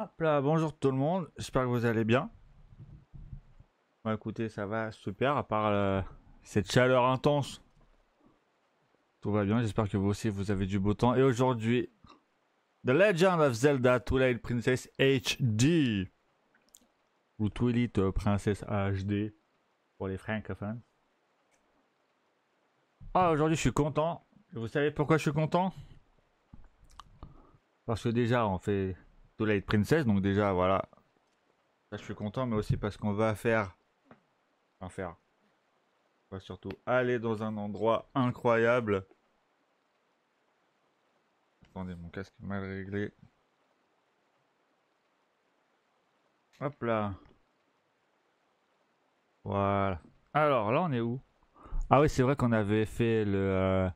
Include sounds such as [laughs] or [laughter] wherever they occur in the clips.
Hop là, bonjour tout le monde, j'espère que vous allez bien. Bah écoutez, ça va super, à part euh, cette chaleur intense. Tout va bien, j'espère que vous aussi vous avez du beau temps. Et aujourd'hui, The Legend of Zelda Twilight Princess HD. Ou Twilight euh, Princess HD pour les francophones. Ah, aujourd'hui je suis content. Vous savez pourquoi je suis content? Parce que déjà on fait Twilight Princess, donc déjà voilà. Je suis content, mais aussi parce qu'on va faire... Enfin faire... On va surtout aller dans un endroit incroyable. Attendez, mon casque mal réglé. Hop là. Voilà. Alors là, on est où? Ah oui, c'est vrai qu'on avait fait le... Euh,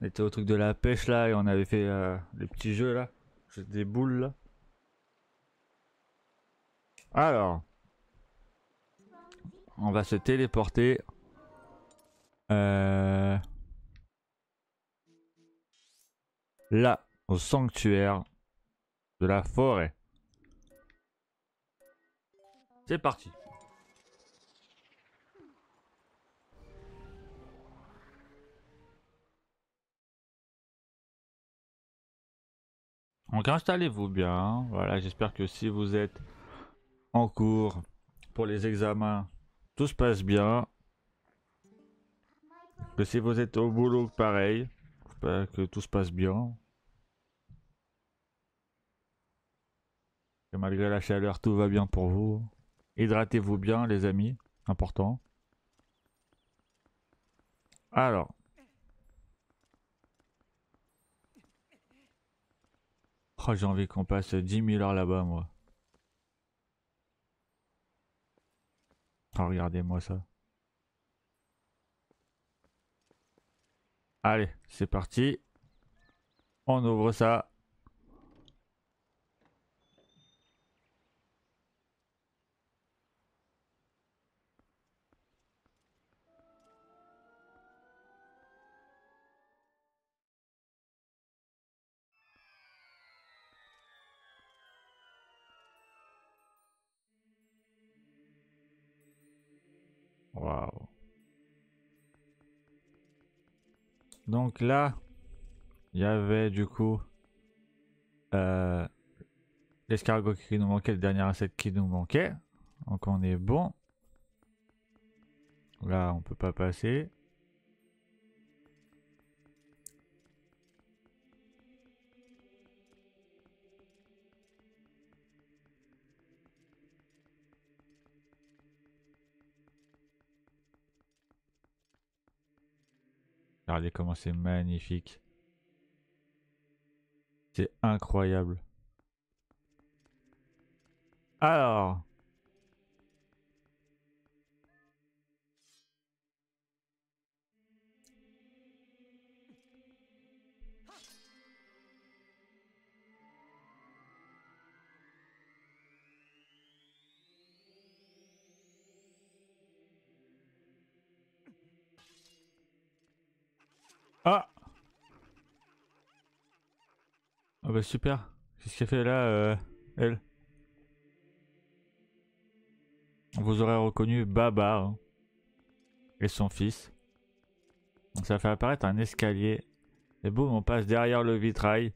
était au truc de la pêche là et on avait fait euh, les petits jeux là. Des boules. Alors. On va se téléporter. Euh, là, au sanctuaire de la forêt. C'est parti. Donc installez-vous bien. Voilà, j'espère que si vous êtes en cours pour les examens, tout se passe bien. Que si vous êtes au boulot, pareil, que tout se passe bien. Que malgré la chaleur, tout va bien pour vous. Hydratez-vous bien, les amis, important. Alors, Oh, j'ai envie qu'on passe 10 000 heures là-bas, moi. Oh, regardez-moi ça. Allez, c'est parti. On ouvre ça. Donc là, il y avait du coup euh, l'escargot qui nous manquait, le dernier insecte qui nous manquait. Donc on est bon. Là, on peut pas passer. Regardez comment c'est magnifique. C'est incroyable. Alors. Ah Ah bah super. Qu'est-ce qu'elle fait là, euh, elle? Vous aurez reconnu Baba hein, et son fils. Donc ça fait apparaître un escalier. Et boum, on passe derrière le vitrail.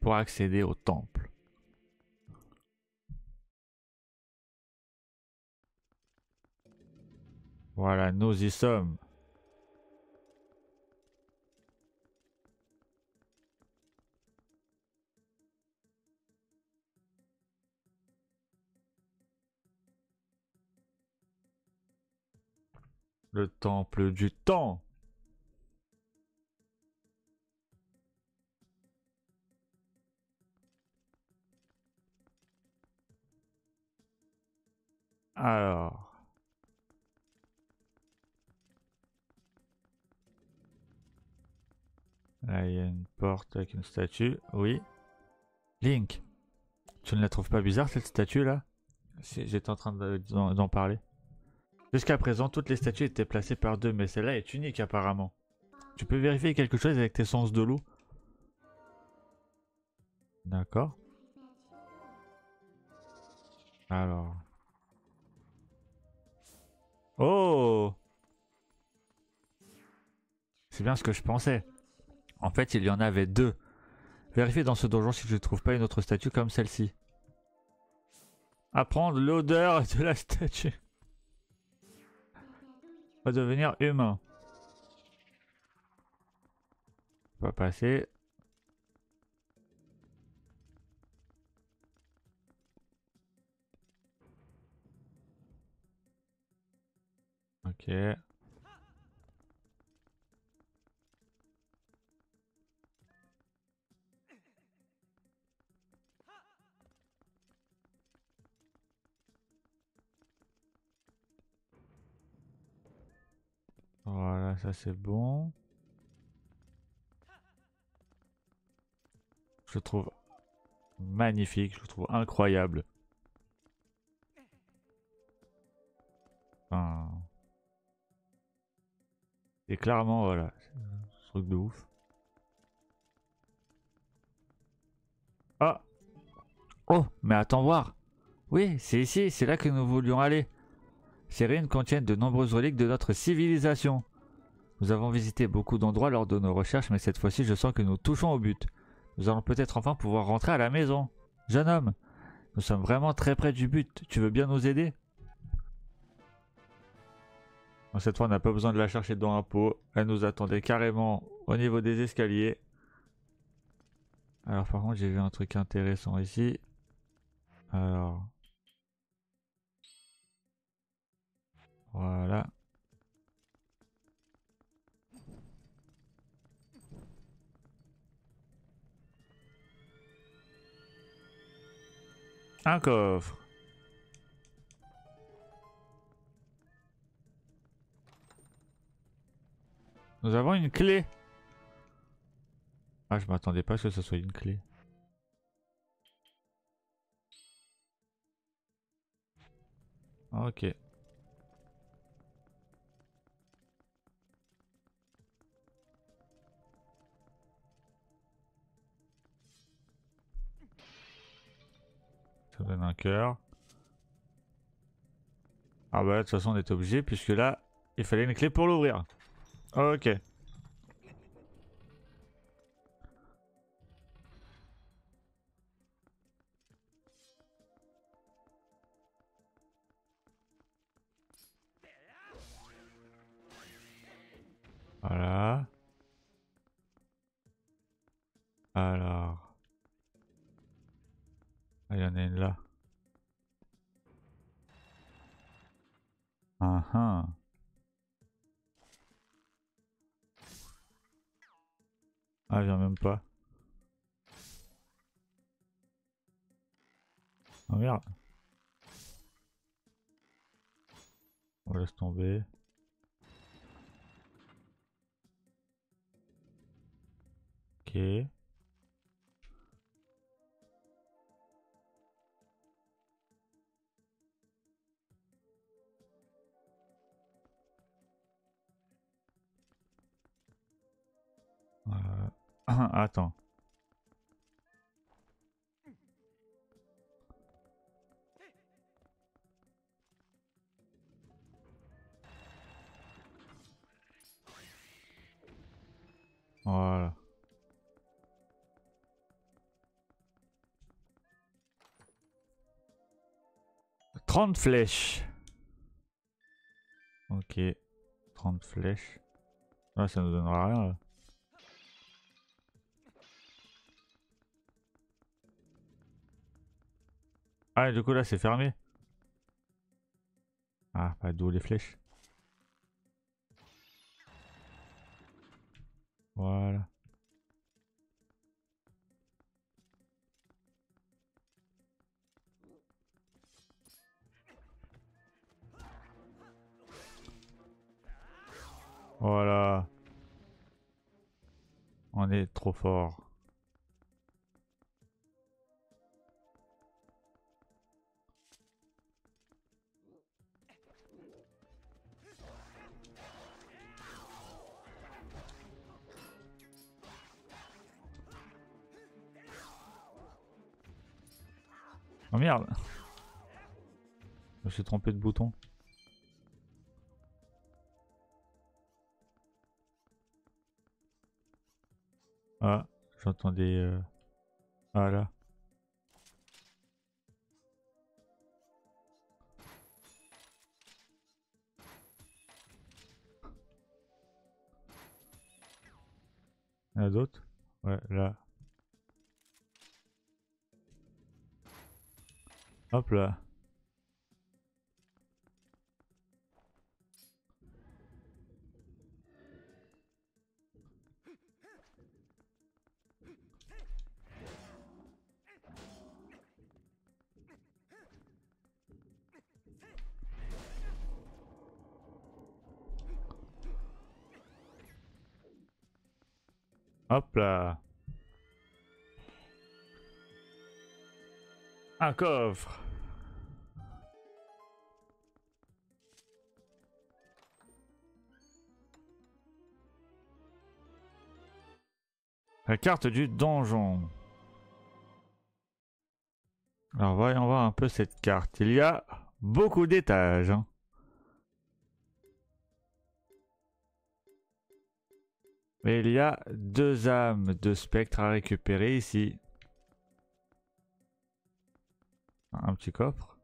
Pour accéder au temple. Voilà, nous y sommes. Le temple du temps. Alors. Là, il y a une porte avec une statue. Oui. Link. Tu ne la trouves pas bizarre cette statue là J'étais en train d'en parler. Jusqu'à présent, toutes les statues étaient placées par deux, mais celle-là est unique apparemment. Tu peux vérifier quelque chose avec tes sens de loup D'accord. Alors. Oh C'est bien ce que je pensais. En fait, il y en avait deux. Vérifiez dans ce donjon si je ne trouve pas une autre statue comme celle-ci. Apprendre l'odeur de la statue. Va devenir humain. Va passer. Ok. Voilà, ça c'est bon. Je le trouve magnifique, je le trouve incroyable. Et clairement, voilà, un truc de ouf. Ah Oh, mais attends voir Oui, c'est ici, c'est là que nous voulions aller. Ces ruines contiennent de nombreuses reliques de notre civilisation. Nous avons visité beaucoup d'endroits lors de nos recherches, mais cette fois-ci je sens que nous touchons au but. Nous allons peut-être enfin pouvoir rentrer à la maison. Jeune homme, nous sommes vraiment très près du but. Tu veux bien nous aider? Cette fois, on n'a pas besoin de la chercher dans un pot. Elle nous attendait carrément au niveau des escaliers. Alors par contre, j'ai vu un truc intéressant ici. Alors... Voilà. Un coffre. Nous avons une clé. Ah, je m'attendais pas à ce que ce soit une clé. Ok. Donne un cœur. Ah bah de toute façon on est obligé puisque là il fallait une clé pour l'ouvrir. Ok. Voilà. Alors. Ah, il y en a une là. Ah ah. Ah, viens même pas. Oh merde. On laisse tomber. Ok. [clears throat] Attends. Voilà. 30 flèches. Ok. 30 flèches. Ah, ça nous donnera rien là. Ah, du coup là c'est fermé. Ah, pas d'où les flèches. Voilà. Voilà. On est trop fort. Oh merde Je me suis trompé de bouton. Ah, j'entendais... Euh... Ah là. Il y en a d'autres? Ouais, là. Hop là. Hop là. Un coffre. La carte du donjon. Alors voyons voir un peu cette carte. Il y a beaucoup d'étages. Hein. Mais il y a deux âmes de spectre à récupérer ici. Un petit coffre.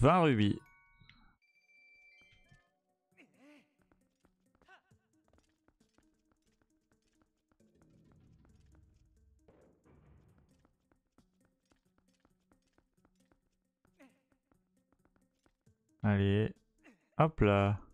20 rubis. Allez. Hop là.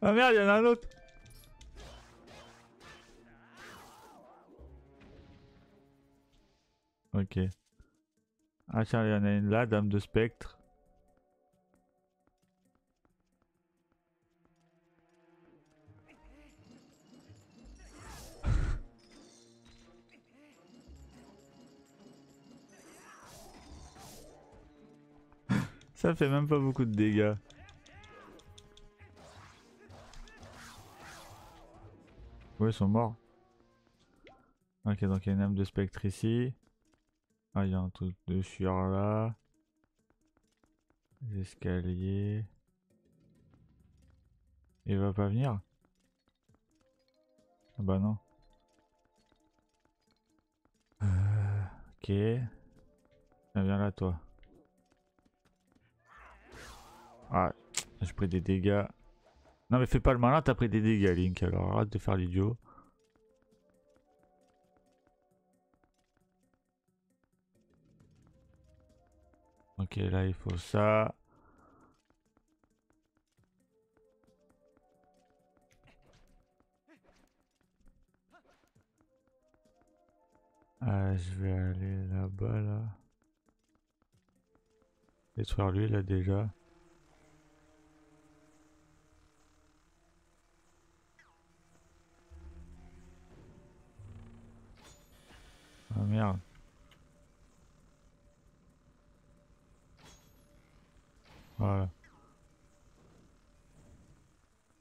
Ah merde, y en a un autre. Ok. Ah tiens, il y en a une là, dame de spectre. [laughs] Ça fait même pas beaucoup de dégâts. Ouais, ils sont morts? Ok, donc il y a une âme de spectre ici. Ah, il y a un truc de sur là. Les escaliers. Il va pas venir? Ah Bah non. Euh, ok. viens là toi. Ah, j'ai pris des dégâts. Non mais fais pas le malin, t'as pris des dégâts Link, alors arrête de faire l'idiot. Ok, là il faut ça. Ah, je vais aller là-bas là. Détruire lui là déjà. Ah merde. Voilà.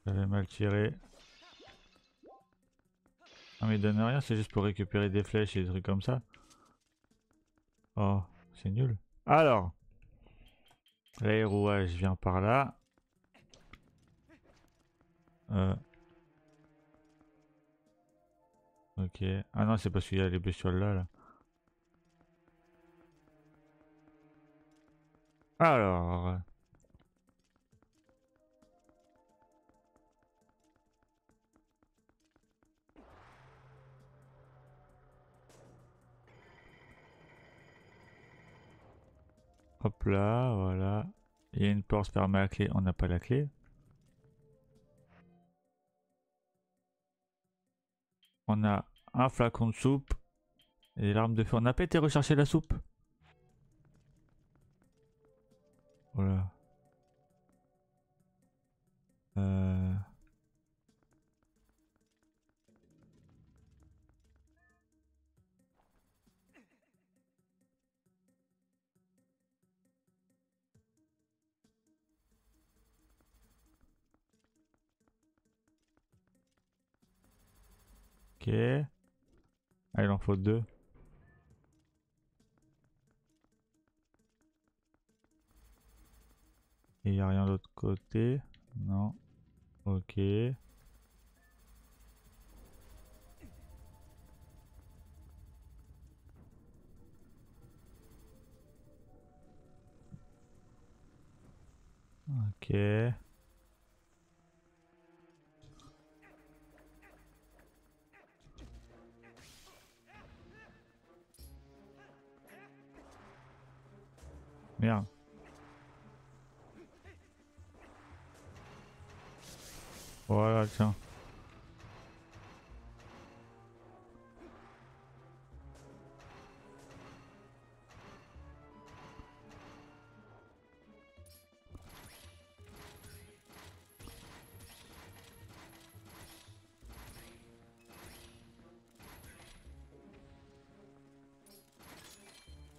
J'avais mal tiré. Ah mais il donne rien, c'est juste pour récupérer des flèches et des trucs comme ça. Oh, c'est nul. Alors. L'aérouage vient par là. Euh. Ok. Ah non, c'est parce qu'il y a les bestioles là, là. Alors. Hop là, voilà. Il y a une porte fermée à la clé, on n'a pas la clé. On a un flacon de soupe et l'arme de feu. On n'a pas été rechercher la soupe Voilà. Euh... Ok. Ah, il en faut deux. Il n'y a rien de l'autre côté? Non. Ok. Ok. Merde. Voilà, tiens.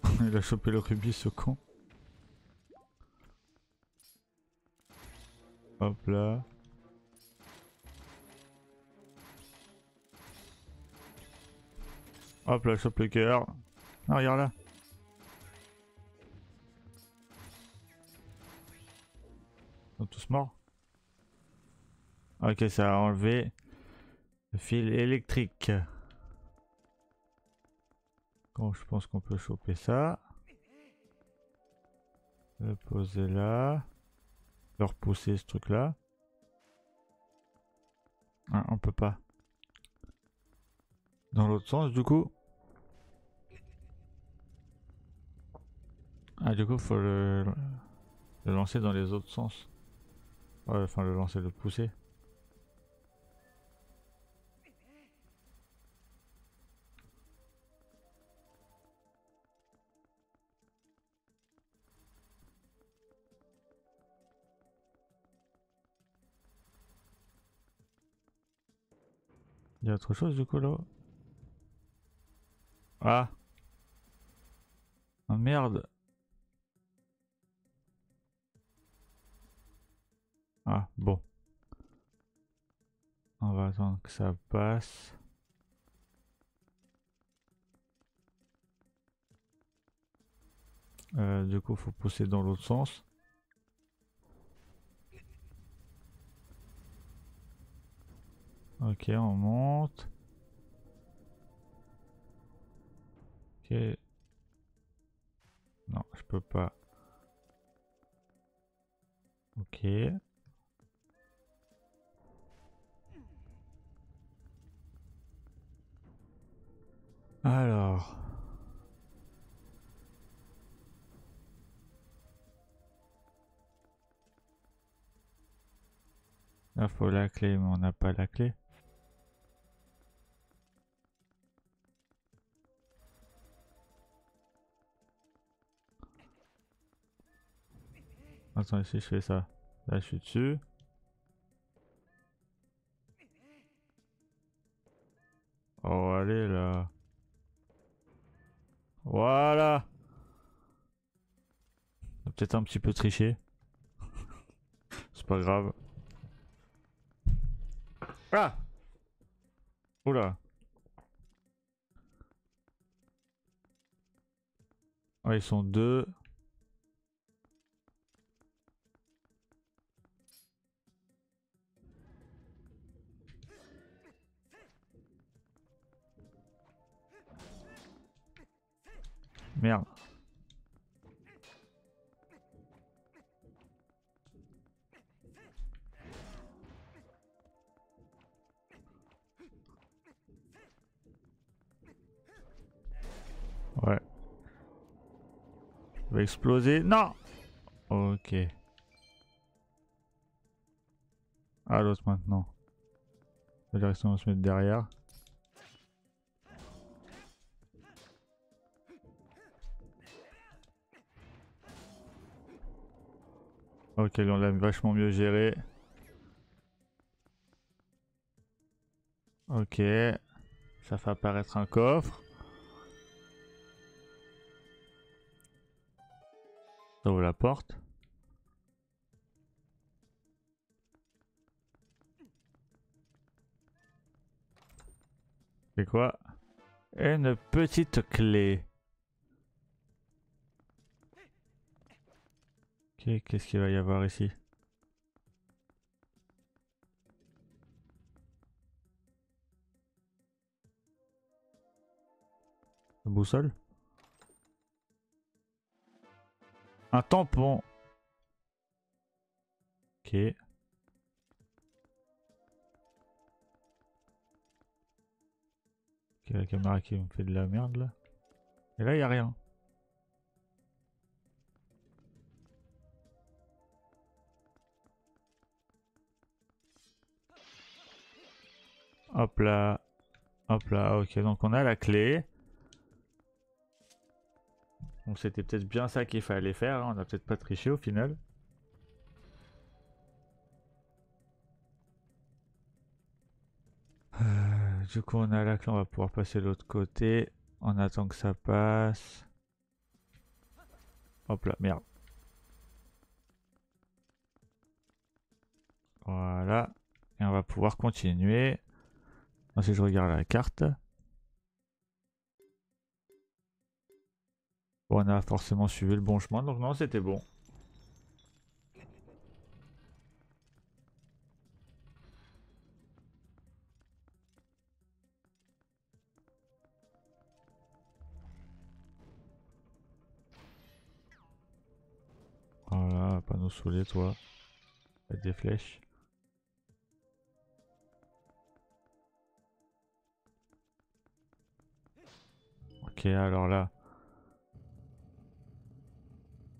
[laughs] Il a chopé le rubis ce con. Hop là. Hop là, chope le cœur. Ah, regarde là. Ils sont tous morts. Ok, ça a enlevé le fil électrique. Bon, je pense qu'on peut choper ça? Le poser là. Le repousser ce truc là. Ah, on peut pas. Dans l'autre sens du coup. Ah du coup faut le, lancer dans les autres sens. Enfin le lancer, le pousser. Il y a autre chose du coup là Ah Oh merde Ah bon. On va attendre que ça passe. Euh, du coup, faut pousser dans l'autre sens. Ok, on monte. Ok. Non, je peux pas. Ok. Alors. Il faut la clé, mais on n'a pas la clé. Attends, si je fais ça. Là, je suis dessus. Oh, allez là. Voilà. Peut-être un petit peu triché. C'est pas grave. Ah Oula. Ah, ils sont deux. Merde. Ouais. va exploser. Non Ok. Ah, l'autre maintenant. La direction, on va se mettre derrière. Ok, on l'a vachement mieux géré. Ok. Ça fait apparaître un coffre. Ça ouvre la porte. C'est quoi? Une petite clé. Qu'est-ce qu'il va y avoir ici? Boussole? Un tampon. Ok. Ok, la qui me fait de la merde là. Et là, il a rien. Hop là. Hop là, ok, donc on a la clé. Donc c'était peut-être bien ça qu'il fallait faire, hein. on a peut-être pas triché au final. Euh, du coup on a là on va pouvoir passer de l'autre côté. On attend que ça passe. Hop là, merde. Voilà. Et on va pouvoir continuer. Si je regarde la carte. on a forcément suivi le bon chemin, donc non, c'était bon. Voilà, pas nous saouler toi. Avec des flèches. Ok, alors là.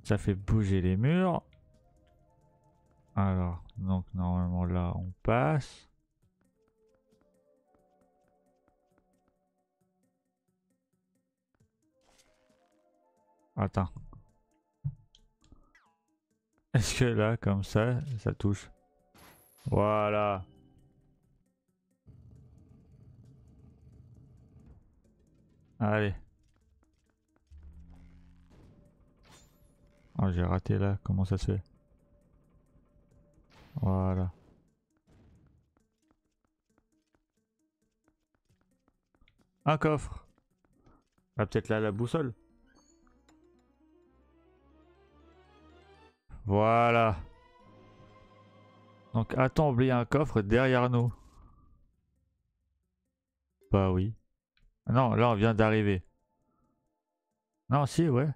Ça fait bouger les murs. Alors, donc normalement là, on passe. Attends. Est-ce que là, comme ça, ça touche? Voilà. Allez. Oh, j'ai raté là, comment ça se fait? Voilà. Un coffre. Ah, peut-être là la boussole. Voilà. Donc attends, oublier un coffre derrière nous? Bah oui. Non, là on vient d'arriver. Non, si, ouais.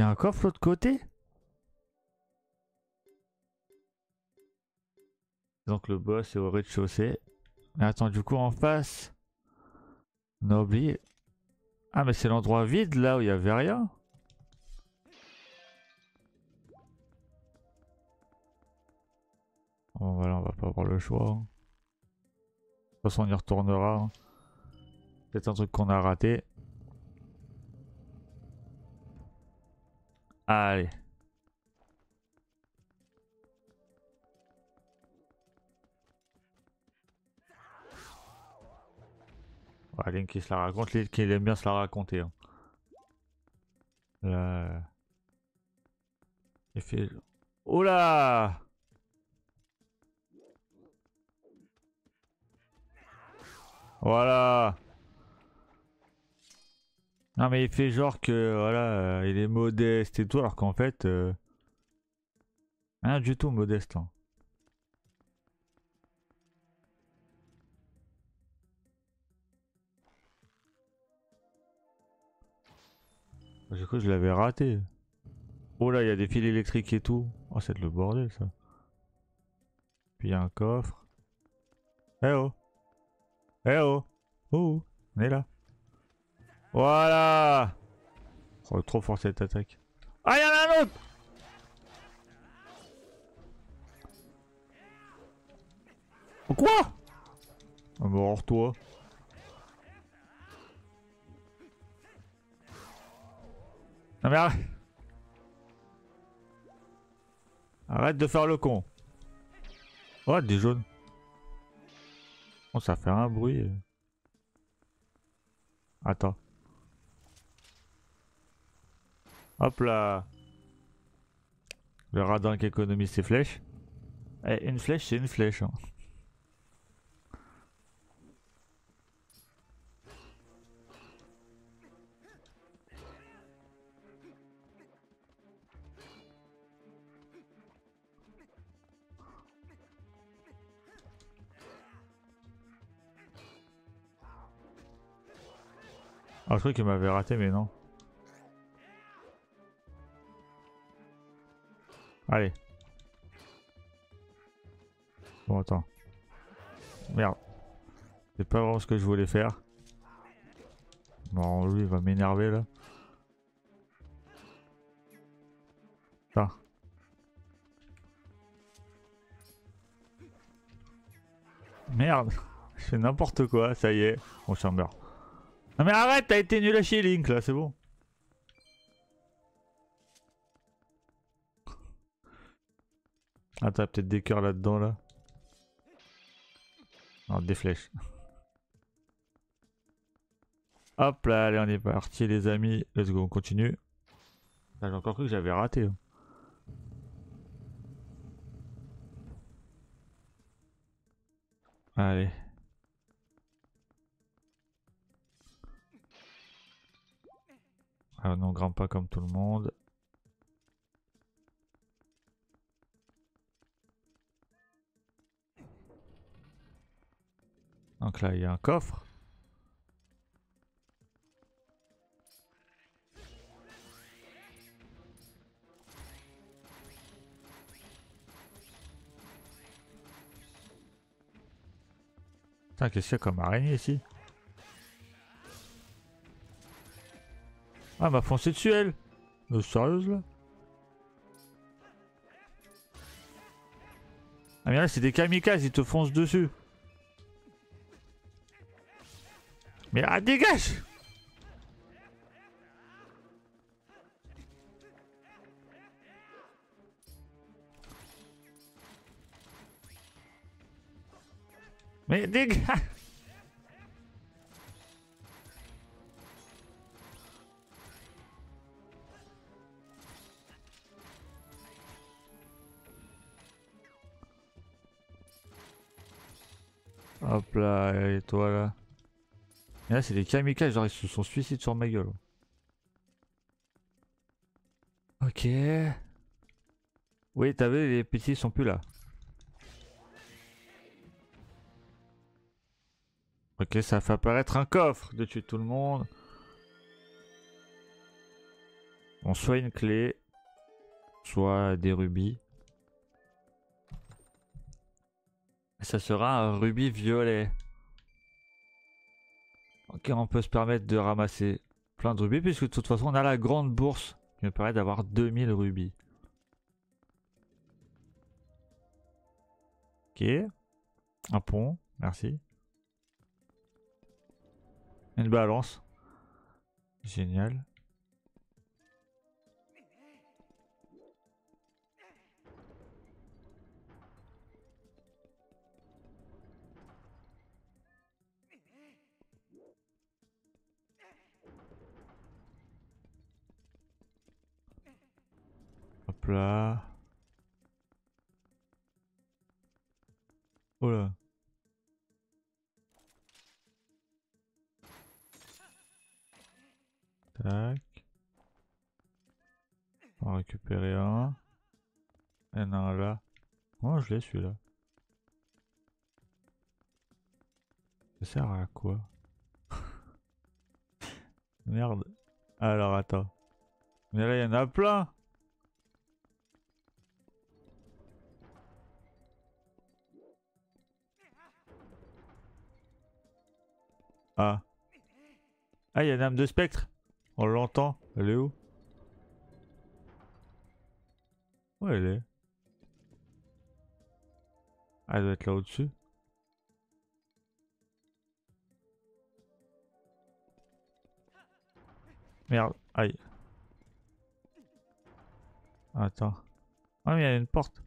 Il un coffre l'autre côté? Donc le boss est au rez-de-chaussée. Attends, du coup en face, on a oublié. Ah mais c'est l'endroit vide là où il n'y avait rien. Bon voilà, on va pas avoir le choix. Hein. De toute façon on y retournera. Hein. C'est un truc qu'on a raté. Allez. Link qui se la raconte, Link qui aime bien se la raconter. Hein. Là... Il fait... Oh là Voilà non mais il fait genre que voilà, euh, il est modeste et tout, alors qu'en fait, euh, rien du tout modeste. Hein. Du coup, je l'avais raté. Oh là, il y a des fils électriques et tout. Oh, c'est le bordel ça. Puis il y a un coffre. Eh oh Eh oh Oh, on est là. Voilà oh, Trop fort cette attaque. Ah, y'en a un autre Quoi? Ah, mort toi. Non mais arrête. Arrête de faire le con. Oh, des jaunes. Oh, ça fait un bruit. Attends. Hop là. Le radin qui économise ses flèches. Eh, une flèche, c'est une flèche. Hein. Ah, je crois qu'il m'avait raté, mais non. Allez. Bon, attends. Merde. C'est pas vraiment ce que je voulais faire. Bon, lui, il va m'énerver, là. Ça. Merde. [laughs] Je fais n'importe quoi, ça y est. On s'en meurt. Non mais arrête, t'as été nul à chier Link là, c'est bon. Ah t'as peut-être des cœurs là-dedans là. Non, des flèches. [laughs] Hop là, allez on est parti les amis. Let's go, on continue. J'ai encore cru que j'avais raté. Hein. Allez. Ah non, grimpe pas comme tout le monde. Donc là, il y a un coffre. Putain, qu'est-ce qu'il y a comme araignée ici? Ah, m'a foncé dessus, elle euh, Sérieuse, là? Ah mais là c'est des kamikazes, ils te foncent dessus. Mais ah dégage Mais dégage Hop là, et toi là. Et là, c'est des kamikazes, genre ils se sont suicidés sur ma gueule. Ok. Oui, t'as vu, les petits sont plus là. Ok, ça fait apparaître un coffre de tuer tout le monde. Bon, soit une clé, soit des rubis. Ça sera un rubis violet. On peut se permettre de ramasser plein de rubis puisque de toute façon on a la grande bourse qui me permet d'avoir 2000 rubis. Ok. Un pont, merci. Une balance. Génial. Là. Oh là. Tac. On va récupérer un. Et un là. Oh, je l'ai celui-là? Ça sert à quoi? [laughs] Merde. Alors attends. Mais là, il y en a plein Ah. Ah, il y a une âme de spectre. On l'entend. Elle est où? Où elle est? Ah, Elle doit être là au-dessus. Merde, aïe. Attends. Ah mais il y a une porte.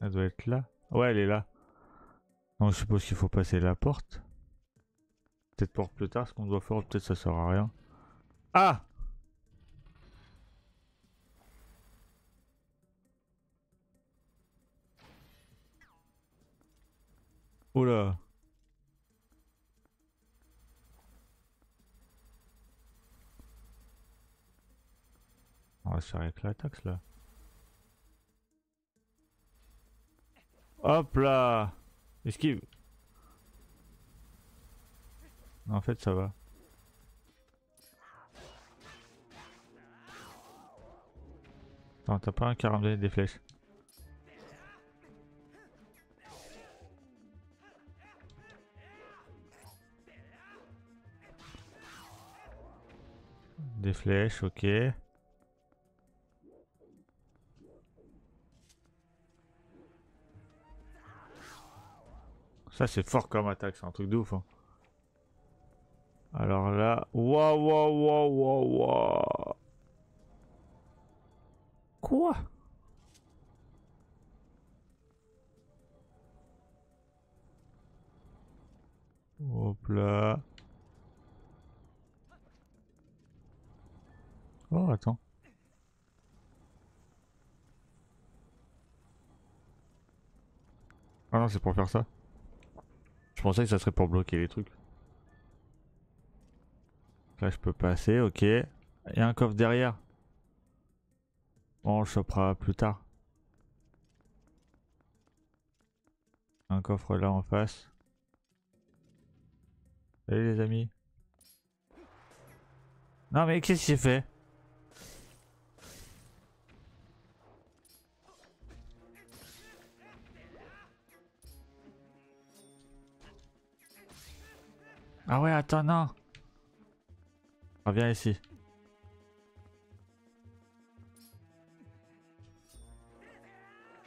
Elle doit être là. Ouais, elle est là. Donc je suppose qu'il faut passer la porte. Peut-être pour plus tard, ce qu'on doit faire, peut-être ça sert à rien. Ah Oula On va se avec la taxe là. Hop là Esquive En fait ça va. Attends, t'as pas un caramel des flèches Des flèches, ok. Ça c'est fort comme attaque, c'est un truc de ouf. Hein. Alors là, waouh waouh waouh waouh waouh. Quoi? Hop là. Oh, attends. Ah non, c'est pour faire ça. Je pensais que ça serait pour bloquer les trucs. Je peux passer, ok. Il y a un coffre derrière. Bon, on le chopera plus tard. Un coffre là en face. Salut les amis. Non mais qu'est-ce qu'il fait? Ah ouais, attends, non. Reviens ici.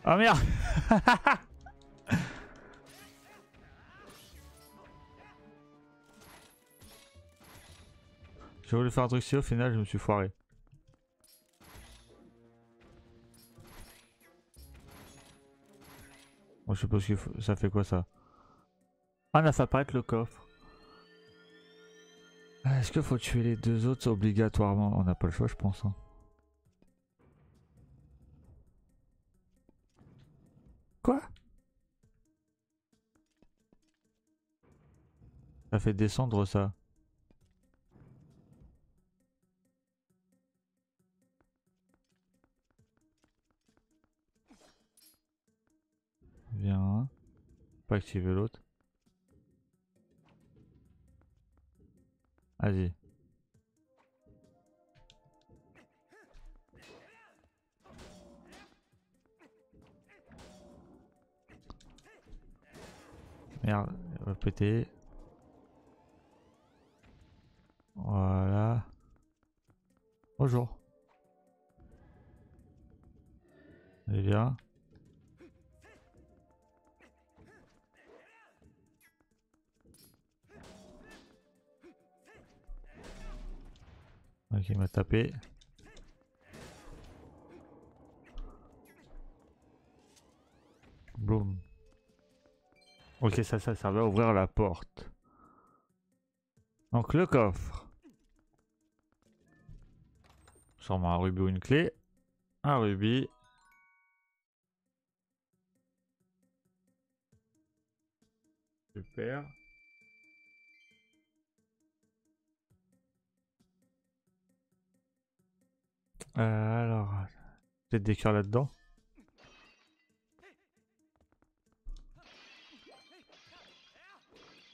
Oh merde [laughs] J'ai voulu faire un truc si au final je me suis foiré. Bon, je suppose que ça fait quoi ça? Ah, on a fait apparaître le coffre. Ah, est-ce qu'il faut tuer les deux autres obligatoirement? On n'a pas le choix, je pense. Hein. Quoi? Ça fait descendre ça. Viens. Pas activer l'autre. Vas-y. Merde, il va péter. Voilà. Bonjour. Allez, viens. Ok, il m'a tapé. Boum. Ok, ça, ça, ça va ouvrir la porte. Donc le coffre. Sûrement un rubis ou une clé. Un rubis. Super. Euh, alors, peut-être des cœurs là-dedans.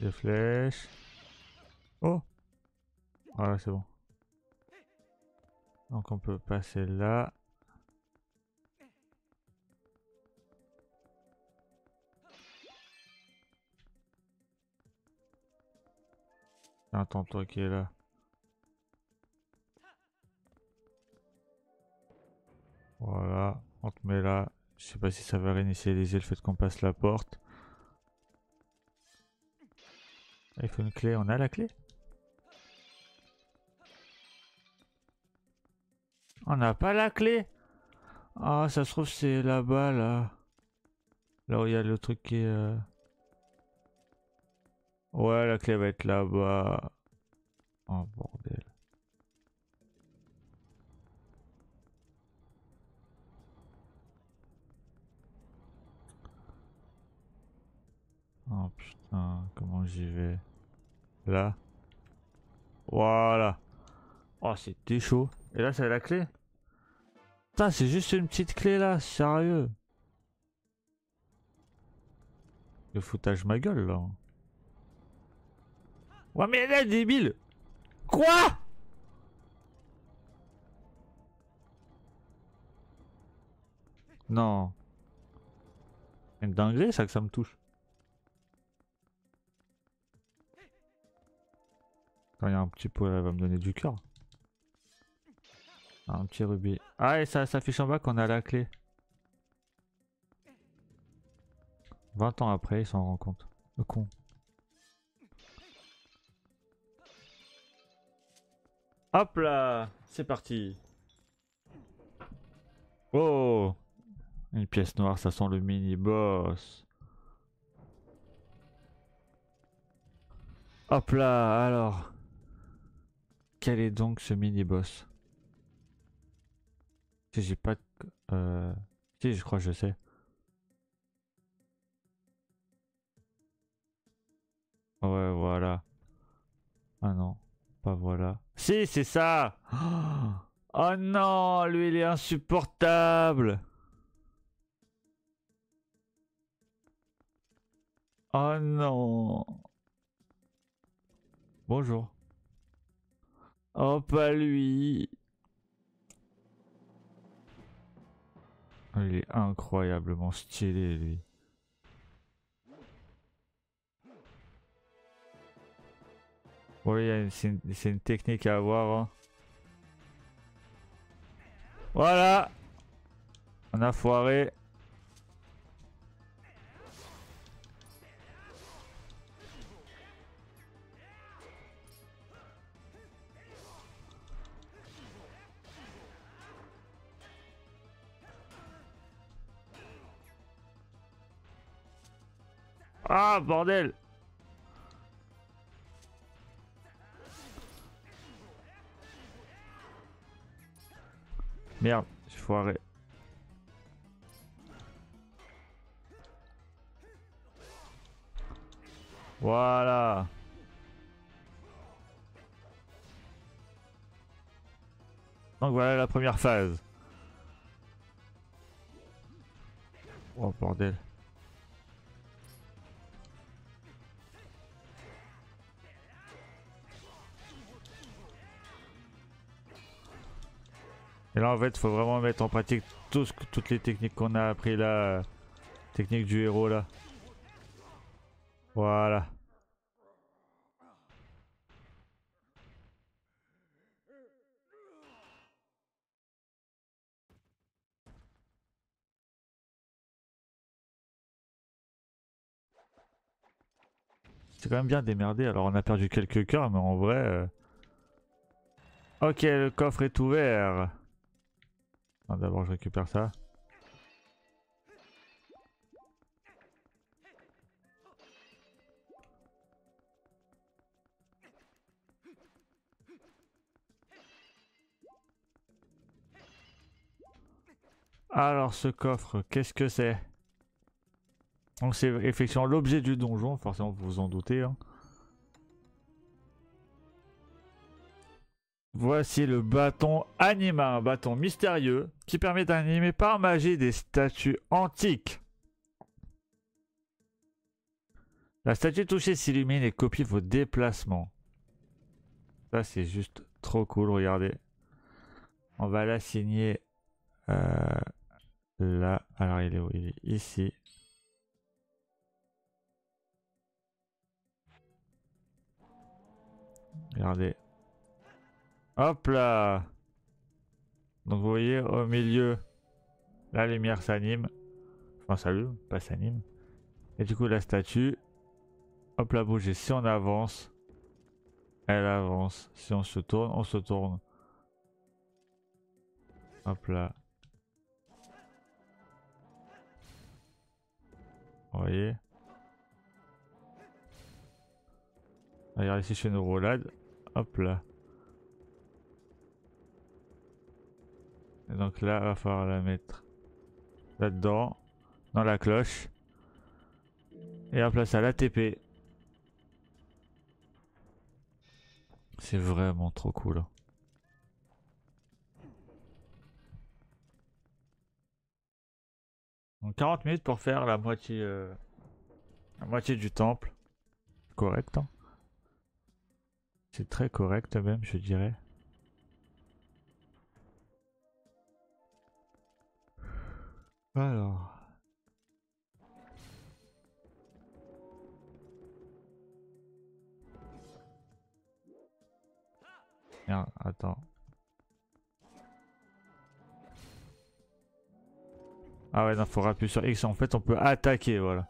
Des flèches. Oh Voilà, c'est bon. Donc on peut passer là. Attends, toi qui est là. Mais là, je sais pas si ça va réinitialiser le fait qu'on passe la porte. Il faut une clé, on a la clé? On n'a pas la clé? Ah, ça se trouve c'est là-bas, là. Là où il y a le truc qui est... Euh, ouais, la clé va être là-bas. Oh, bordel. Oh putain, comment j'y vais Là Voilà Oh, c'était chaud. Et là, c'est la clé? Putain, c'est juste une petite clé là, sérieux Le foutage ma gueule là. Ouais, mais elle est débile Quoi? Non. Une dinguerie ça que ça me touche. Il y a un petit pot, elle va me donner du cœur. Un petit rubis. Ah, et ça s'affiche en bas qu'on a la clé. 20 ans après, il s'en rend compte. Le con. Hop là C'est parti Oh Une pièce noire, ça sent le mini-boss. Hop là, alors. Quel est donc ce mini-boss? Si j'ai pas... Euh... Si, je crois que je sais. Ouais, voilà. Ah non, pas voilà. Si, c'est ça [gasps] Oh non, lui il est insupportable Oh non Bonjour. Oh, pas lui Il est incroyablement stylé, lui. Oui, c'est une, technique à avoir. Hein. Voilà On a foiré. Ah, bordel Merde, j'ai foiré. Voilà. Donc voilà la première phase. Oh bordel. Et là en fait faut vraiment mettre en pratique toutes les techniques qu'on a appris là. Technique du héros là. Voilà. C'est quand même bien démerdé. Alors on a perdu quelques cœurs, mais en vrai... Euh, ok, le coffre est ouvert. D'abord, je récupère ça. Alors, ce coffre, qu'est-ce que c'est? Donc, c'est effectivement l'objet du donjon, forcément, vous vous en doutez. Hein. Voici le bâton anima, un bâton mystérieux qui permet d'animer par magie des statues antiques. La statue touchée s'illumine et copie vos déplacements. Ça c'est juste trop cool, regardez. On va l'assigner euh, là. Alors il est où? Il est ici. Regardez, Hop là Donc vous voyez au milieu, La lumière s'anime. Enfin, salut, pas s'anime. Et du coup, la statue, hop là, bouger. Si on avance, elle avance. Si on se tourne, on se tourne. Hop là. Vous voyez Regarde ici, je fais une roulade. Hop là. Donc là, il va falloir la mettre là-dedans, dans la cloche. Et hop là, ça l'ATP. C'est vraiment trop cool. hein. Donc 40 minutes pour faire la moitié, euh, la moitié du temple. Correct. hein. C'est très correct même, je dirais. Alors. Merde, attends. Ah ouais, non, faut appuyer sur X. En fait, on peut attaquer, voilà.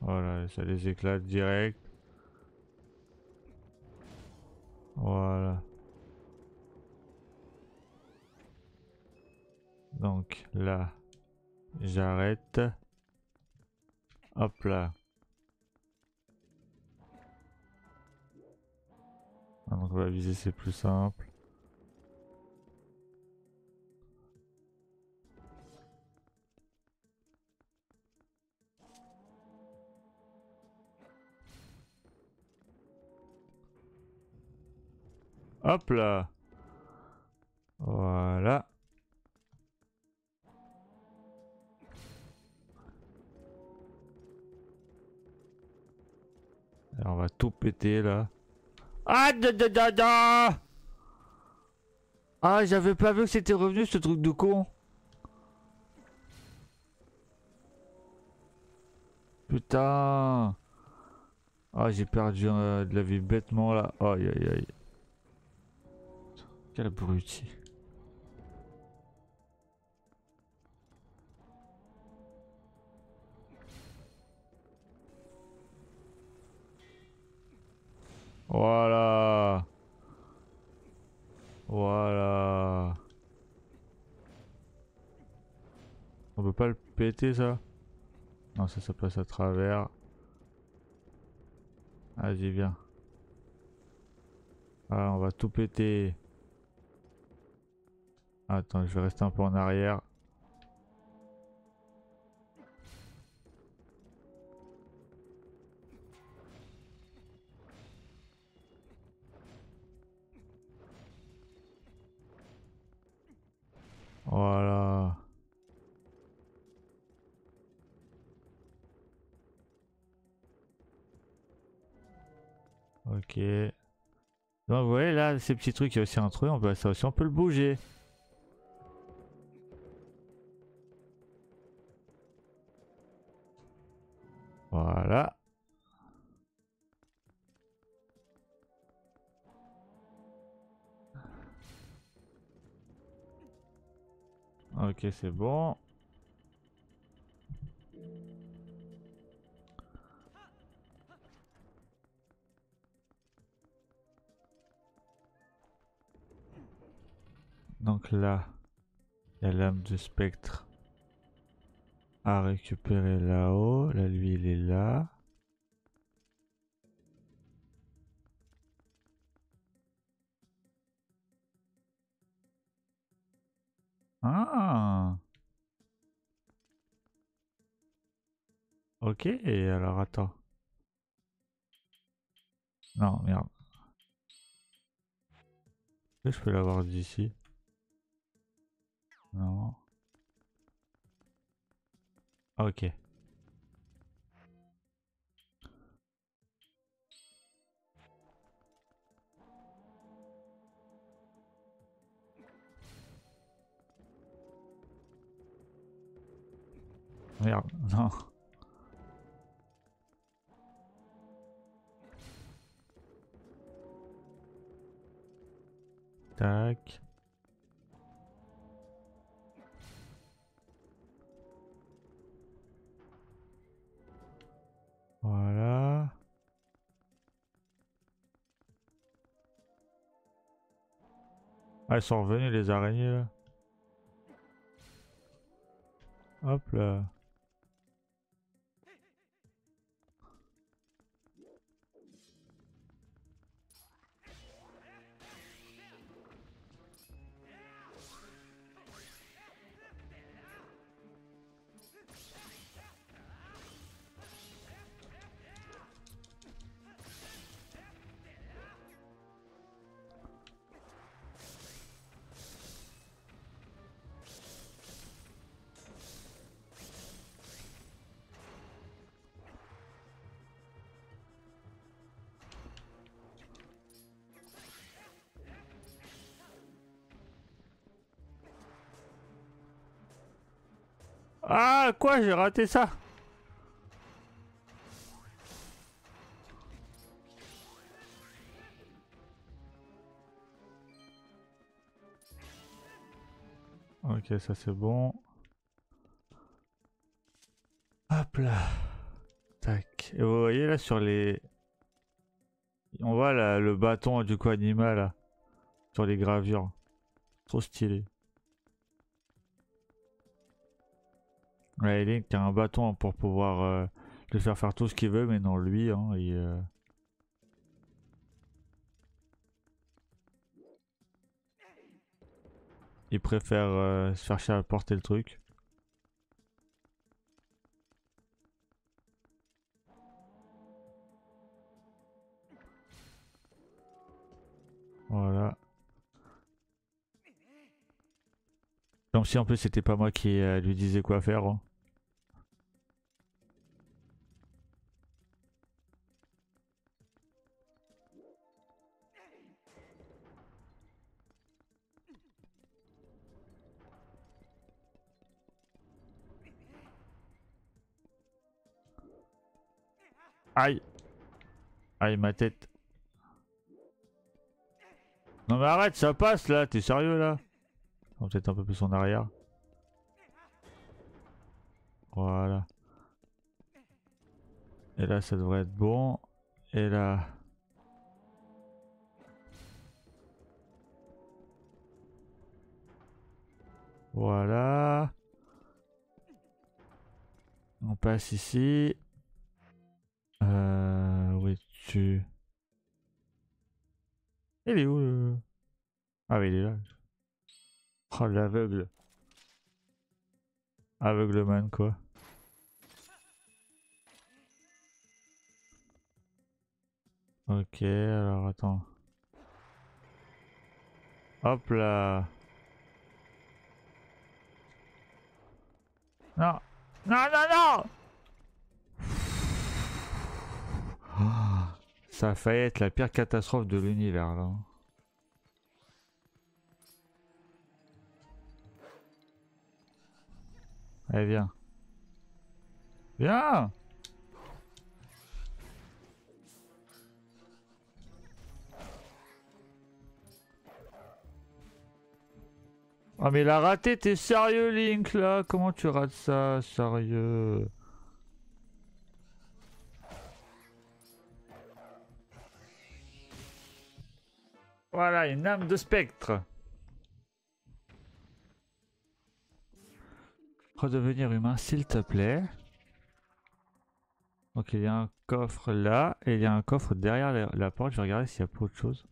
Voilà, ça les éclate direct. Voilà. Donc là, j'arrête. Hop là. Ah, donc on va viser, c'est plus simple. Hop là. Voilà. On va tout péter là. Ah da da da da Ah j'avais pas vu que c'était revenu ce truc de con. Putain. Ah j'ai perdu euh, de la vie bêtement là. Aïe aïe aïe. Quel abruti. Voilà. Voilà. On peut pas le péter ça? Non ça ça passe à travers. Vas-y viens. Ah on va tout péter. Attends, je vais rester un peu en arrière. Voilà. Ok. Donc vous voyez là, ces petits trucs, il y a aussi un truc, on peut, ça aussi on peut le bouger. Voilà. Ok, c'est bon. Donc là, il y a l'âme de spectre à récupérer là-haut. Là, lui, il est là. Ah Ok, alors attends. Non, merde. Je peux l'avoir d'ici? Non. Okay. Yeah, [laughs] no. Так. Voilà. Ah, elles sont revenues les araignées. Hop là. Ah, quoi J'ai raté ça Ok, ça c'est bon. Hop là. Tac. Et vous voyez là sur les... On voit là, le bâton du coup animal là. Sur les gravures. Trop stylé. Ouais, Link a un bâton pour pouvoir euh, le faire faire tout ce qu'il veut, mais non, lui, hein, il, euh, il préfère euh, se faire à porter le truc. Voilà. Comme si en plus c'était pas moi qui euh, lui disais quoi faire. hein. Aïe Aïe ma tête Non mais arrête ça passe là, t'es sérieux là? On peut-être un peu plus en arrière. Voilà. Et là ça devrait être bon. Et là... Voilà. On passe ici. Euh, où es-tu? Il est où le... Ah il est là. Oh, l'aveugle. Aveugleman, quoi. Ok, alors attends. Hop là. Non. Non, non, non Ça a failli être la pire catastrophe de l'univers là. Allez viens. Viens Oh mais il a raté, t'es sérieux Link là? Comment tu rates ça Sérieux? Voilà, une âme de spectre. Redevenir humain, s'il te plaît. Donc il y a un coffre là, et il y a un coffre derrière la, la porte. Je vais regarder s'il n'y a pas autre chose.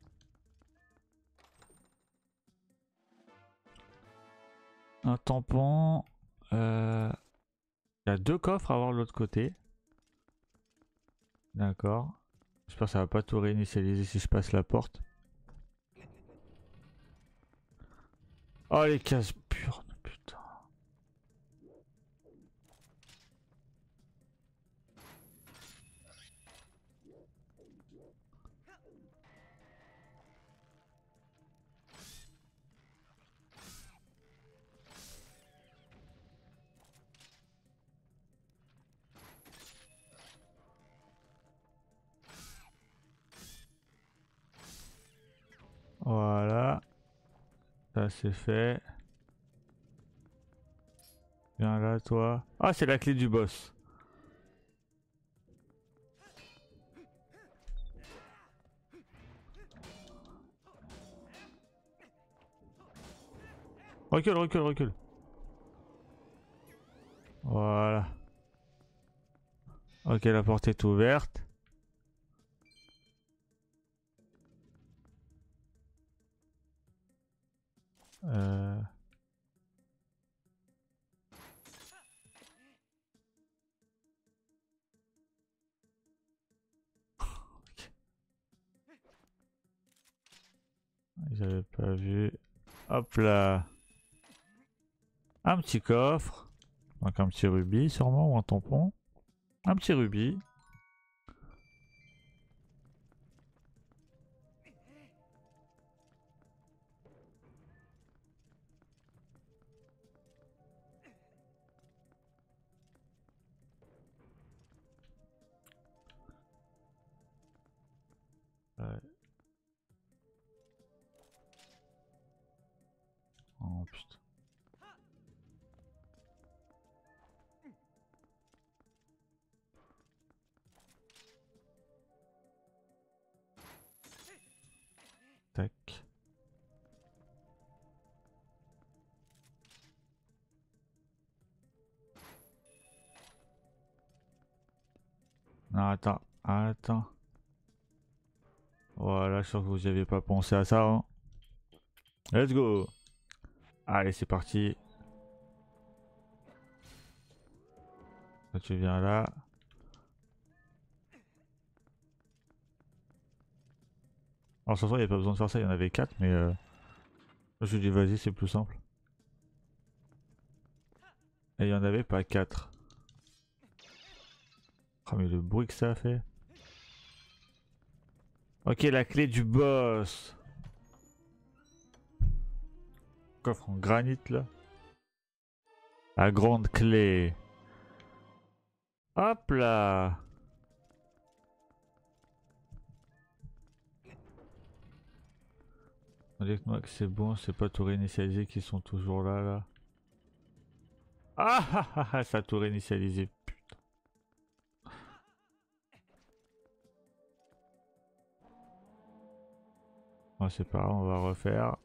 Un tampon. euh, Il y a deux coffres à voir de l'autre côté. D'accord. J'espère que ça va pas tout réinitialiser si je passe la porte. Oh les cases pures, putain. Voilà. Ça c'est fait. Viens là toi. Ah c'est la clé du boss. Recule, recule, recule. Voilà. Ok, la porte est ouverte. Euh... J'avais pas vu. Hop là. Un petit coffre. Donc un petit rubis sûrement ou un tampon. Un petit rubis. Non, attends, attends. Voilà, je suis sûr que vous n'y pas pensé à ça. Hein. Let's go Allez, c'est parti. Tu viens là. Alors, soir, il n'y a pas besoin de faire ça, il y en avait 4, mais... Euh... Je dis vas-y, c'est plus simple. Et il n'y en avait pas 4. Oh, mais le bruit que ça a fait. Ok, la clé du boss. Coffre en granit là. La grande clé. Hop là. Dites-moi que c'est bon, c'est pas tout réinitialisé qui sont toujours là là. Ah ah ah, ah ça a tout réinitialisé. C'est pas on va refaire.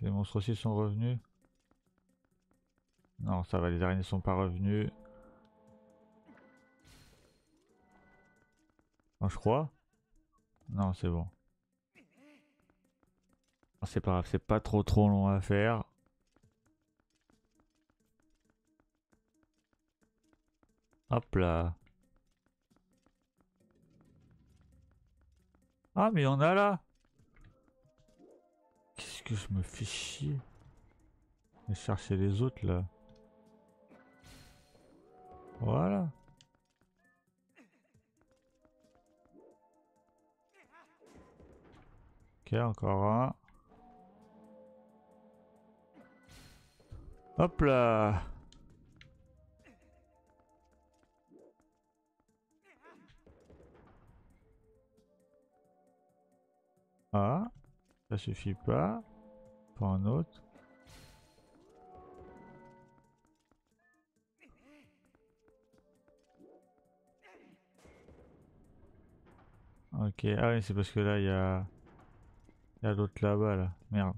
les monstres aussi sont revenus. Non, ça va, les araignées sont pas revenus. Non, je crois. Non, c'est bon. C'est pas grave, c'est pas trop trop long à faire. Hop là. Ah mais en a là Qu'est-ce que je me fais chier Je vais chercher les autres là. Voilà. Ok, encore un. Hop là Ah, ça suffit pas. Pas un autre. Ok, ah oui, c'est parce que là, il y a... Y a d'autres là-bas, là. Merde.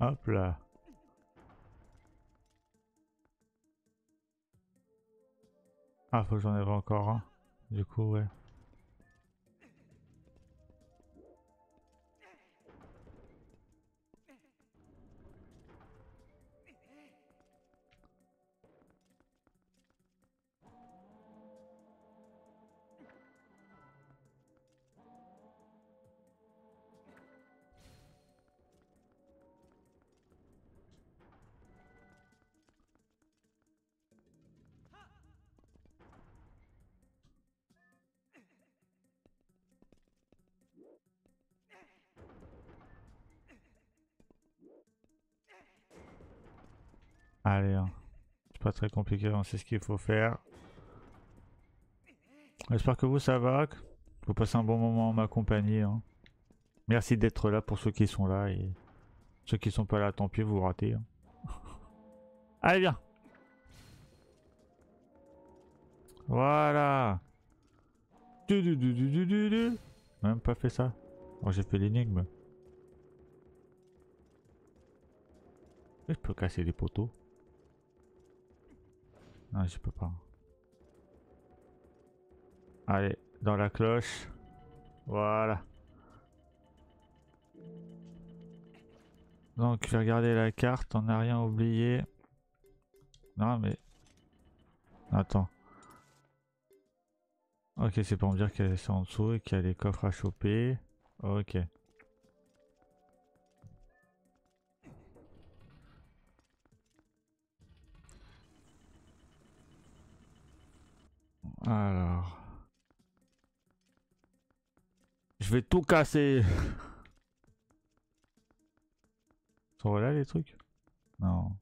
Hop là. Ah, faut que j'en ai encore un. Du coup, ouais. Allez, hein. c'est pas très compliqué, on sait ce qu'il faut faire. J'espère que vous ça va, vous passez un bon moment en ma compagnie. hein. Merci d'être là pour ceux qui sont là et ceux qui sont pas là, tant pis, vous ratez. hein. [laughs] Allez, viens Voilà du, du. Même pas fait ça. Bon, j'ai fait l'énigme. Je peux casser les poteaux. Non, je peux pas. Allez, dans la cloche. Voilà. Donc, je vais regarder la carte, on n'a rien oublié. Non, mais... Attends. Ok, c'est pour me dire qu'elle est en dessous et qu'il y a les coffres à choper. Ok. Alors. Je vais tout casser. [laughs] Sont là les trucs? Non.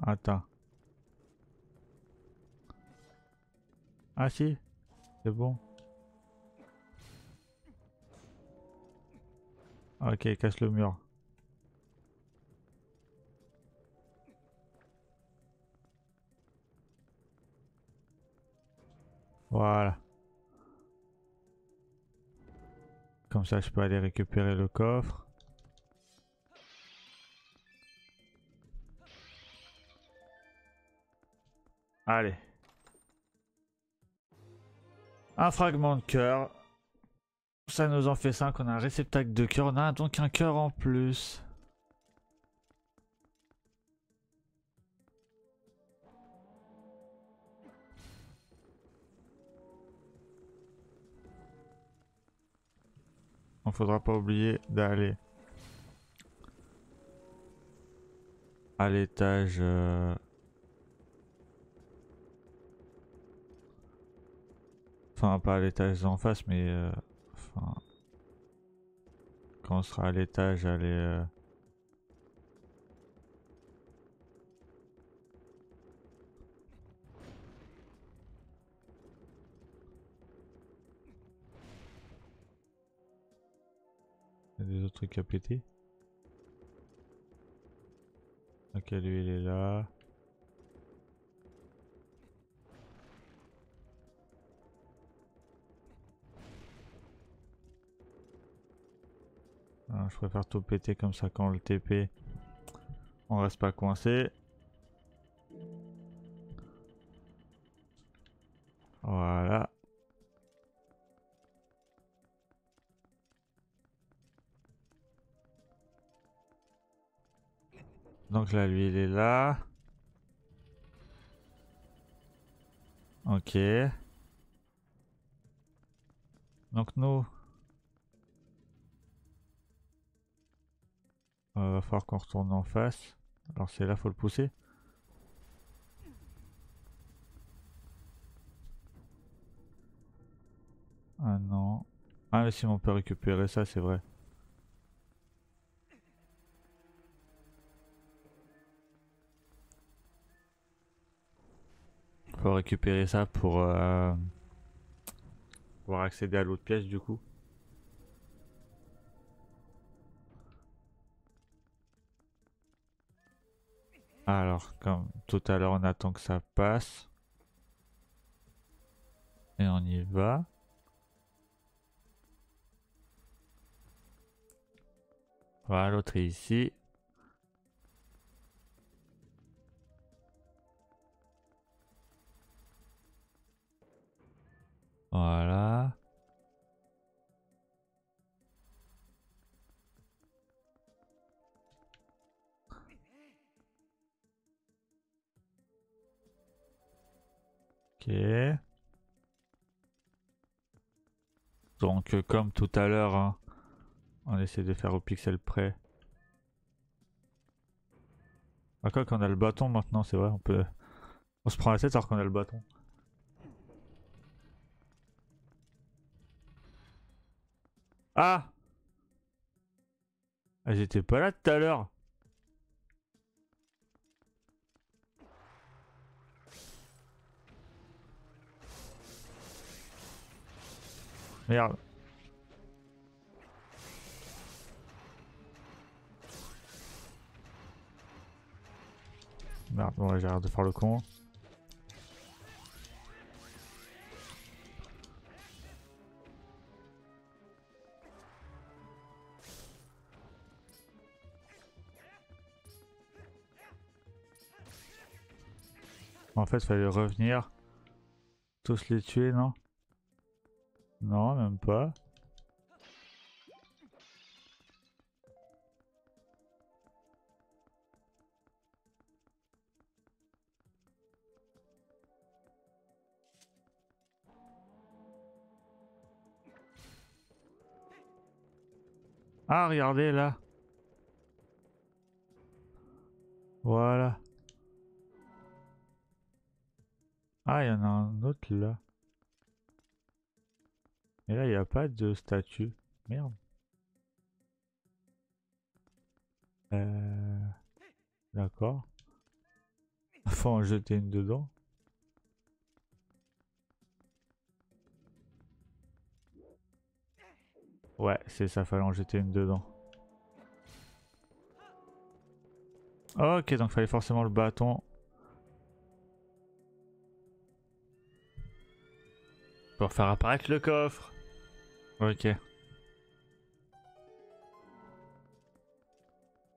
Attends. Ah si, c'est bon. Ok, casse le mur. Voilà. Comme ça, je peux aller récupérer le coffre. Allez. Un fragment de cœur. Ça nous en fait 5. On a un réceptacle de cœur. On a donc un cœur en plus. On faudra pas oublier d'aller à l'étage. euh, Enfin, pas à l'étage en face, mais. euh, Enfin. Quand on sera à l'étage, aller. euh, Il y a des autres trucs à péter. Ok, lui il est là. Ah, je préfère tout péter comme ça quand le TP on reste pas coincé. Voilà. Donc là, lui, il est là. Ok. Donc nous, euh, va falloir qu'on retourne en face. Alors c'est là, faut le pousser. Ah non. Ah mais si on peut récupérer ça, c'est vrai. Faut récupérer ça pour euh, pouvoir accéder à l'autre pièce du coup. Alors, comme tout à l'heure, on attend que ça passe. Et on y va. Voilà, l'autre ici. Voilà. Donc euh, comme tout à l'heure, hein, on essaie de faire au pixel près. Ah quoi qu'on a le bâton maintenant, c'est vrai, on peut... On se prend la tête alors qu'on a le bâton. Ah, ah J'étais pas là tout à l'heure Merde. Merde, bon, l'air de faire le con. En fait, fallait revenir. Tous les tuer, non? Non, même pas. Ah, regardez là. Voilà. Ah, il y en a un autre là. Et là, il n'y a pas de statue. Merde. Euh... D'accord. Faut en jeter une dedans. Ouais, c'est ça, fallait en jeter une dedans. Ok, donc fallait forcément le bâton. Pour faire apparaître le coffre. Ok.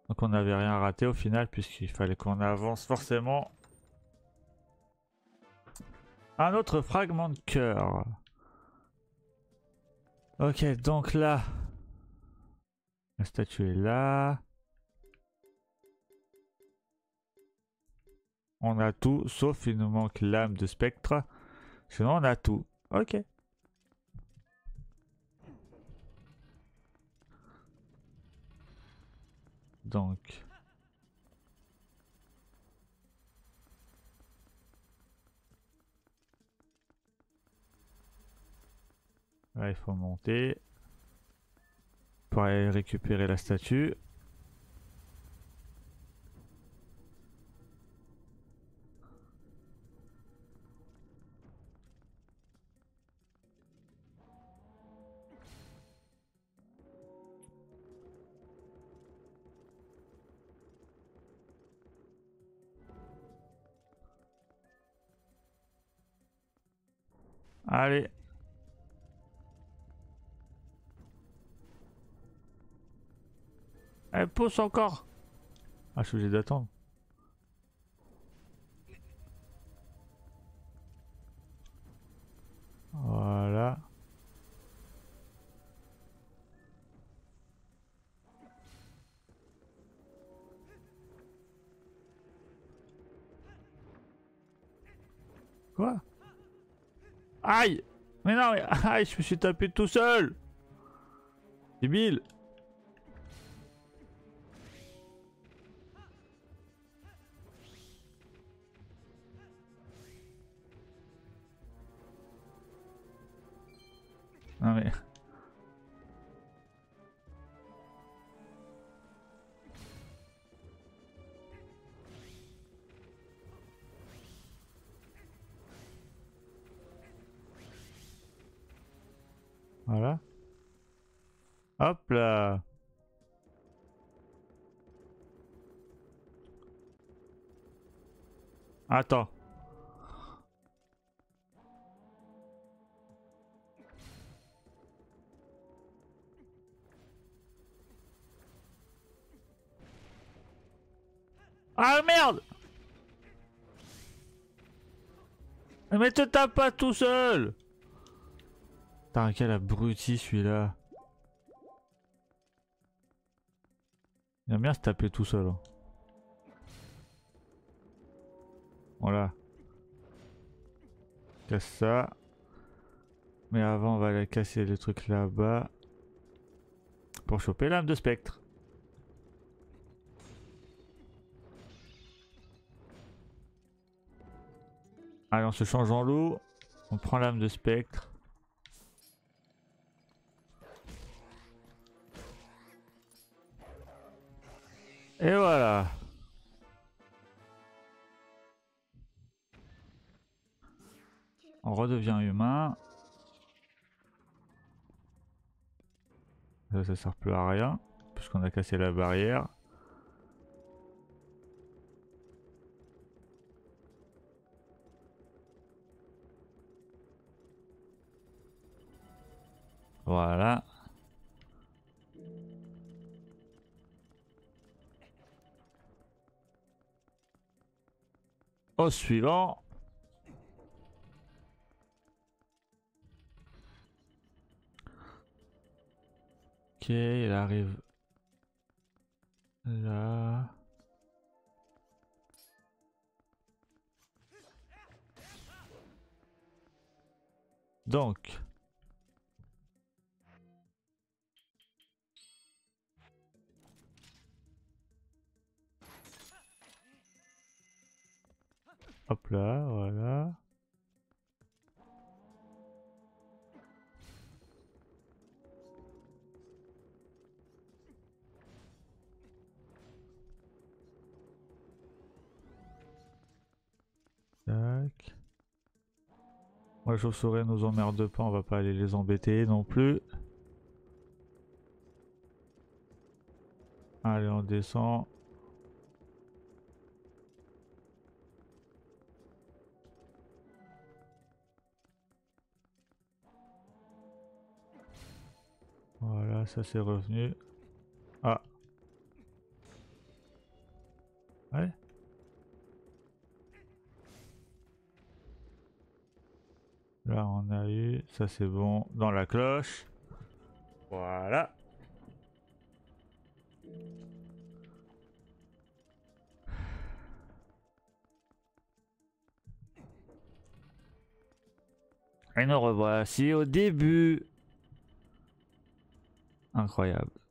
Donc on n'avait rien raté au final puisqu'il fallait qu'on avance forcément. Un autre fragment de cœur. Ok, donc là, la statue est là. On a tout, sauf il nous manque l'âme de spectre. Sinon, on a tout. Ok. Donc. Là, il faut monter pour aller récupérer la statue. Allez. Elle pousse encore. Ah, je suis obligé d'attendre. Voilà. Quoi? Aïe Mais non, mais... [laughs] aïe, je me suis tapé tout seul Débile. Voilà. Hop là. Attends. Ah merde Mais te tape pas tout seul Putain, quel abruti celui-là. Il aime bien se taper tout seul. hein. Voilà. Casse ça. Mais avant, on va aller casser les trucs là-bas. Pour choper l'âme de spectre. Allez, on se change en loup. On prend l'âme de spectre. Et voilà. On redevient humain. Ça, ça sert plus à rien. Puisqu'on a cassé la barrière. Voilà. Au suivant. Ok, il arrive là. Donc. Hop là, voilà. Tac. Moi, les chauves-souris nous emmerde pas, on va pas aller les embêter non plus. Allez, on descend. Voilà, ça c'est revenu. Ah. Ouais. Là on a eu, ça c'est bon, dans la cloche. Voilà. Et nous revoici au début. Incroyable.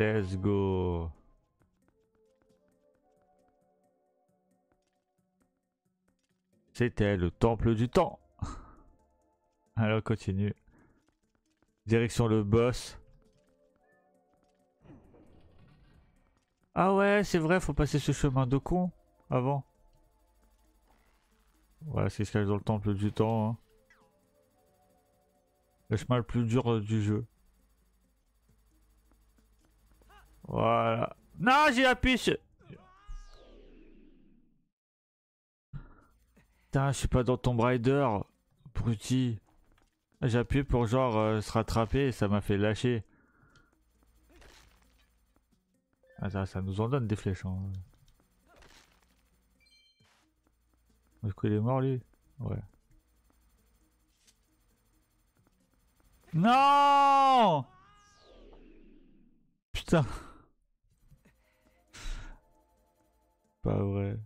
Let's go. C'était le temple du temps. [laughs] Alors continue. Direction le boss. Ah ouais, c'est vrai, faut passer ce chemin de con avant. Voilà, c'est ce qu'il y a dans le temple du temps. hein. Le chemin le plus dur du jeu. Voilà. Non, j'ai appuyé. Putain, je suis pas dans Tomb Raider, bruti. J'ai appuyé pour genre euh, se rattraper et ça m'a fait lâcher. Ah, ça, ça nous en donne des flèches. Hein. Est-ce qu'il est mort lui? Ouais. Non Putain. pas vrai.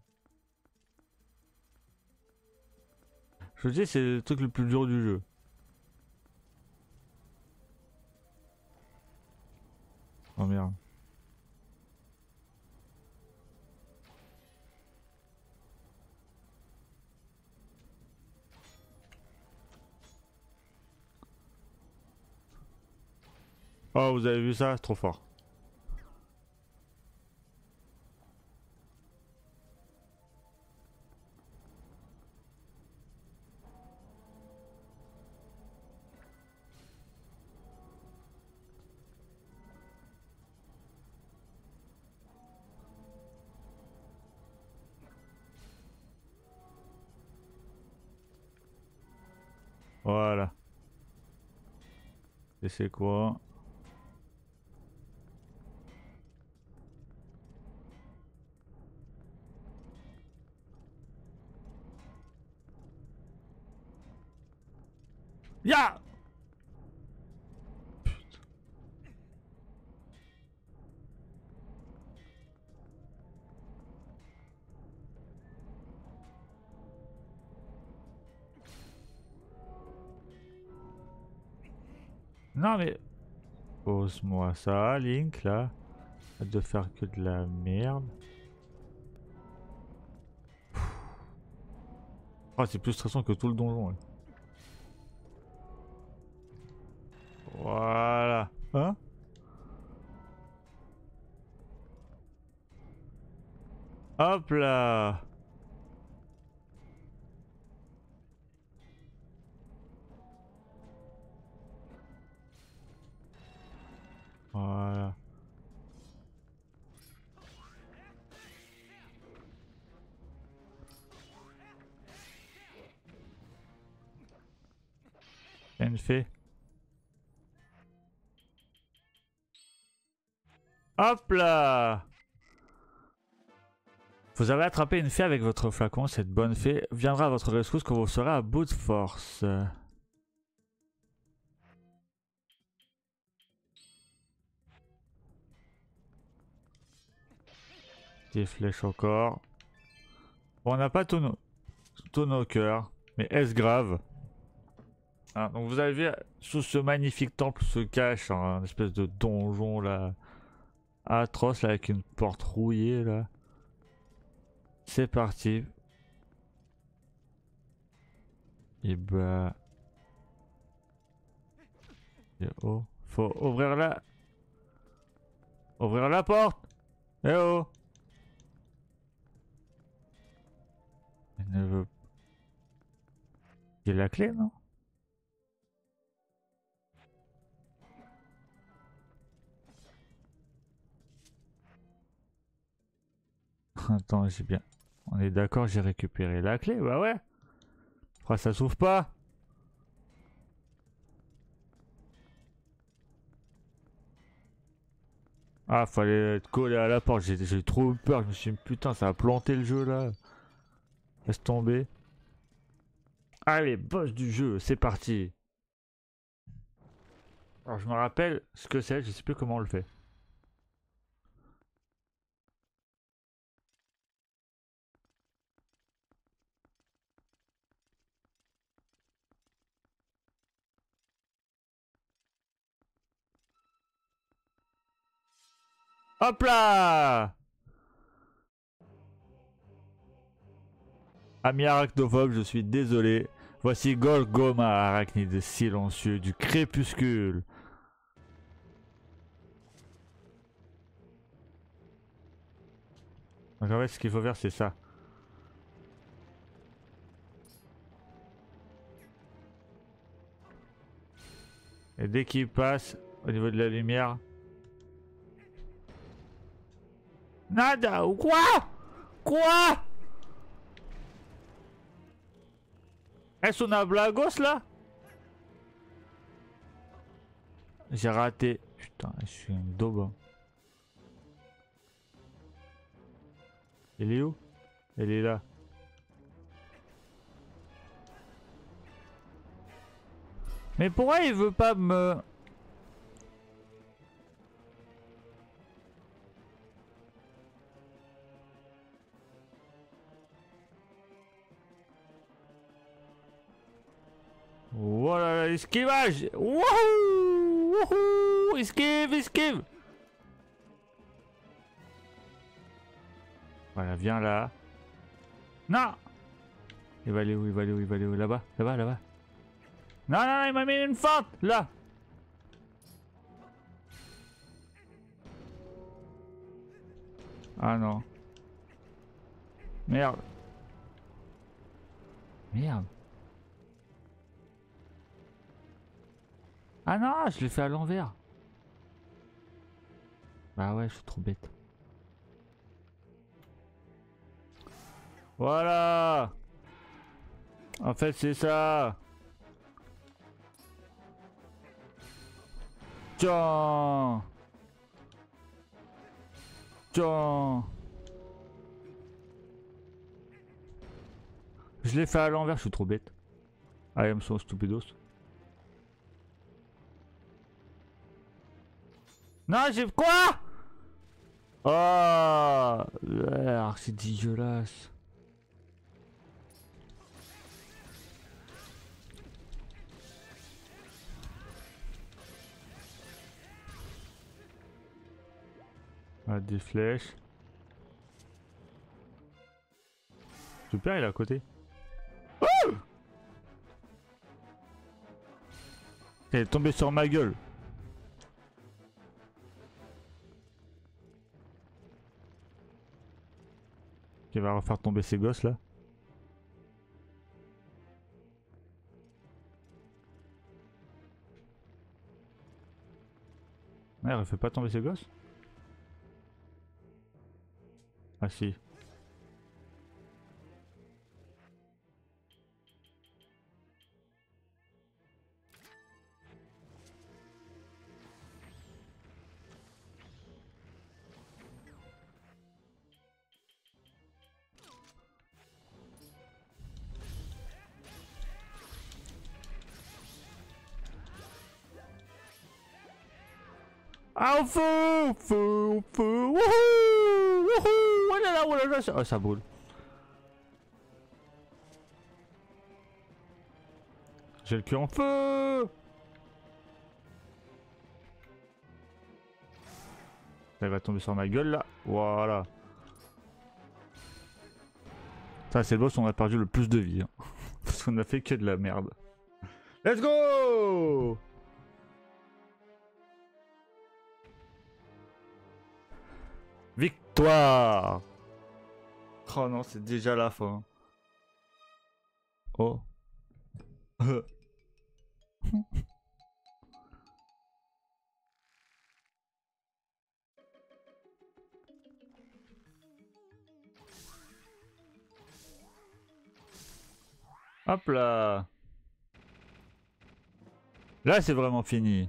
Je dis, c'est le truc le plus dur du jeu. Oh merde. Oh, vous avez vu ça? Trop fort. Voilà. Et c'est quoi? Ya Non mais... Pose-moi ça, Link, là. de faire que de la merde. Oh, c'est plus stressant que tout le donjon. Voilà. Hein? Hop là Voilà. Bien fait. Hop là Vous avez attrapé une fée avec votre flacon. Cette bonne fée viendra à votre rescousse quand vous serez à bout de force. Flèches encore. On n'a pas nos, tous nos cœurs. Mais est-ce grave? Ah, Donc vous avez vu, sous ce magnifique temple se cache un espèce de donjon là atroce avec une porte rouillée là. C'est parti. Et bah... Et oh, faut ouvrir la... Ouvrir la porte Eh oh Elle ne veut... Il la clé, non? [laughs] Attends, j'ai bien. On est d'accord, j'ai récupéré la clé, bah ouais. Pourquoi ça s'ouvre pas? Ah, fallait être collé à la porte, j'ai trop peur, je me suis dit putain, ça a planté le jeu là. Laisse tomber. Allez, boss du jeu, c'est parti. Alors je me rappelle ce que c'est, je sais plus comment on le fait. Hop là Ami arachnophobe, je suis désolé. Voici Golgoma, arachnide silencieux du crépuscule. En fait, ce qu'il faut faire, c'est ça. Et dès qu'il passe au niveau de la lumière, Nada ou quoi? Quoi? Est-ce una blagos là J'ai raté. Putain, je suis un daube. Elle est où? Elle est là. Mais pourquoi il veut pas me... Voilà, esquivage Wouhou Wouhou Esquive, esquive Voilà, viens là. Non Il va aller où Il va aller où Il va aller où? Là-bas Là-bas, là-bas. Non, non, non, il m'a mis une fente Là Ah non. Merde. Merde. Ah non, je l'ai fait à l'envers. Bah ouais, je suis trop bête. Voilà En fait, c'est ça Tiens Tiens Je l'ai fait à l'envers, je suis trop bête. I am so stupidos. Non, j'ai quoi? Oh c'est dégueulasse. Ah, des flèches. Super, il est à côté. il est tombé sur ma gueule. Il va refaire tomber ses gosses là. Merde, il fait pas tomber ses gosses? Ah si. Ah au feu feu feu Wouhou Wouhou Oh là là, ça brûle. J'ai le cul en feu Ça va tomber sur ma gueule là. Voilà. Ça c'est le boss où on a perdu le plus de vie. Hein. [laughs] Parce qu'on a fait que de la merde. Let's go Victoire Oh non, c'est déjà la fin. Oh. [laughs] Hop là Là c'est vraiment fini.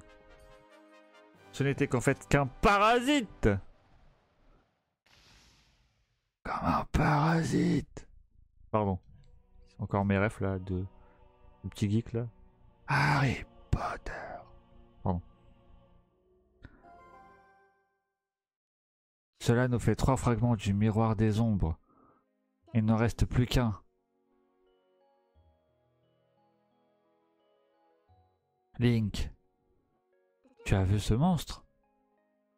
Ce n'était qu'en fait qu'un parasite comme un parasite. Pardon. C'est encore mes refs là de. Le petit geek là. Harry Potter. Pardon. Cela nous fait trois fragments du miroir des ombres. Il n'en reste plus qu'un. Link, tu as vu ce monstre?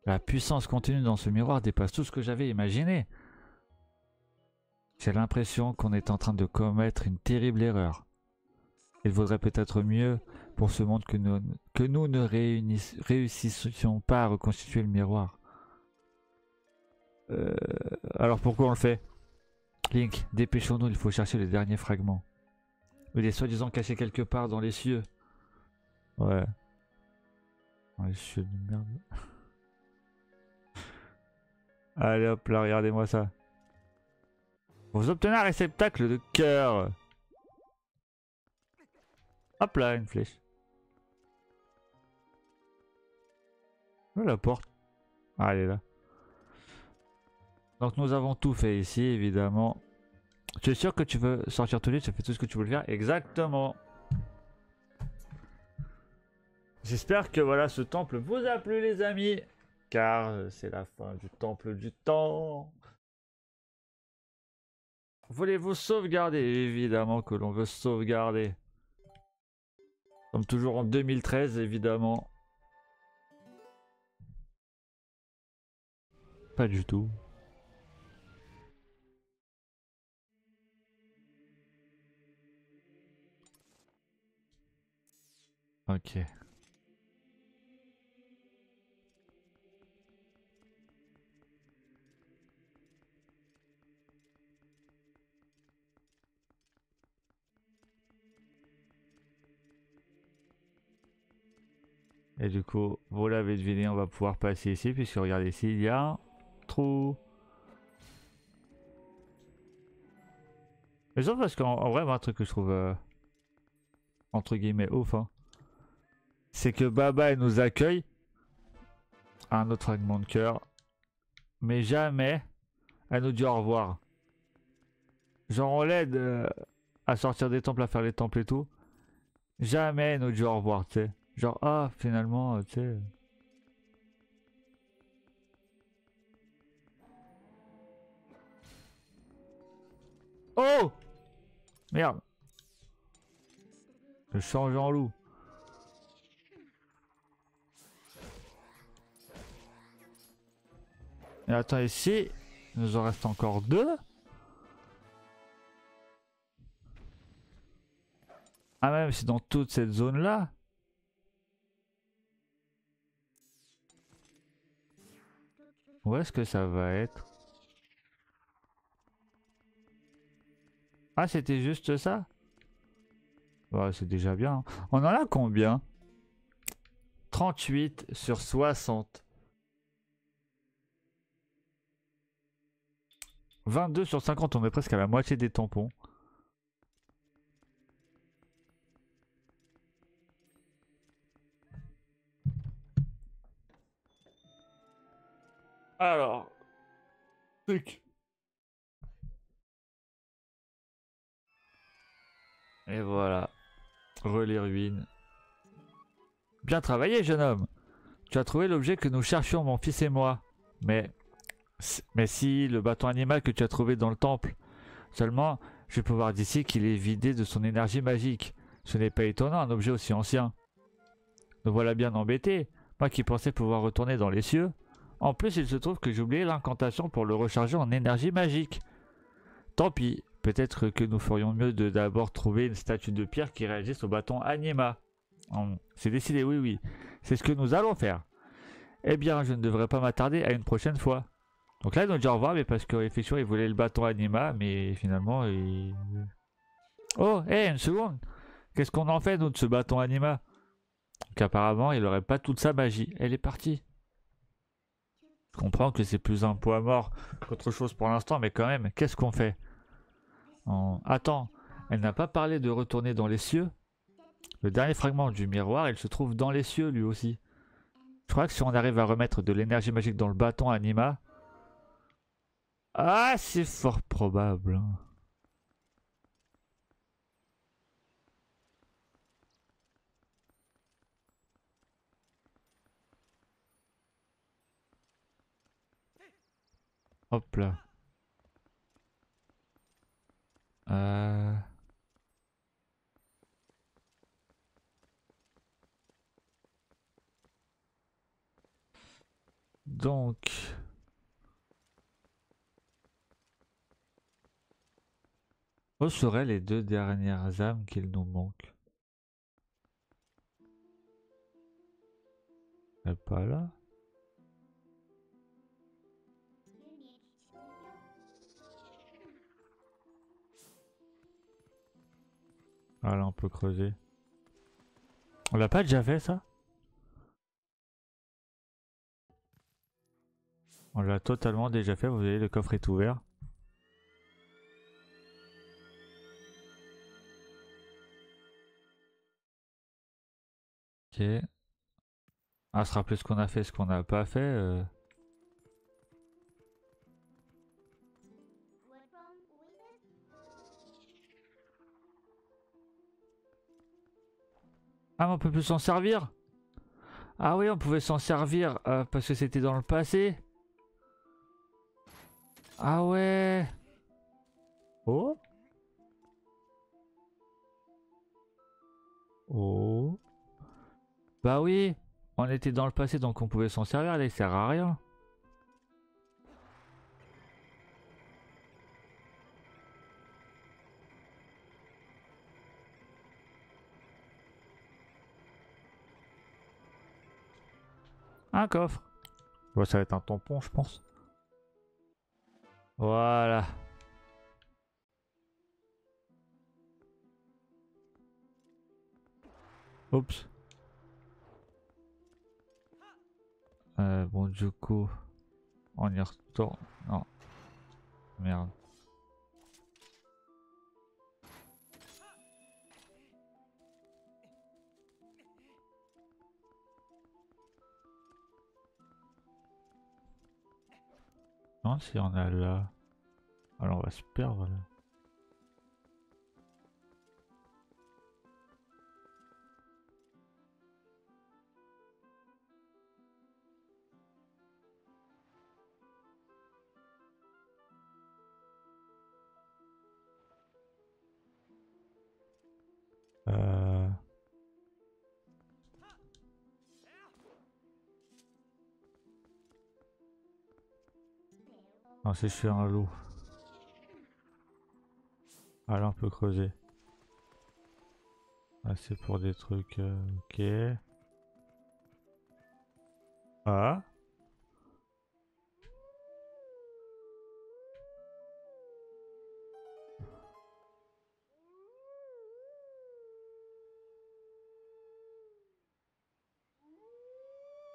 La puissance contenue dans ce miroir dépasse tout ce que j'avais imaginé. L'impression qu'on est en train de commettre une terrible erreur. Il vaudrait peut-être mieux pour ce monde que nous, ne réussissions pas à reconstituer le miroir. Euh, alors pourquoi on le fait? Link, dépêchons-nous, il faut chercher les derniers fragments. Il est soi-disant caché quelque part dans les cieux. Ouais. Les cieux de merde. [laughs] Allez hop là, regardez-moi ça. Vous obtenez un réceptacle de cœur. Hop là, une flèche. Où la porte Ah, elle est là. Donc nous avons tout fait ici, évidemment. Tu es sûr que tu veux sortir tout de suite? Tu fais tout ce que tu veux faire Exactement. J'espère que voilà, ce temple vous a plu les amis. Car c'est la fin du temple du temps. Voulez-vous sauvegarder? Évidemment que l'on veut sauvegarder. Comme toujours en 2013, évidemment. Pas du tout. Ok. Et du coup, vous l'avez deviné, on va pouvoir passer ici, puisque regardez ici, il y a un trou. Mais sauf parce qu'en vrai, un truc que je trouve euh, entre guillemets ouf, hein, c'est que Baba elle nous accueille. Un autre fragment de cœur. Mais jamais elle nous dit au revoir. Genre on l'aide euh, à sortir des temples, à faire les temples et tout. Jamais elle nous dit au revoir, tu sais. Genre, ah, finalement, tu sais. Oh Merde. Je change en loup. Et attends, ici, il nous en reste encore deux? Ah même, c'est dans toute cette zone-là. Où est-ce que ça va être? Ah, c'était juste ça? Ouais, c'est déjà bien. On en a combien? 38 sur 60. 22 sur 50, on est presque à la moitié des tampons. Alors, truc. Et voilà. Relais ruines. Bien travaillé, jeune homme. Tu as trouvé l'objet que nous cherchions, mon fils et moi. Mais... Mais si, le bâton animal que tu as trouvé dans le temple. Seulement, je peux voir d'ici qu'il est vidé de son énergie magique. Ce n'est pas étonnant, un objet aussi ancien. Nous voilà bien embêtés. Moi qui pensais pouvoir retourner dans les cieux. En plus, il se trouve que j'ai oublié l'incantation pour le recharger en énergie magique. Tant pis, peut-être que nous ferions mieux de d'abord trouver une statue de pierre qui réagisse au bâton Anima. C'est décidé, oui, oui. C'est ce que nous allons faire. Eh bien, je ne devrais pas m'attarder à une prochaine fois. Donc là, ils ont dit au revoir, mais parce qu'effectivement, ils voulaient le bâton Anima, mais finalement, ils... Oh, hé, une seconde Qu'est-ce qu'on en fait, nous, de ce bâton Anima? Donc apparemment, il n'aurait pas toute sa magie. Elle est partie. Je comprends que c'est plus un poids mort qu'autre chose pour l'instant, mais quand même, qu'est-ce qu'on fait Attends, elle n'a pas parlé de retourner dans les cieux Le dernier fragment du miroir, il se trouve dans les cieux lui aussi. Je crois que si on arrive à remettre de l'énergie magique dans le bâton Anima... Ah, c'est fort probable. Hop là. Euh... Donc... Où seraient les deux dernières âmes qu'il nous manque? Elle pas là Ah là on peut creuser. On l'a pas déjà fait ça? On l'a totalement déjà fait, vous voyez le coffre est ouvert. Ok. À se rappeler ce qu'on a fait, ce qu'on n'a pas fait. Euh. Ah, mais on peut plus s'en servir Ah oui, on pouvait s'en servir euh, parce que c'était dans le passé. Ah ouais Oh Oh Bah oui, on était dans le passé donc on pouvait s'en servir, il sert à rien. Un coffre. ça va être un tampon, je pense. Voilà. Oups. Euh, bon, du coup, on y retourne. Non. Merde. Non, si on a là. Alors on va se perdre là. Euh... Si je suis un loup. Ah là, on peut creuser. Ah, c'est pour des trucs... euh, ok. Ah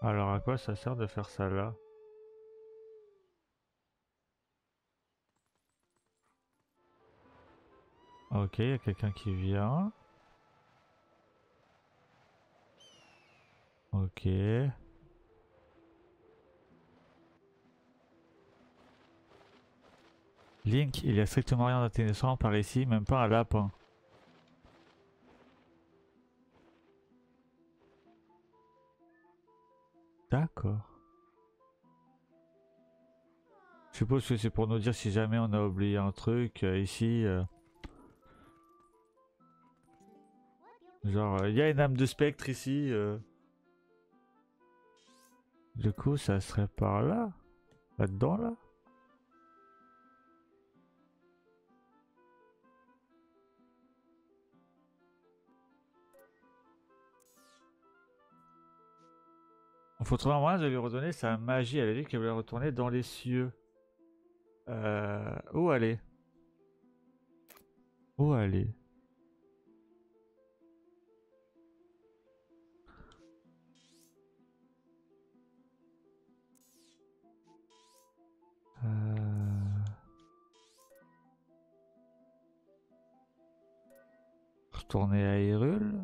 Alors à quoi ça sert de faire ça là? Ok, il y a quelqu'un qui vient. Ok. Link, il y a strictement rien d'intéressant par ici, même pas un lapin. D'accord. Je suppose que c'est pour nous dire si jamais on a oublié un truc euh, ici. euh. Genre, il y a une âme de spectre ici. euh. Du coup, ça serait par là? Là-dedans, là? Il faut trouver un moyen de lui redonner sa magie. Elle a dit qu'elle voulait retourner dans les cieux. Euh, où aller? Où aller? Euh, Retourner à Hyrule.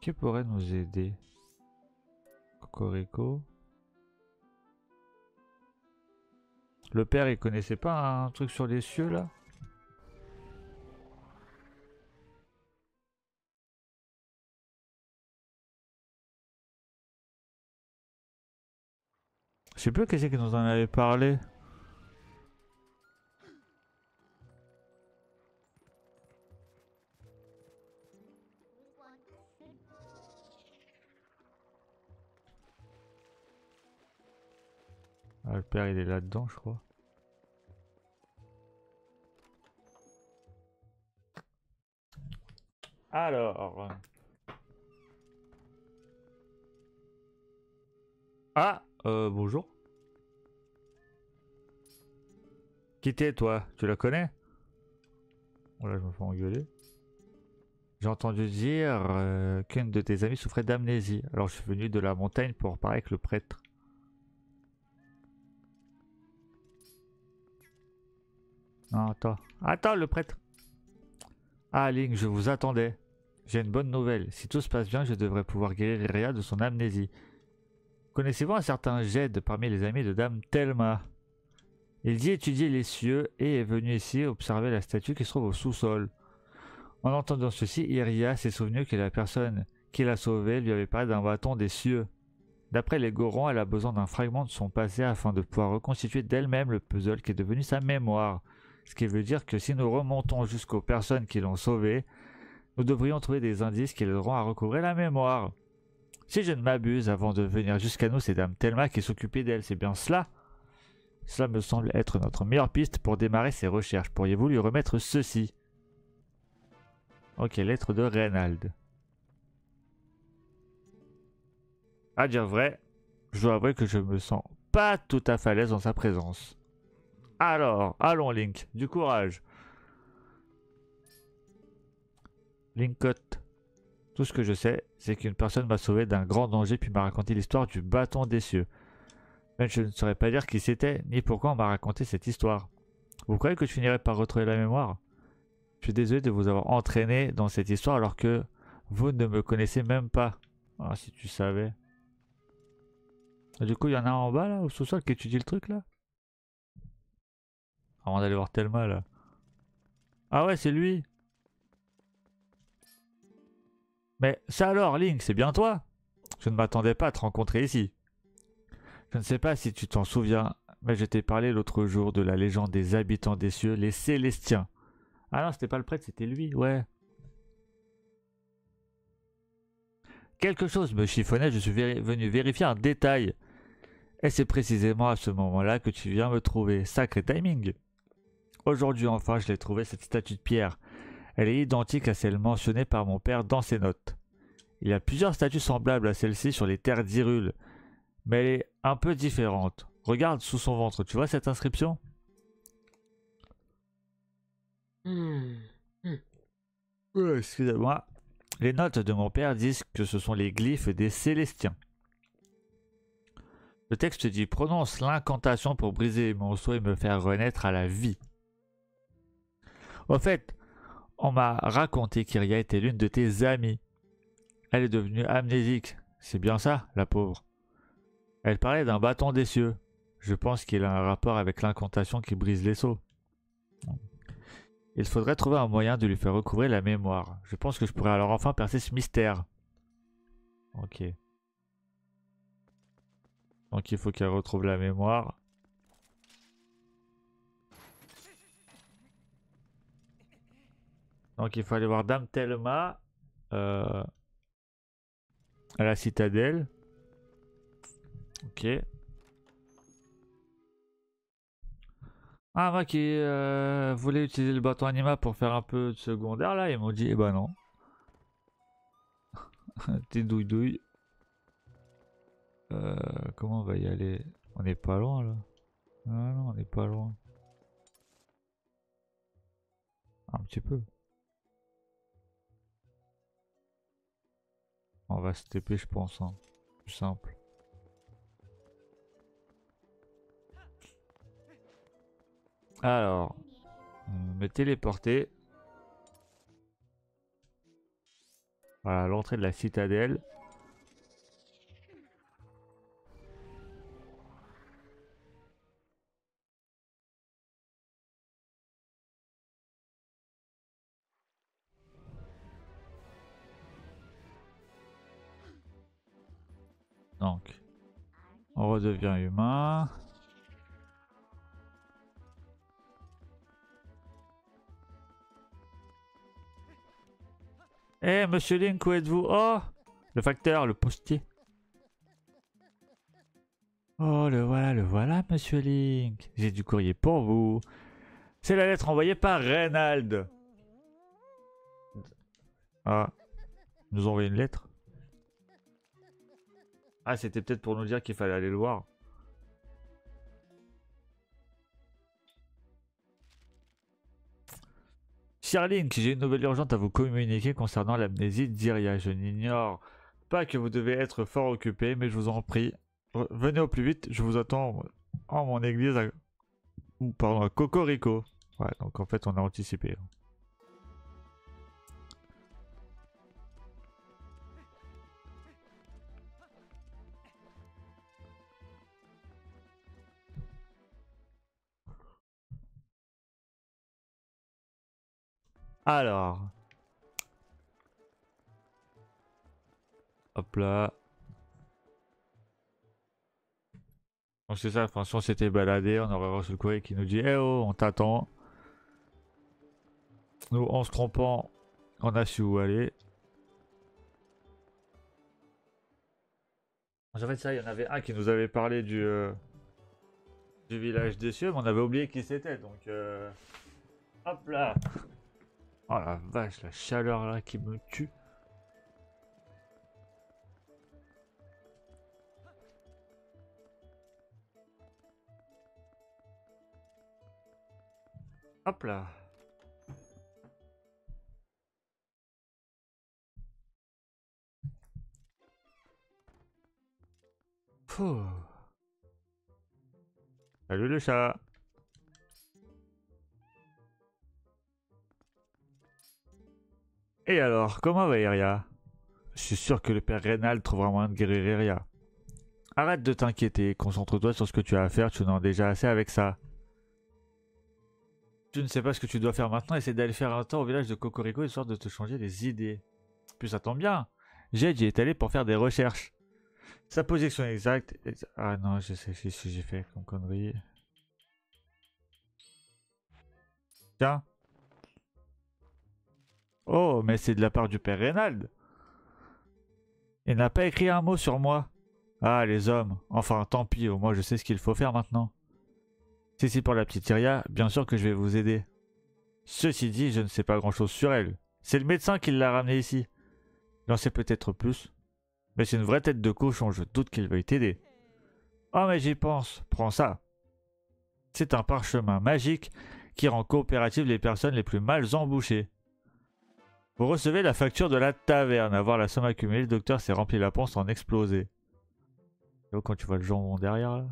Qui pourrait nous aider? Cocorico. Le père, il connaissait pas un truc sur les cieux là? Sais plus qui c'est qui nous en avait parlé? Ah, le père il est là-dedans, je crois. Alors. Ah, euh, bonjour. Qui t'es toi? Tu la connais? Oh je me fais engueuler. J'ai entendu dire euh, qu'une de tes amies souffrait d'amnésie. Alors je suis venu de la montagne pour parler avec le prêtre. Non, attends. Attends, le prêtre. Ah, Link, je vous attendais. J'ai une bonne nouvelle. Si tout se passe bien, je devrais pouvoir guérir Iria de son amnésie. Connaissez-vous un certain Jed parmi les amis de Dame Thelma? Il dit étudier les cieux et est venu ici observer la statue qui se trouve au sous-sol. En entendant ceci, Iria s'est souvenu que la personne qui l'a sauvée lui avait parlé d'un bâton des cieux. D'après les Gorons, elle a besoin d'un fragment de son passé afin de pouvoir reconstituer d'elle-même le puzzle qui est devenu sa mémoire. Ce qui veut dire que si nous remontons jusqu'aux personnes qui l'ont sauvée, nous devrions trouver des indices qui l'aideront à recouvrer la mémoire. Si je ne m'abuse, avant de venir jusqu'à nous, c'est Dame Thelma qui s'occupait d'elle, c'est bien cela Cela me semble être notre meilleure piste pour démarrer ces recherches. Pourriez-vous lui remettre ceci? Ok, lettre de Reynald. À dire vrai, je dois avouer que je me sens pas tout à fait à l'aise dans sa présence. Alors, allons Link, du courage. Linkot. Tout ce que je sais, c'est qu'une personne m'a sauvé d'un grand danger puis m'a raconté l'histoire du bâton des cieux. Mais je ne saurais pas dire qui c'était, ni pourquoi on m'a raconté cette histoire. Vous croyez que je finirai par retrouver la mémoire? Je suis désolé de vous avoir entraîné dans cette histoire alors que vous ne me connaissez même pas. Ah, si tu savais. du coup, il y en a un en bas là, au sous-sol, qui étudie le truc là? Avant d'aller voir Thelma là. Ah ouais, c'est lui Mais ça alors, Link, c'est bien toi? Je ne m'attendais pas à te rencontrer ici. Je ne sais pas si tu t'en souviens, mais je t'ai parlé l'autre jour de la légende des habitants des cieux, les Célestiens. Ah non, c'était pas le prêtre, c'était lui, ouais. Quelque chose me chiffonnait, je suis venu vérifier un détail. Et c'est précisément à ce moment-là que tu viens me trouver. Sacré timing. Aujourd'hui enfin, je l'ai trouvé, cette statue de pierre. Elle est identique à celle mentionnée par mon père dans ses notes. Il y a plusieurs statues semblables à celle-ci sur les terres d'Irul, mais elle est un peu différente. Regarde sous son ventre, tu vois cette inscription? Hmm. Hmm. Excusez-moi. Les notes de mon père disent que ce sont les glyphes des Célestiens. Le texte dit prononce l'incantation pour briser mon sceau et me faire renaître à la vie. Au fait, on m'a raconté qu'Iria était l'une de tes amies. Elle est devenue amnésique. C'est bien ça, la pauvre? Elle parlait d'un bâton des cieux. Je pense qu'il a un rapport avec l'incantation qui brise les sceaux. Il faudrait trouver un moyen de lui faire recouvrir la mémoire. Je pense que je pourrais alors enfin percer ce mystère. Ok. Donc il faut qu'elle retrouve la mémoire. Donc il faut aller voir Dame Thelma euh, à la citadelle. Ok. Ah, moi qui euh, utiliser le bâton anima pour faire un peu de secondaire, là, ils m'ont dit, eh ben non. [laughs] T'es douille douille. Euh, comment on va y aller? On n'est pas loin, là. Ah non, on n'est pas loin. Un petit peu. On va se TP, je pense. Hein. Plus simple. Alors, me téléporter. Voilà, l'entrée de la citadelle. Donc, on redevient humain. Eh, monsieur Link, où êtes-vous? Oh Le facteur, le postier. Oh, le voilà, le voilà, monsieur Link. J'ai du courrier pour vous. C'est la lettre envoyée par Reynald. Ah. Nous envoie une lettre? Ah, c'était peut-être pour nous dire qu'il fallait aller le voir. Cher Link, j'ai une nouvelle urgente à vous communiquer concernant l'amnésie d'Iria. Je n'ignore pas que vous devez être fort occupé, mais je vous en prie, venez au plus vite, je vous attends en mon église à... Pardon, à Cocorico. Ouais, donc en fait on a anticipé. Alors. Hop là. Donc c'est ça, on s'était baladé, on aurait reçu le courrier qui nous dit Eh oh, on t'attend. Nous, en se trompant, on a su où aller. En fait, ça, il y en avait un qui nous avait parlé du, euh, village des cieux, mais on avait oublié qui c'était. Donc, euh, hop là. Oh la vache, la chaleur là qui me tue. Hop là. Pouh. Salut le chat. Et alors, comment va Iria? Je suis sûr que le père Rénal trouvera moyen de guérir Iria. Arrête de t'inquiéter, concentre-toi sur ce que tu as à faire, tu en as déjà assez avec ça. Tu ne sais pas ce que tu dois faire maintenant, essaie d'aller faire un temps au village de Cocorico histoire de te changer les idées. Puis ça tombe bien, Jed y est allé pour faire des recherches. Sa position exacte... Ah non, je sais ce que j'ai fait comme connerie. Tiens. Oh, mais c'est de la part du père Reynald. Il n'a pas écrit un mot sur moi. Ah, les hommes. Enfin, tant pis, au moins je sais ce qu'il faut faire maintenant. Si c'est pour la petite Iria, bien sûr que je vais vous aider. Ceci dit, je ne sais pas grand-chose sur elle. C'est le médecin qui l'a ramenée ici. J'en sais peut-être plus. Mais c'est une vraie tête de cochon, je doute qu'il veuille t'aider. Oh mais j'y pense, prends ça. C'est un parchemin magique qui rend coopératives les personnes les plus mal embouchées. Vous recevez la facture de la taverne. À voir la somme accumulée, le docteur s'est rempli la panse en explosé. quand tu vois le jambon derrière là.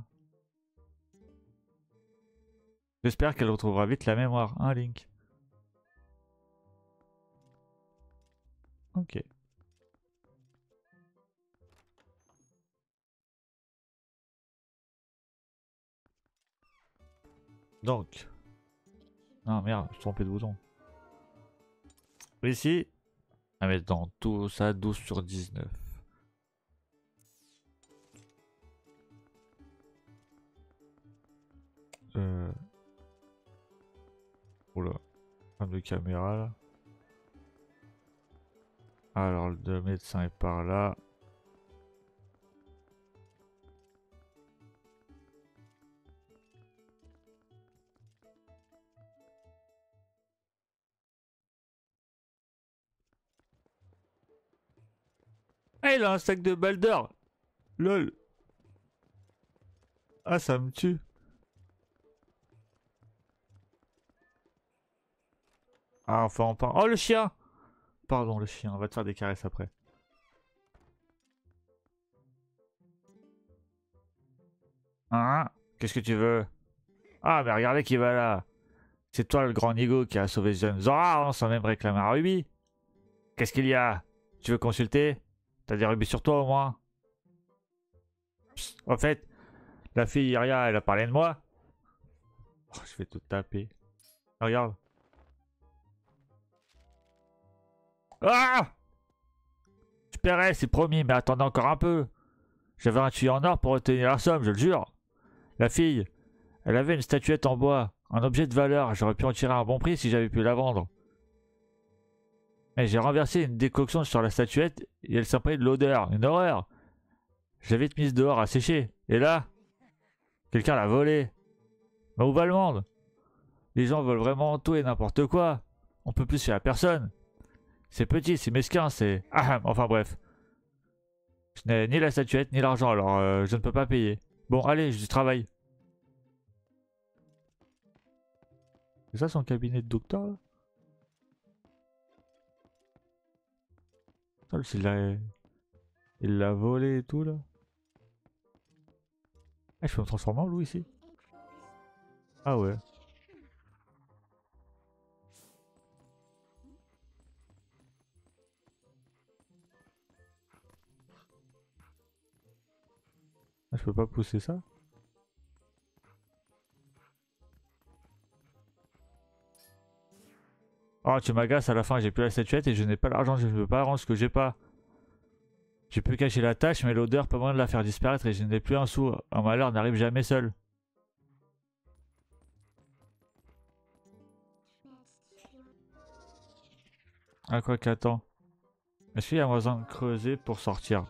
J'espère qu'elle retrouvera vite la mémoire, hein Link Ok. Donc. Non merde, je suis trompé de bouton. Ici. Ah mais dans tout ça, 12 sur 19. Euh... Oula. De caméra là. Alors le médecin est par là. Ah, il a un sac de Balder Lol. Ah, ça me tue. Ah, enfin, on. Oh, le chien Pardon, le chien. On va te faire des caresses après. Hein Qu'est-ce que tu veux? Ah, mais regardez qui va là. C'est toi le grand Nigo qui a sauvé jeune Zora hein, sans même réclamer un rubis. Qu'est-ce qu'il y a? Tu veux consulter? T'as des rubis sur toi au moins? En fait, la fille Iria, elle a parlé de moi. Oh, je vais tout taper. Regarde. Ah Je paierai, c'est promis, mais attendez encore un peu. J'avais un tuyau en or pour retenir la somme, je le jure. La fille, elle avait une statuette en bois, un objet de valeur. J'aurais pu en tirer un bon prix si j'avais pu la vendre. J'ai renversé une décoction sur la statuette et elle pris de l'odeur. Une horreur. J'avais vite mise dehors à sécher. Et là, quelqu'un l'a volé. Mais où va le monde? Les gens veulent vraiment tout et n'importe quoi. On peut plus faire à personne. C'est petit, c'est mesquin, c'est... [clears throat] Ah, enfin bref. Je n'ai ni la statuette ni l'argent, alors euh, je ne peux pas payer. Bon, allez, je travaille. C'est ça son cabinet de docteur Il l'a volé et tout là. Ah, je peux me transformer en loup ici Ah ouais. Ah, je peux pas pousser ça? Oh, tu m'agaces à la fin, j'ai plus la statuette et je n'ai pas l'argent, je ne peux pas rendre ce que j'ai pas. J'ai pu cacher la tâche, mais l'odeur, pas moyen de la faire disparaître et je n'ai plus un sou. Un malheur n'arrive jamais seul. Ah quoi qu'attends. Est-ce qu'il y a besoin de creuser pour sortir?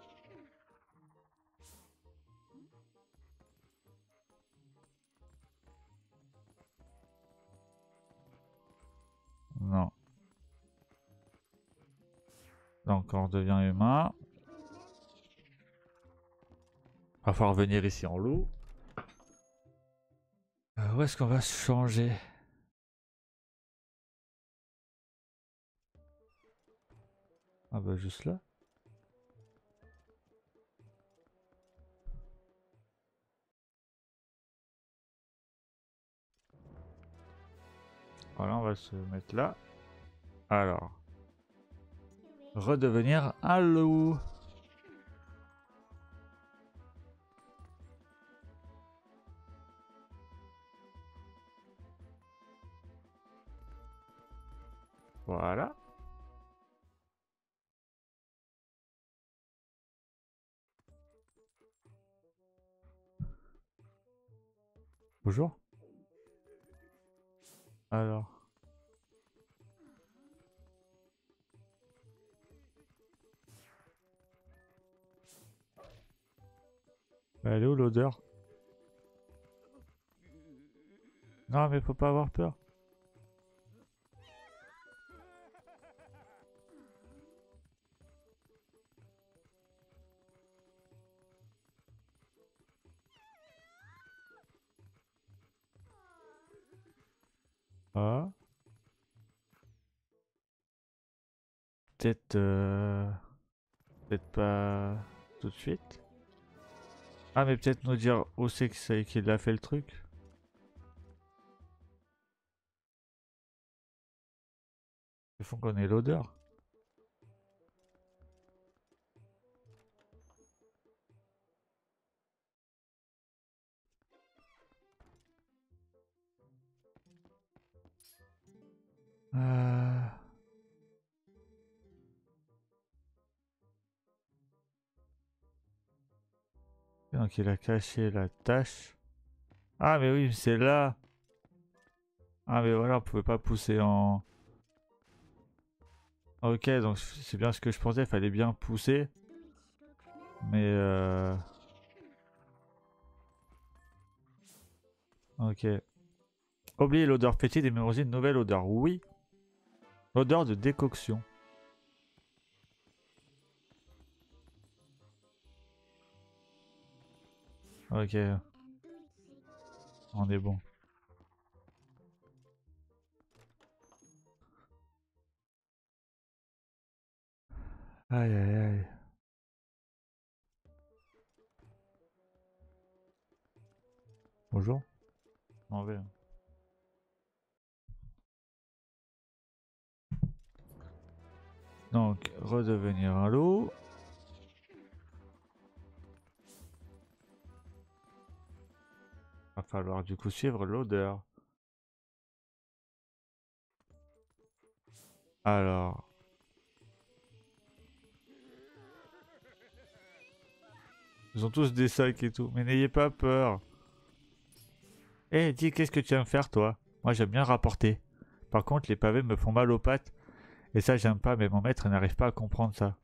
Non. Donc on redevient humain. Va falloir venir ici en loup. Euh, où est-ce qu'on va se changer? Ah bah juste là. Voilà, on va se mettre là. Alors. Redevenir un loup. Voilà. Bonjour. Alors. Elle est où l'odeur? Non mais faut pas avoir peur. Ah. Peut-être... euh, Peut-être pas tout de suite. Ah mais peut-être nous dire où c'est qu'il a fait le truc. Il faut qu'on ait l'odeur. Euh... Donc il a caché la tâche. Ah mais oui, c'est là. Ah mais voilà, on pouvait pas pousser en... Ok, donc c'est bien ce que je pensais, il fallait bien pousser. Mais euh... Ok. Oubliez l'odeur fétide et mémoriser une nouvelle odeur. Oui. L'odeur de décoction. Ok. On est bon. Aïe aïe aïe. Bonjour. M'en vais. Donc, redevenir un loup. Va falloir du coup suivre l'odeur. Alors. Ils ont tous des sacs et tout. Mais n'ayez pas peur. Eh, dis, qu'est-ce que tu aimes faire, toi? Moi, j'aime bien rapporter. Par contre, les pavés me font mal aux pattes. Et ça, j'aime pas, mais mon maître n'arrive pas à comprendre ça.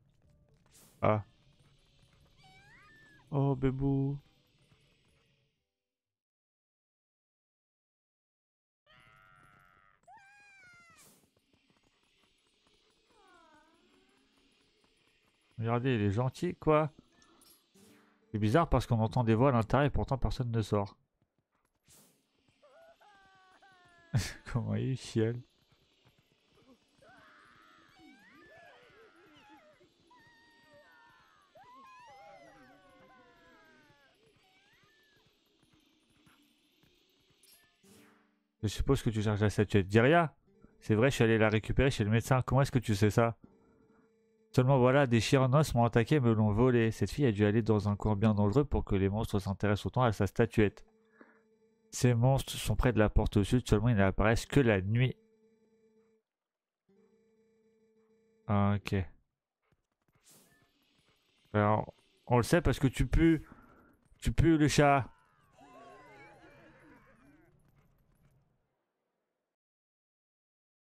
Ah. Oh, bébou. Regardez, il est gentil, quoi. C'est bizarre parce qu'on entend des voix à l'intérieur et pourtant personne ne sort. [laughs] Comment il chiale Je suppose que tu cherches la statuette d'Iria. C'est vrai, je suis allé la récupérer chez le médecin. Comment est-ce que tu sais ça? Seulement voilà, des Chironos m'ont attaqué et me l'ont volé. Cette fille a dû aller dans un coin bien dangereux pour que les monstres s'intéressent autant à sa statuette. Ces monstres sont près de la porte au sud, seulement ils n'apparaissent que la nuit. Ah, ok. Alors, on le sait parce que tu pues. Tu pues le chat.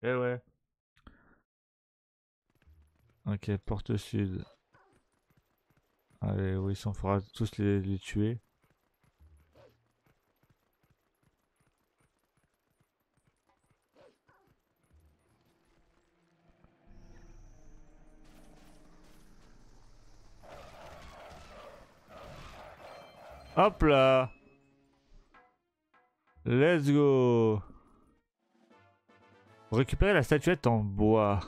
Eh ouais. Ok, porte sud. Allez, oui, on fera tous les, les tuer. Hop là Let's go Récupérer la statuette en bois.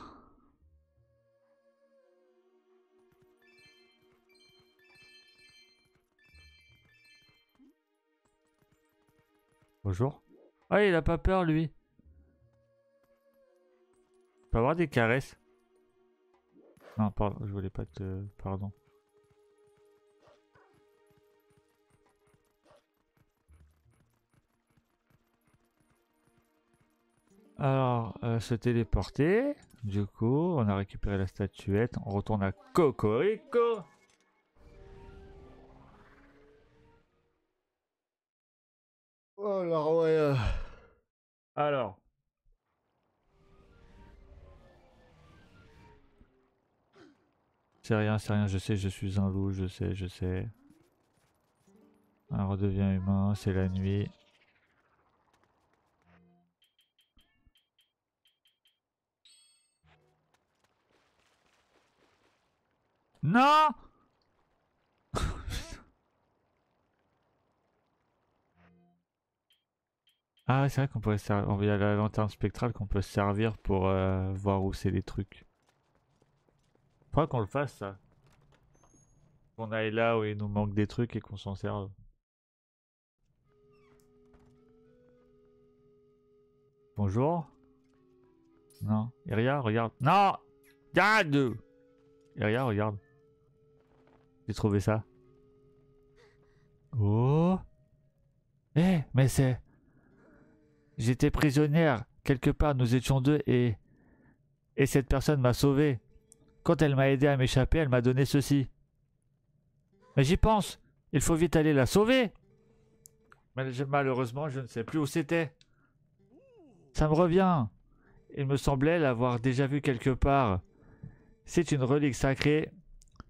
Bonjour. Ah, il a pas peur lui. peux avoir des caresses Non, pardon, je voulais pas te... Pardon. Alors, euh, se téléporter. Du coup, on a récupéré la statuette. On retourne à Cocorico. Alors, ouais. euh. Alors. C'est rien, c'est rien, je sais, je suis un loup, je sais, je sais. On redevient humain, c'est la nuit. Non Ah, c'est vrai qu'on pourrait servir. Il y a la lanterne spectrale qu'on peut se servir pour euh, voir où c'est les trucs. Faudra qu'on le fasse ça. Qu'on aille là où il nous manque des trucs et qu'on s'en serve. Bonjour Non Iria, regarde. Non Regarde Iria, regarde. J'ai trouvé ça. Oh Eh, mais c'est... J'étais prisonnière. Quelque part, nous étions deux et... Et cette personne m'a sauvé. Quand elle m'a aidé à m'échapper, elle m'a donné ceci. Mais j'y pense. Il faut vite aller la sauver. Mais malheureusement, je ne sais plus où c'était. Ça me revient. Il me semblait l'avoir déjà vu quelque part. C'est une relique sacrée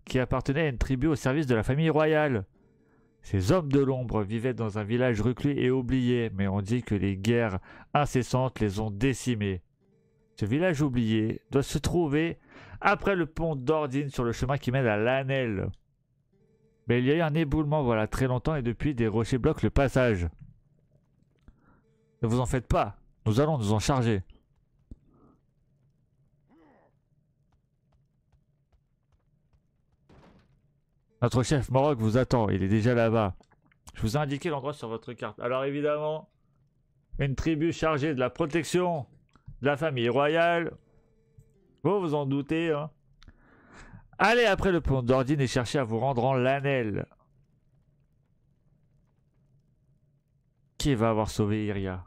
qui appartenait à une tribu au service de la famille royale. Ces hommes de l'ombre vivaient dans un village reclus et oublié, mais on dit que les guerres incessantes les ont décimés. Ce village oublié doit se trouver après le pont d'Ordine sur le chemin qui mène à Lanel. Mais il y a eu un éboulement voilà très longtemps et depuis des rochers bloquent le passage. Ne vous en faites pas, nous allons nous en charger. Notre chef Morok vous attend, il est déjà là-bas. Je vous ai indiqué l'endroit sur votre carte. Alors évidemment, une tribu chargée de la protection de la famille royale. Vous vous en doutez, hein. Allez après le pont d'Ordine et cherchez à vous rendre en Lanel. Qui va avoir sauvé Iria?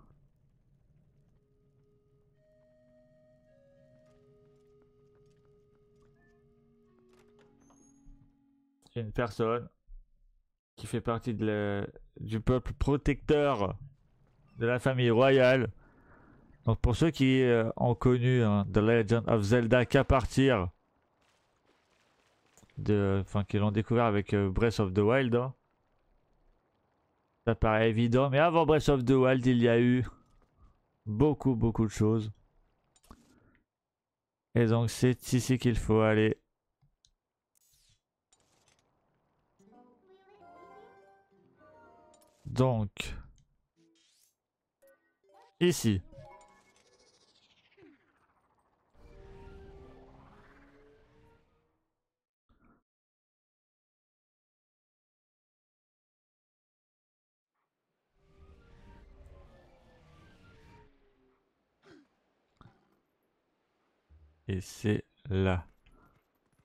Une personne qui fait partie du peuple protecteur de la famille royale. Donc pour ceux qui euh, ont connu hein, The Legend of Zelda qu'à partir de, enfin qui l'ont découvert avec euh, Breath of the Wild, hein, ça paraît évident. Mais avant Breath of the Wild, il y a eu beaucoup beaucoup de choses. Et donc c'est ici qu'il faut aller. Donc ici. Et c'est là.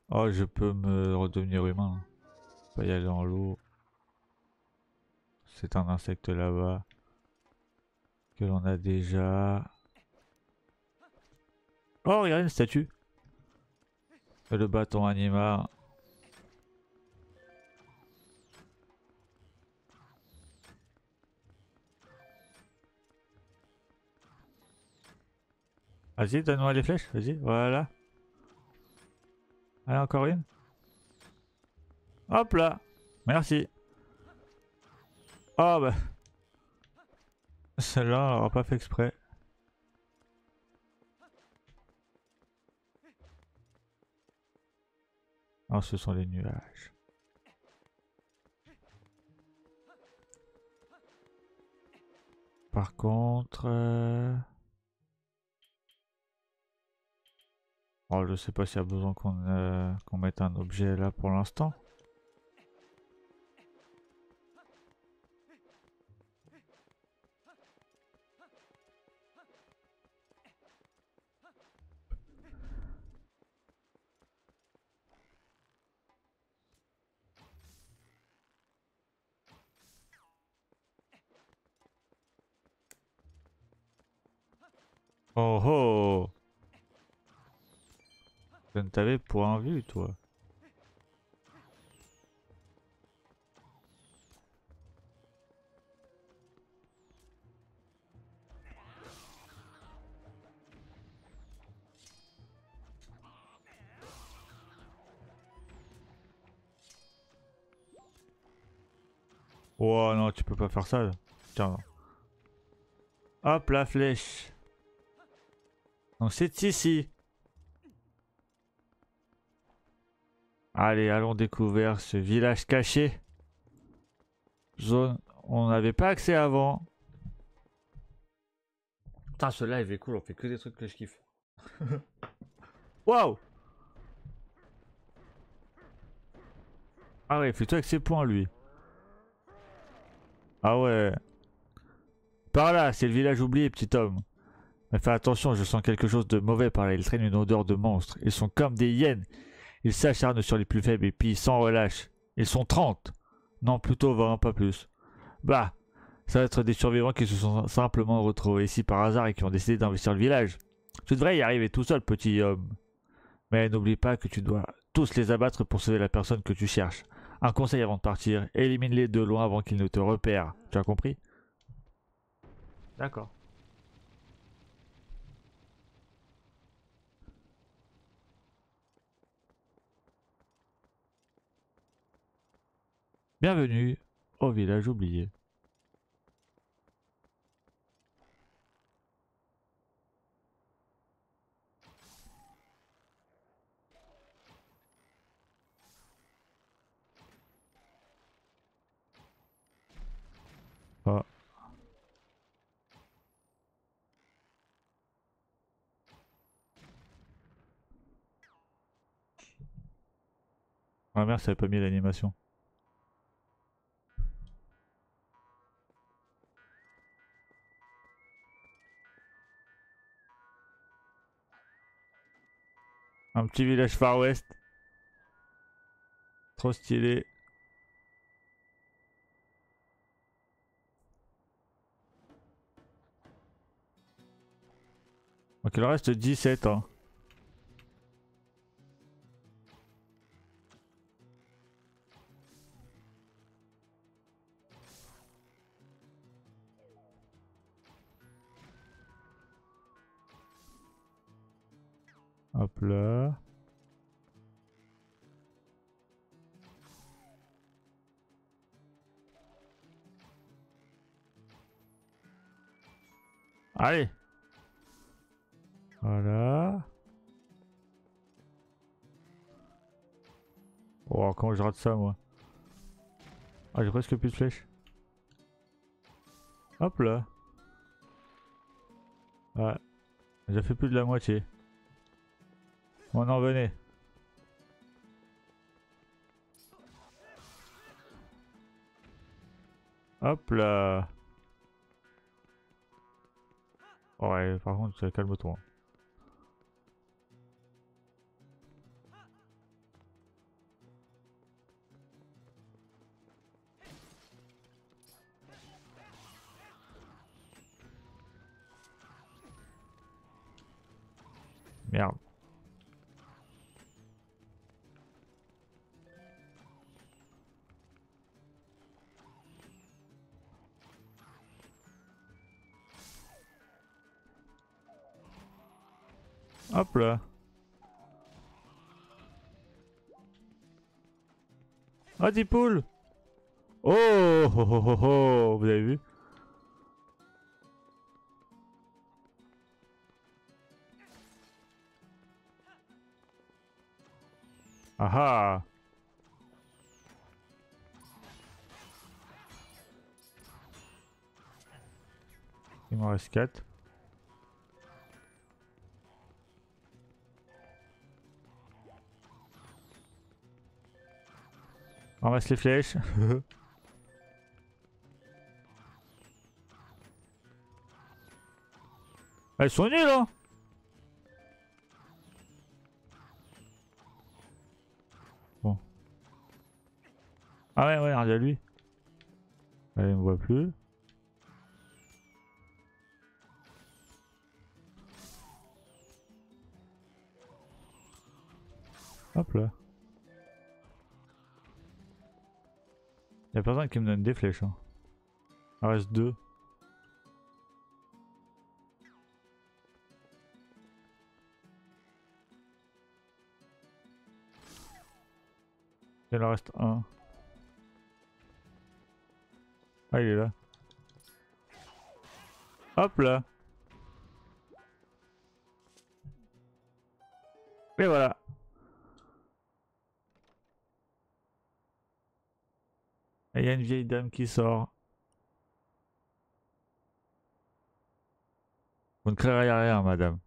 Oh, je peux me redevenir humain. Pas y aller en l'eau. C'est un insecte là-bas. Que l'on a déjà. Oh, regardez une statue. Le bâton anima. Vas-y, donne-moi les flèches, vas-y, voilà. Allez, encore une. Hop là, merci. Oh bah. Celle-là, on pas fait exprès. Oh, ce sont les nuages. Par contre... euh, Oh, je sais pas s'il y a besoin qu'on euh, qu'on mette un objet là pour l'instant. Oh oh Je ne t'avais point vu, toi. Oh non, tu peux pas faire ça. Tiens. Hop, la flèche. Donc c'est ici. Allez, allons découvrir ce village caché. Zone, on n'avait pas accès avant. Putain, ce live est cool, on fait que des trucs que je kiffe. [laughs] Waouh Ah ouais, fais-toi avec ses points, lui. Ah ouais. Par là, c'est le village oublié, petit homme. Mais fais attention, je sens quelque chose de mauvais par là. Ils traînent une odeur de monstre. Ils sont comme des hyènes. Ils s'acharnent sur les plus faibles et puis sans relâche. Ils sont 30. Non, plutôt 20, pas plus. Bah, ça va être des survivants qui se sont simplement retrouvés ici par hasard et qui ont décidé d'investir le village. Tu devrais y arriver tout seul, petit homme. Mais n'oublie pas que tu dois tous les abattre pour sauver la personne que tu cherches. Un conseil avant de partir, élimine-les de loin avant qu'ils ne te repèrent. Tu as compris? D'accord. Bienvenue au village oublié. Ah. Ma mère, ça pas mis l'animation. Un petit village Far West. Trop stylé. Donc il reste 17 ans. Hop là. Allez voilà. Oh, comment je rate ça, moi? Ah, j'ai presque plus de flèches. Hop là. Ouais. J'ai fait plus de la moitié. On en venait. Hop là. Ouais, par contre, calme-toi. Merde. Hop là. Ah, des poules oh, oh, oh, oh, oh, Vous avez vu? Ah ah Il m'en reste 4. On reste les flèches. [laughs] Elles sont nulles, hein Bon. Ah ouais, ouais, regarde, lui. Elle ne me voit plus. Hop là. Y'a personne qui me donne des flèches. Hein. Il reste deux. Il en reste un. Ah, il est là. Hop là. Et voilà. Et il y a une vieille dame qui sort. Vous ne créerez rien, madame.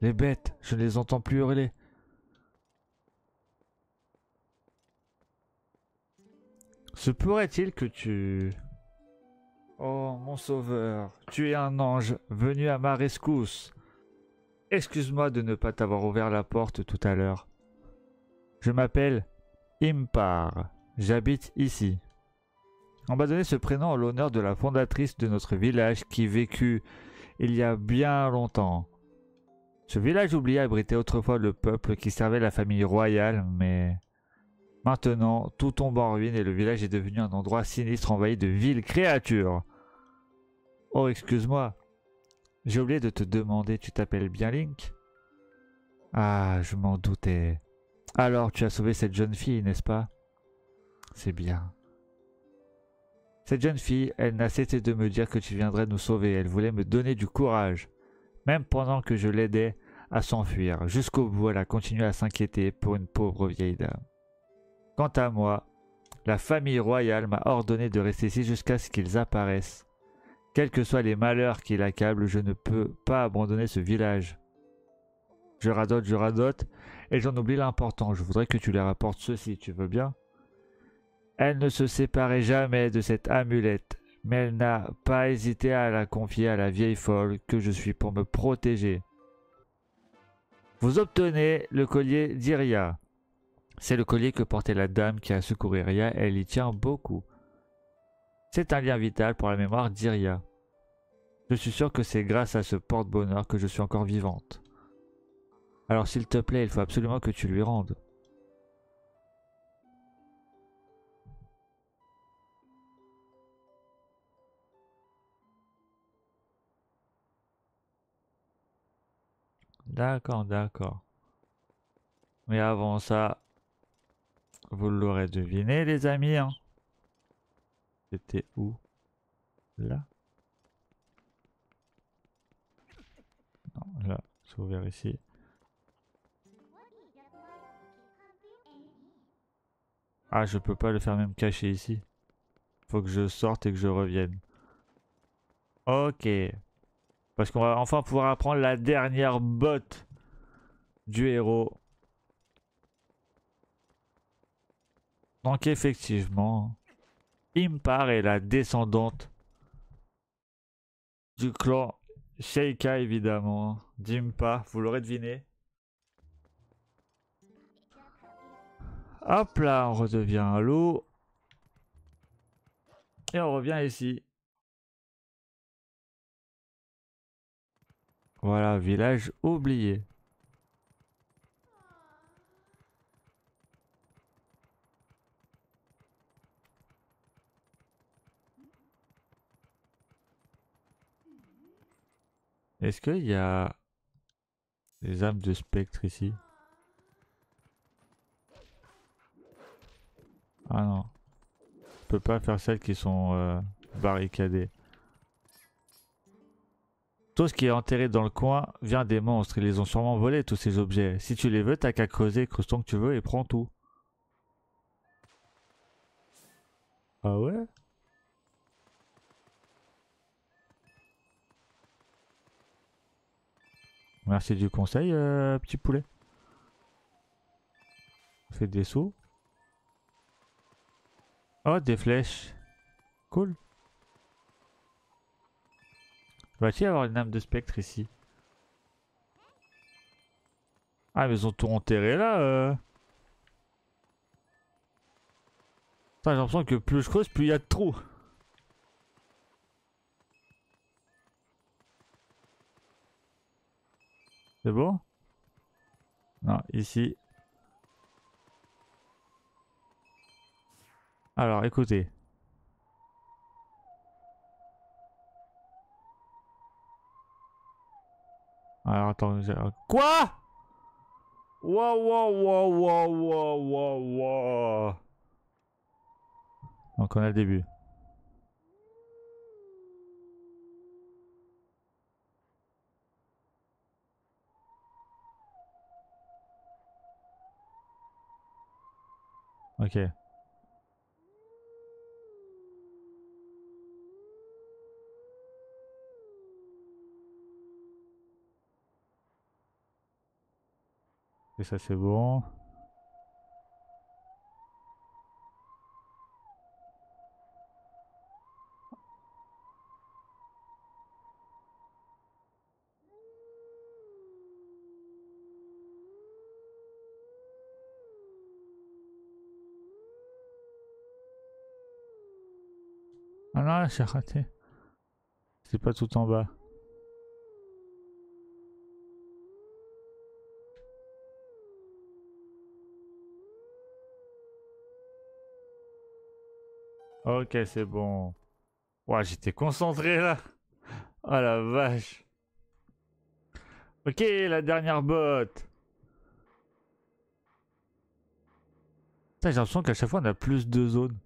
Les bêtes, je ne les entends plus hurler. Se pourrait-il que tu... Oh, mon sauveur, tu es un ange venu à ma rescousse. Excuse-moi de ne pas t'avoir ouvert la porte tout à l'heure. Je m'appelle Impar. J'habite ici. On m'a donné ce prénom en l'honneur de la fondatrice de notre village qui vécut il y a bien longtemps. Ce village oublié abritait autrefois le peuple qui servait la famille royale, mais Maintenant, tout tombe en ruine et le village est devenu un endroit sinistre envahi de viles créatures. Oh, excuse-moi. J'ai oublié de te demander, tu t'appelles bien Link? Ah, je m'en doutais. Alors, tu as sauvé cette jeune fille, n'est-ce pas? C'est bien. Cette jeune fille, elle n'a cessé de me dire que tu viendrais nous sauver. Elle voulait me donner du courage. Même pendant que je l'aidais à s'enfuir. Jusqu'au bout, elle a continué à s'inquiéter pour une pauvre vieille dame. Quant à moi, la famille royale m'a ordonné de rester ici jusqu'à ce qu'ils apparaissent. Quels que soient les malheurs qui l'accablent, je ne peux pas abandonner ce village. Je radote, je radote, et j'en oublie l'important. Je voudrais que tu leur apportes ceci, tu veux bien? Elle ne se séparait jamais de cette amulette, mais elle n'a pas hésité à la confier à la vieille folle que je suis pour me protéger. Vous obtenez le collier d'Iria. C'est le collier que portait la dame qui a secouru Ria, elle y tient beaucoup. C'est un lien vital pour la mémoire d'Iria. Je suis sûr que c'est grâce à ce porte-bonheur que je suis encore vivante. Alors s'il te plaît, il faut absolument que tu lui rendes. D'accord, d'accord. Mais avant ça, vous l'aurez deviné, les amis. Hein. C'était où? Là? Non, là, c'est ouvert ici. Ah, je peux pas le faire même cacher ici. Faut que je sorte et que je revienne. Ok. Parce qu'on va enfin pouvoir apprendre la dernière botte du héros. Donc effectivement, Impar est la descendante du clan Sheikah évidemment. D'Impa, vous l'aurez deviné. Hop là, on redevient à l'eau. Et on revient ici. Voilà, village oublié. Est-ce qu'il y a des âmes de spectre ici? Ah non. Je peux pas faire celles qui sont euh, barricadées. Tout ce qui est enterré dans le coin vient des monstres. Ils les ont sûrement volés tous ces objets. Si tu les veux, t'as qu'à creuser, creuse ton que tu veux et prends tout. Ah ouais? Merci du conseil, euh, petit poulet. Fait des sauts. Oh, des flèches. Cool. Va-t-il avoir une âme de spectre ici? Ah, mais ils ont tout enterré là euh... J'ai l'impression que plus je creuse, plus il y a de trous. C'est bon Non, ici. Alors, écoutez. Alors, attends. Quoi? Wow, wow, wow, wow, wow, wow. Donc, on a le début. Et ça c'est bon. Ah non, j'ai raté. C'est pas tout en bas. Ok, c'est bon. Ouais, j'étais concentré là. Oh la vache. Ok, la dernière botte. J'ai l'impression qu'à chaque fois on a plus de zones.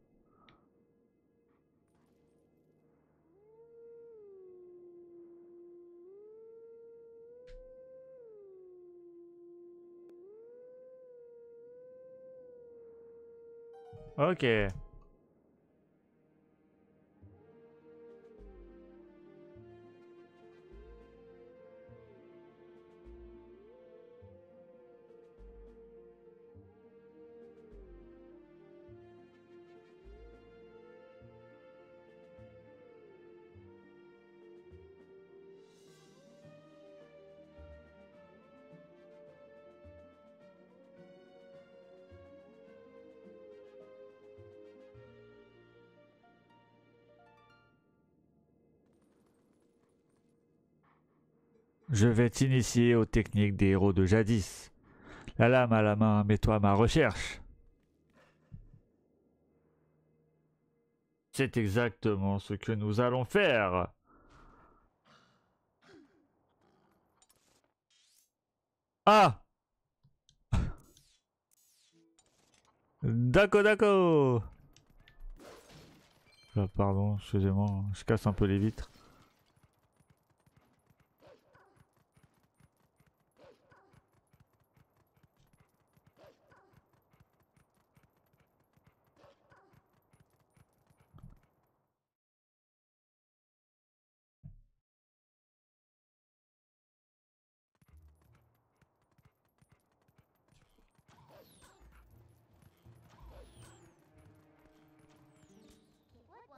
Ok. Je vais t'initier aux techniques des héros de jadis. La lame à la main, mets-toi à ma recherche. C'est exactement ce que nous allons faire. Ah D'accord, d'accord. Ah, pardon, excusez-moi, je casse un peu les vitres.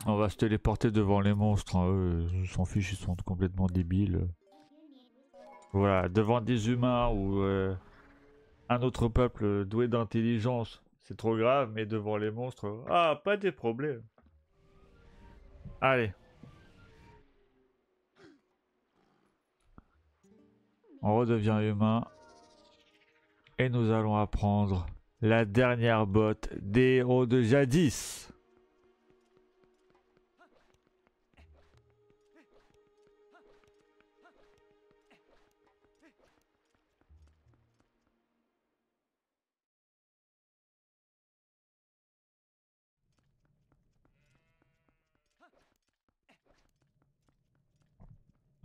On va se téléporter devant les monstres. Hein. Eux, ils s'en fichent, ils sont complètement débiles. Voilà, devant des humains ou euh, un autre peuple doué d'intelligence, c'est trop grave, mais devant les monstres, ah, pas des problèmes. Allez. On redevient humain. Et nous allons apprendre la dernière botte des héros de jadis.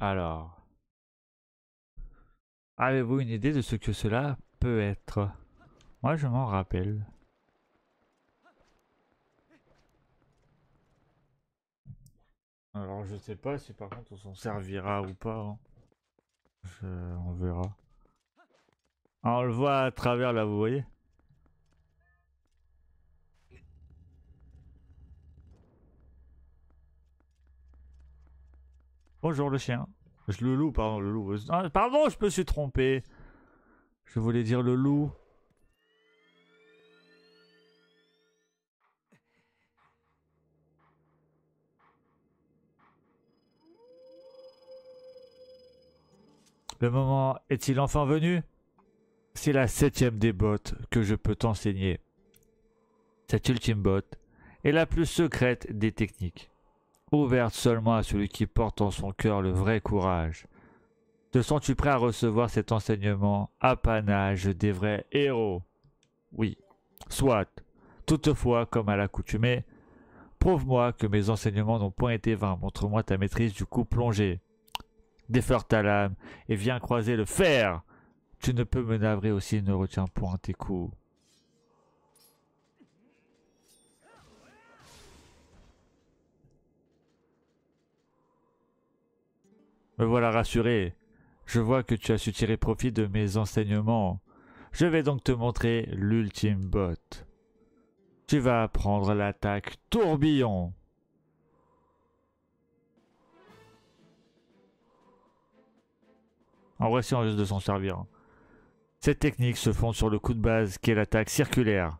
Alors. Avez-vous une idée de ce que cela peut être? Moi, je m'en rappelle. Alors, je sais pas si par contre on s'en servira ou pas. Hein. On verra. Ah, on le voit à travers là, vous voyez? Bonjour le chien. Je le loup, pardon, le loup. Ah, pardon, je me suis trompé. Je voulais dire le loup. Le moment est-il enfin venu? C'est la septième des bottes que je peux t'enseigner. Cette ultime botte est la plus secrète des techniques, ouverte seulement à celui qui porte en son cœur le vrai courage. Te sens-tu prêt à recevoir cet enseignement, apanage des vrais héros? Oui, soit. Toutefois, comme à l'accoutumée, prouve-moi que mes enseignements n'ont point été vains. Montre-moi ta maîtrise du coup plongé. Défeur ta lame et viens croiser le fer. Tu ne peux me navrer aussi, ne retiens point tes coups. Me voilà rassuré. Je vois que tu as su tirer profit de mes enseignements. Je vais donc te montrer l'ultime botte. Tu vas apprendre l'attaque tourbillon. En vrai, c'est juste de s'en servir. Cette technique se fonde sur le coup de base qui est l'attaque circulaire.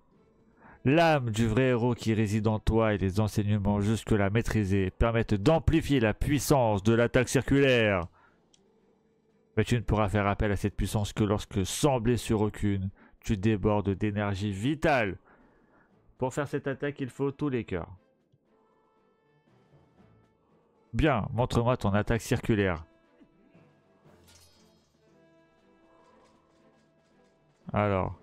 L'âme du vrai héros qui réside en toi et les enseignements jusque-là maîtrisés permettent d'amplifier la puissance de l'attaque circulaire. Mais tu ne pourras faire appel à cette puissance que lorsque, sans blessure aucune, tu débordes d'énergie vitale. Pour faire cette attaque, il faut tous les cœurs. Bien, montre-moi ton attaque circulaire. Alors.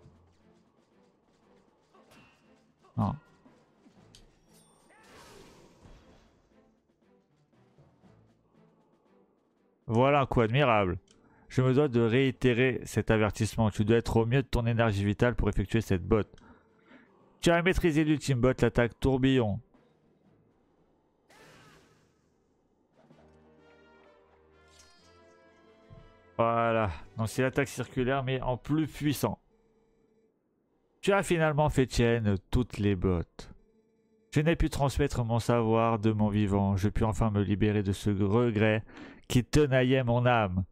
Non. Voilà coup admirable. Je me dois de réitérer cet avertissement. Tu dois être au mieux de ton énergie vitale pour effectuer cette botte. Tu as maîtrisé l'ultime bot, l'attaque tourbillon. Voilà, donc c'est l'attaque circulaire mais en plus puissant. Tu as finalement fait tienne toutes les bottes. Je n'ai pu transmettre mon savoir de mon vivant, je puis enfin me libérer de ce regret qui tenaillait mon âme.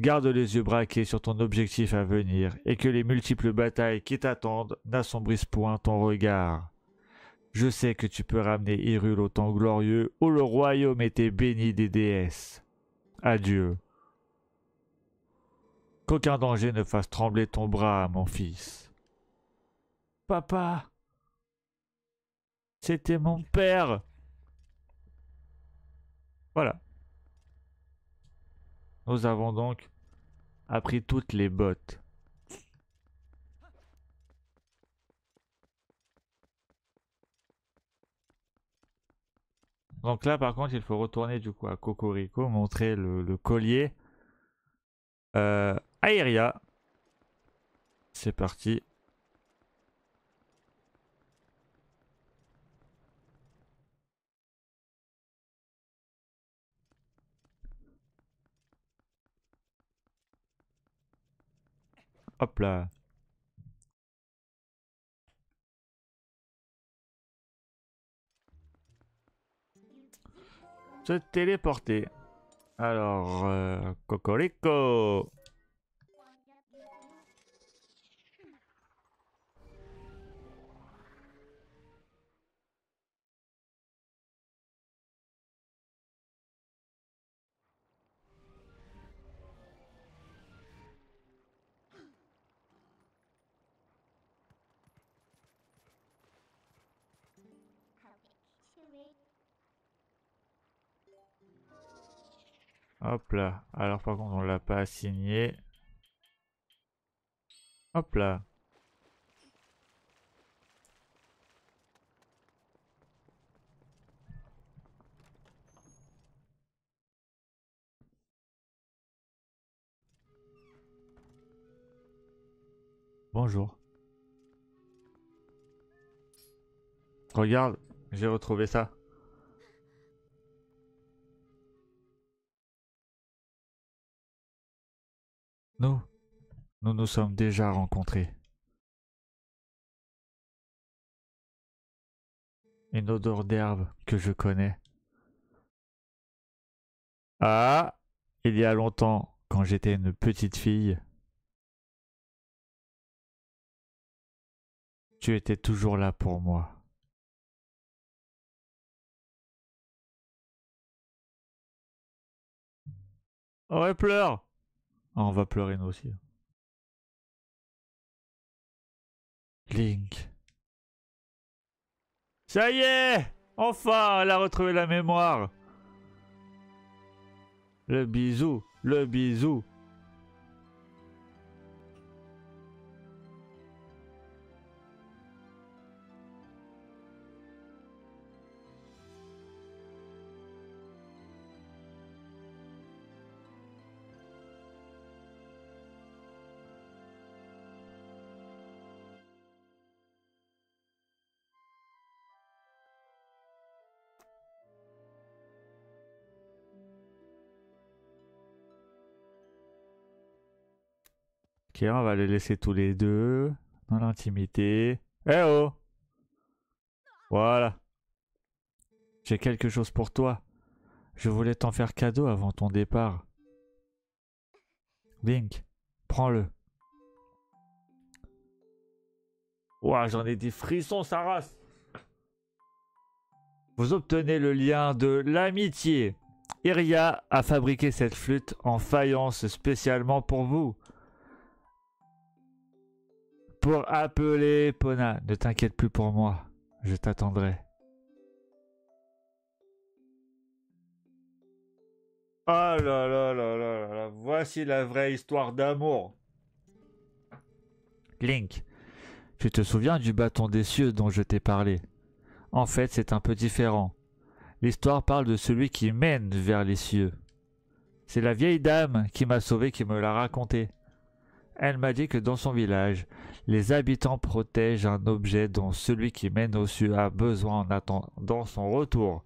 Garde les yeux braqués sur ton objectif à venir, et que les multiples batailles qui t'attendent n'assombrissent point ton regard. Je sais que tu peux ramener Hyrule au temps glorieux où le royaume était béni des déesses. Adieu. Qu'aucun danger ne fasse trembler ton bras, mon fils. Papa. C'était mon père. Voilà. Nous avons donc appris toutes les bottes. Donc là, par contre, il faut retourner du coup à Cocorico, montrer le, collier. Euh, Aéria. C'est parti. Hop là. Se téléporter. Alors, euh, Cocorico. Hop là. Alors par contre on l'a pas assigné. Hop là. Bonjour. Regarde, j'ai retrouvé ça. Nous, nous sommes déjà rencontrés. Une odeur d'herbe que je connais. Ah, il y a longtemps, quand j'étais une petite fille, tu étais toujours là pour moi. Oh, elle pleure ah, on va pleurer nous aussi. Link. Ça y est Enfin, elle a retrouvé la mémoire. Le bisou, le bisou. On va les laisser tous les deux dans l'intimité. Eh oh Voilà. J'ai quelque chose pour toi. Je voulais t'en faire cadeau avant ton départ. Link, prends-le. Ouah, j'en ai des frissons, sa race. Vous obtenez le lien de l'amitié. Iria a fabriqué cette flûte en faïence spécialement pour vous. Pour appeler Pona. Ne t'inquiète plus pour moi. Je t'attendrai. Oh là là là là là. Voici la vraie histoire d'amour. Link, tu te souviens du bâton des cieux dont je t'ai parlé? En fait, c'est un peu différent. L'histoire parle de celui qui mène vers les cieux. C'est la vieille dame qui m'a sauvé qui me l'a raconté. Elle m'a dit que dans son village, les habitants protègent un objet dont celui qui mène aux cieux a besoin en attendant son retour.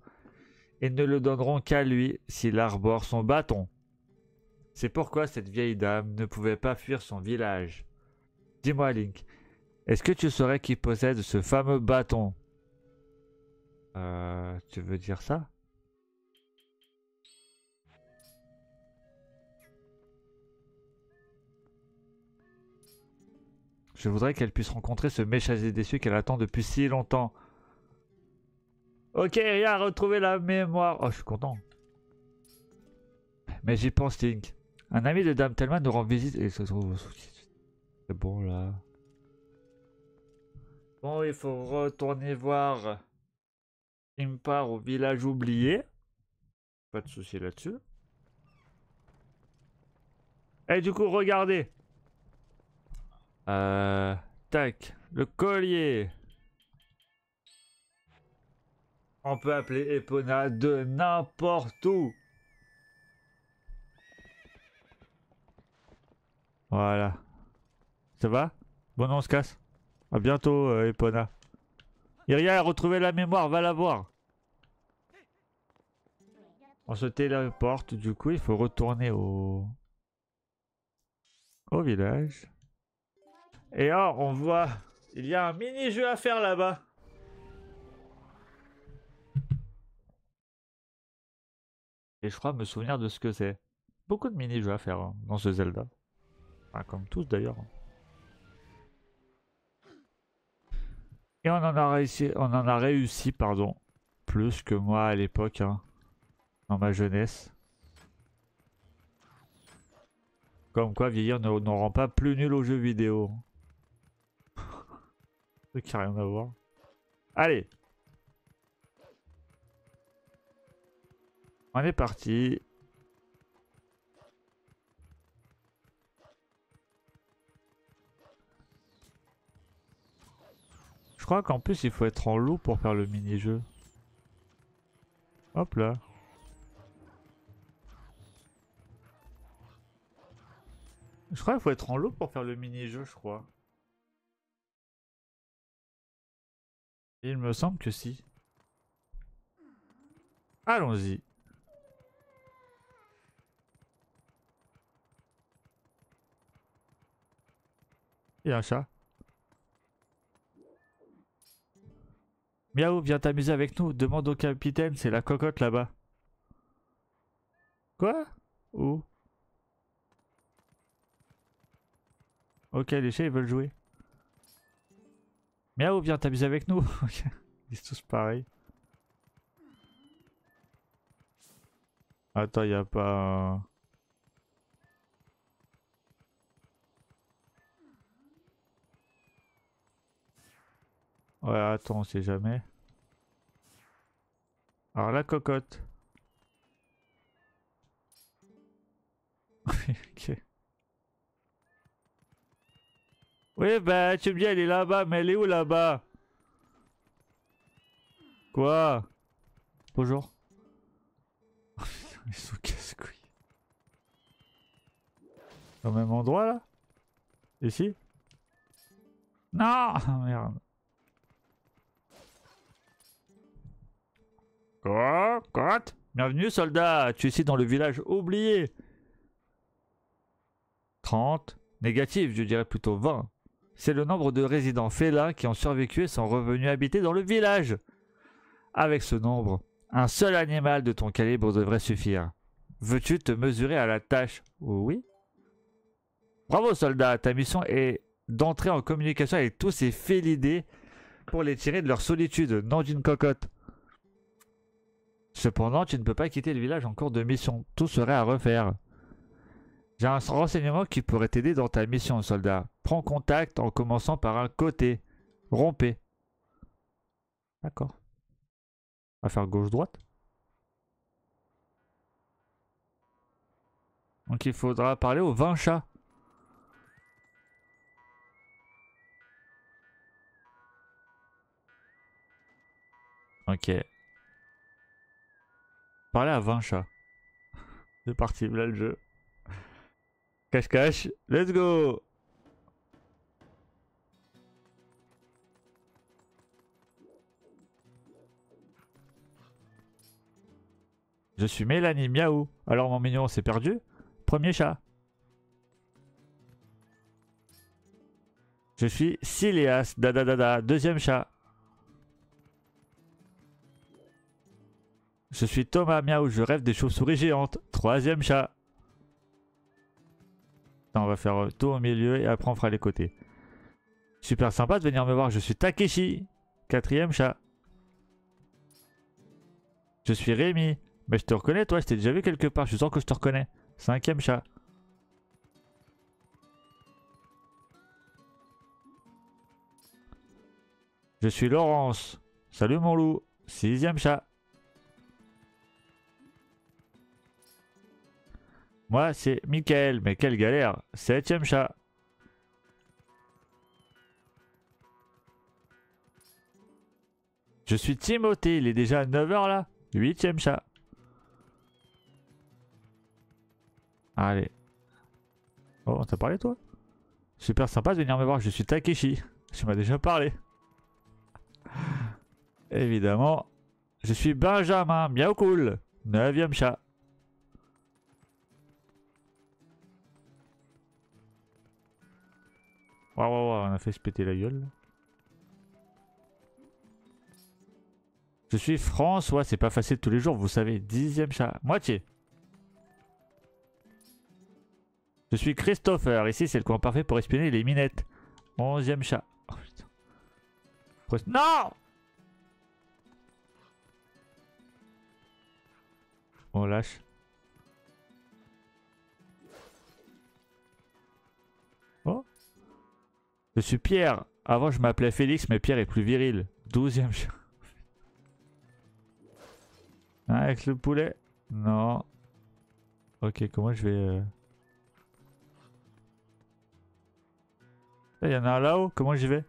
Ils ne le donneront qu'à lui s'il arbore son bâton. C'est pourquoi cette vieille dame ne pouvait pas fuir son village. Dis-moi, Link, est-ce que tu saurais qui possède ce fameux bâton? Euh. Tu veux dire ça? Je voudrais qu'elle puisse rencontrer ce méchassé déçu qu'elle attend depuis si longtemps. Ok, Ria a retrouvé la mémoire. Oh, je suis content. Mais j'y pense, Link. Un ami de Dame Telma nous rend visite et se trouve C'est bon, là. Bon, il faut retourner voir part au village oublié. Pas de souci là-dessus. Et du coup, regardez. Euh, tac, le collier. On peut appeler Epona de n'importe où. Voilà. Ça va? Bon, on se casse. À bientôt, euh, Epona. Iria a retrouvé la mémoire, va la voir. On se téléporte, du coup, il faut retourner au... Au village. Et or, on voit, il y a un mini-jeu à faire là-bas. Et je crois me souvenir de ce que c'est. Beaucoup de mini-jeux à faire hein, dans ce Zelda. Enfin, comme tous d'ailleurs. Et on en a réussi, on en a réussi, pardon, plus que moi à l'époque, hein, dans ma jeunesse. Comme quoi vieillir ne nous rend pas plus nul aux jeux vidéo. Qui n'a rien à voir. Allez On est parti. Je crois qu'en plus il faut être en loup pour faire le mini-jeu. Hop là. Je crois qu'il faut être en loup pour faire le mini-jeu, je crois. Il me semble que si. Allons-y. Il y a un chat. Miaou, viens t'amuser avec nous. Demande au capitaine, c'est la cocotte là-bas. Quoi? Où? Ok, les chats ils veulent jouer. Miaou, viens t'amuser avec nous. [laughs] Ils sont tous pareils. Attends, y a pas... Ouais, attends, on sait jamais. Alors la cocotte. [laughs] ok. Oui, bah tu me dis elle est là-bas, mais elle est où là-bas? Quoi? Bonjour. Ils sont casse-couilles. Au même endroit là? Ici? Non Merde. Quoi? Quoi? Bienvenue soldat, tu es ici dans le village oublié. 30. Négatif, je dirais plutôt 20. C'est le nombre de résidents félins qui ont survécu et sont revenus habiter dans le village. Avec ce nombre, un seul animal de ton calibre devrait suffire. Veux-tu te mesurer à la tâche? Oui. Bravo soldat, ta mission est d'entrer en communication avec tous ces félidés pour les tirer de leur solitude, non d'une cocotte. Cependant, tu ne peux pas quitter le village en cours de mission. Tout serait à refaire. J'ai un renseignement qui pourrait t'aider dans ta mission, soldat. Prends contact en commençant par un côté. Rompez. D'accord. On va faire gauche-droite. Donc il faudra parler aux 20 chats. Ok. Parler à 20 chats. [laughs] C'est parti, là le jeu. Cache-cache, let's go Je suis Mélanie, miaou. Alors mon mignon, c'est perdu? Premier chat. Je suis Sileas, da da da da, deuxième chat. Je suis Thomas Miaou, je rêve des chauves-souris géantes. Troisième chat. On va faire tout au milieu et après on fera les côtés. Super sympa de venir me voir, je suis Takeshi. Quatrième chat. Je suis Rémi. Mais je te reconnais toi, je t'ai déjà vu quelque part, je sens que je te reconnais. Cinquième chat. Je suis Laurence. Salut mon loup. Sixième chat. Moi, c'est Michael, mais quelle galère. Septième chat. Je suis Timothée, il est déjà 9h là. Huitième chat. Allez. Oh, on t'a parlé toi? Super sympa de venir me voir, je suis Takeshi. Tu m'as déjà parlé. [laughs] Évidemment. Je suis Benjamin, miaou cool. Neuvième chat. Waouh, waouh, on a fait se péter la gueule. Je suis François, c'est pas facile tous les jours, vous savez. Dixième chat. Moitié. Je suis Christopher. Ici, c'est le coin parfait pour espionner les minettes. Onzième chat. Oh putain. Non On lâche. Je suis Pierre. Avant, je m'appelais Félix, mais Pierre est plus viril. Douzième [laughs] chat. avec le poulet? Non. Ok, comment je vais... Euh, il y en a un là-haut? Comment j'y vais?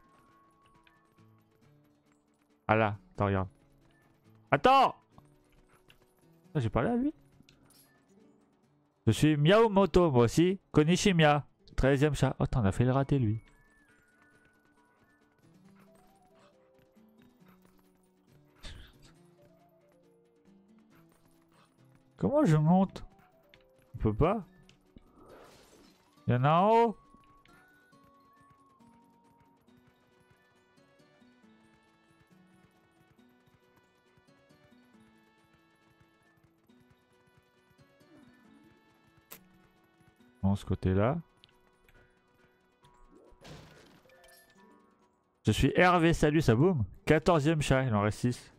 Ah là. Attends, regarde. Attends ah, J'ai parlé à lui? Je suis Miaomoto, moi aussi. Konishimia. 13ème chat. Oh, t'en as fait le rater, lui. Comment je monte On peut pas Il y en a en haut Bon, ce côté-là. Je suis Hervé, salut, ça boum 14ème chat, il en reste 6.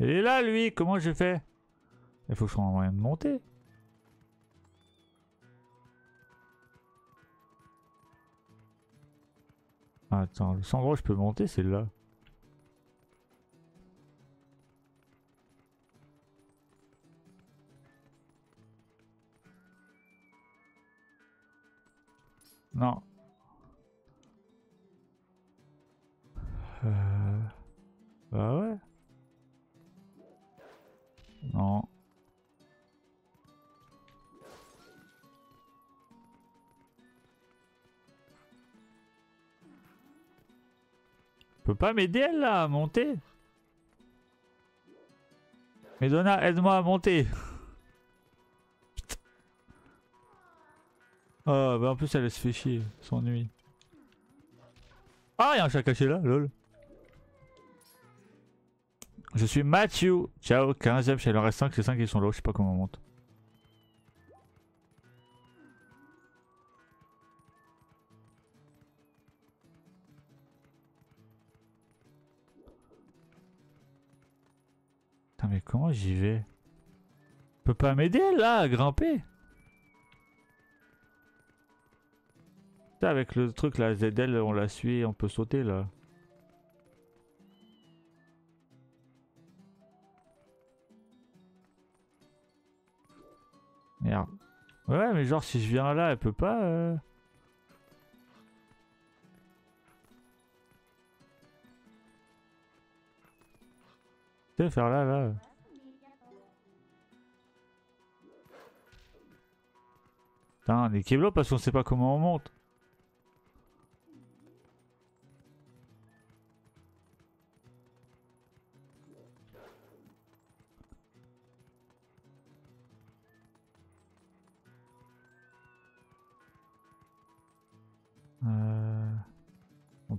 Il est là, lui Comment j'ai fait Il faut que je trouve un moyen de monter. Attends, le endroit où je peux monter, c'est là. Non. Euh... Bah ouais. Non. Peut pas m'aider elle là à monter Medona, aide-moi à monter Oh bah en plus elle se fait chier, s'ennuie. Ah y'a un chat caché là, lol. Je suis Matthew. Ciao, 15ème, il en reste 5, c'est 5 qui sont là, je sais pas comment on monte. Putain mais comment j'y vais? Peut pas m'aider là à grimper? Avec le truc là, ZL, on la suit, on peut sauter là. Merde. Ouais, mais genre si je viens là, elle peut pas... Euh... Faire là, là. Putain, on est parce qu'on sait pas comment on monte.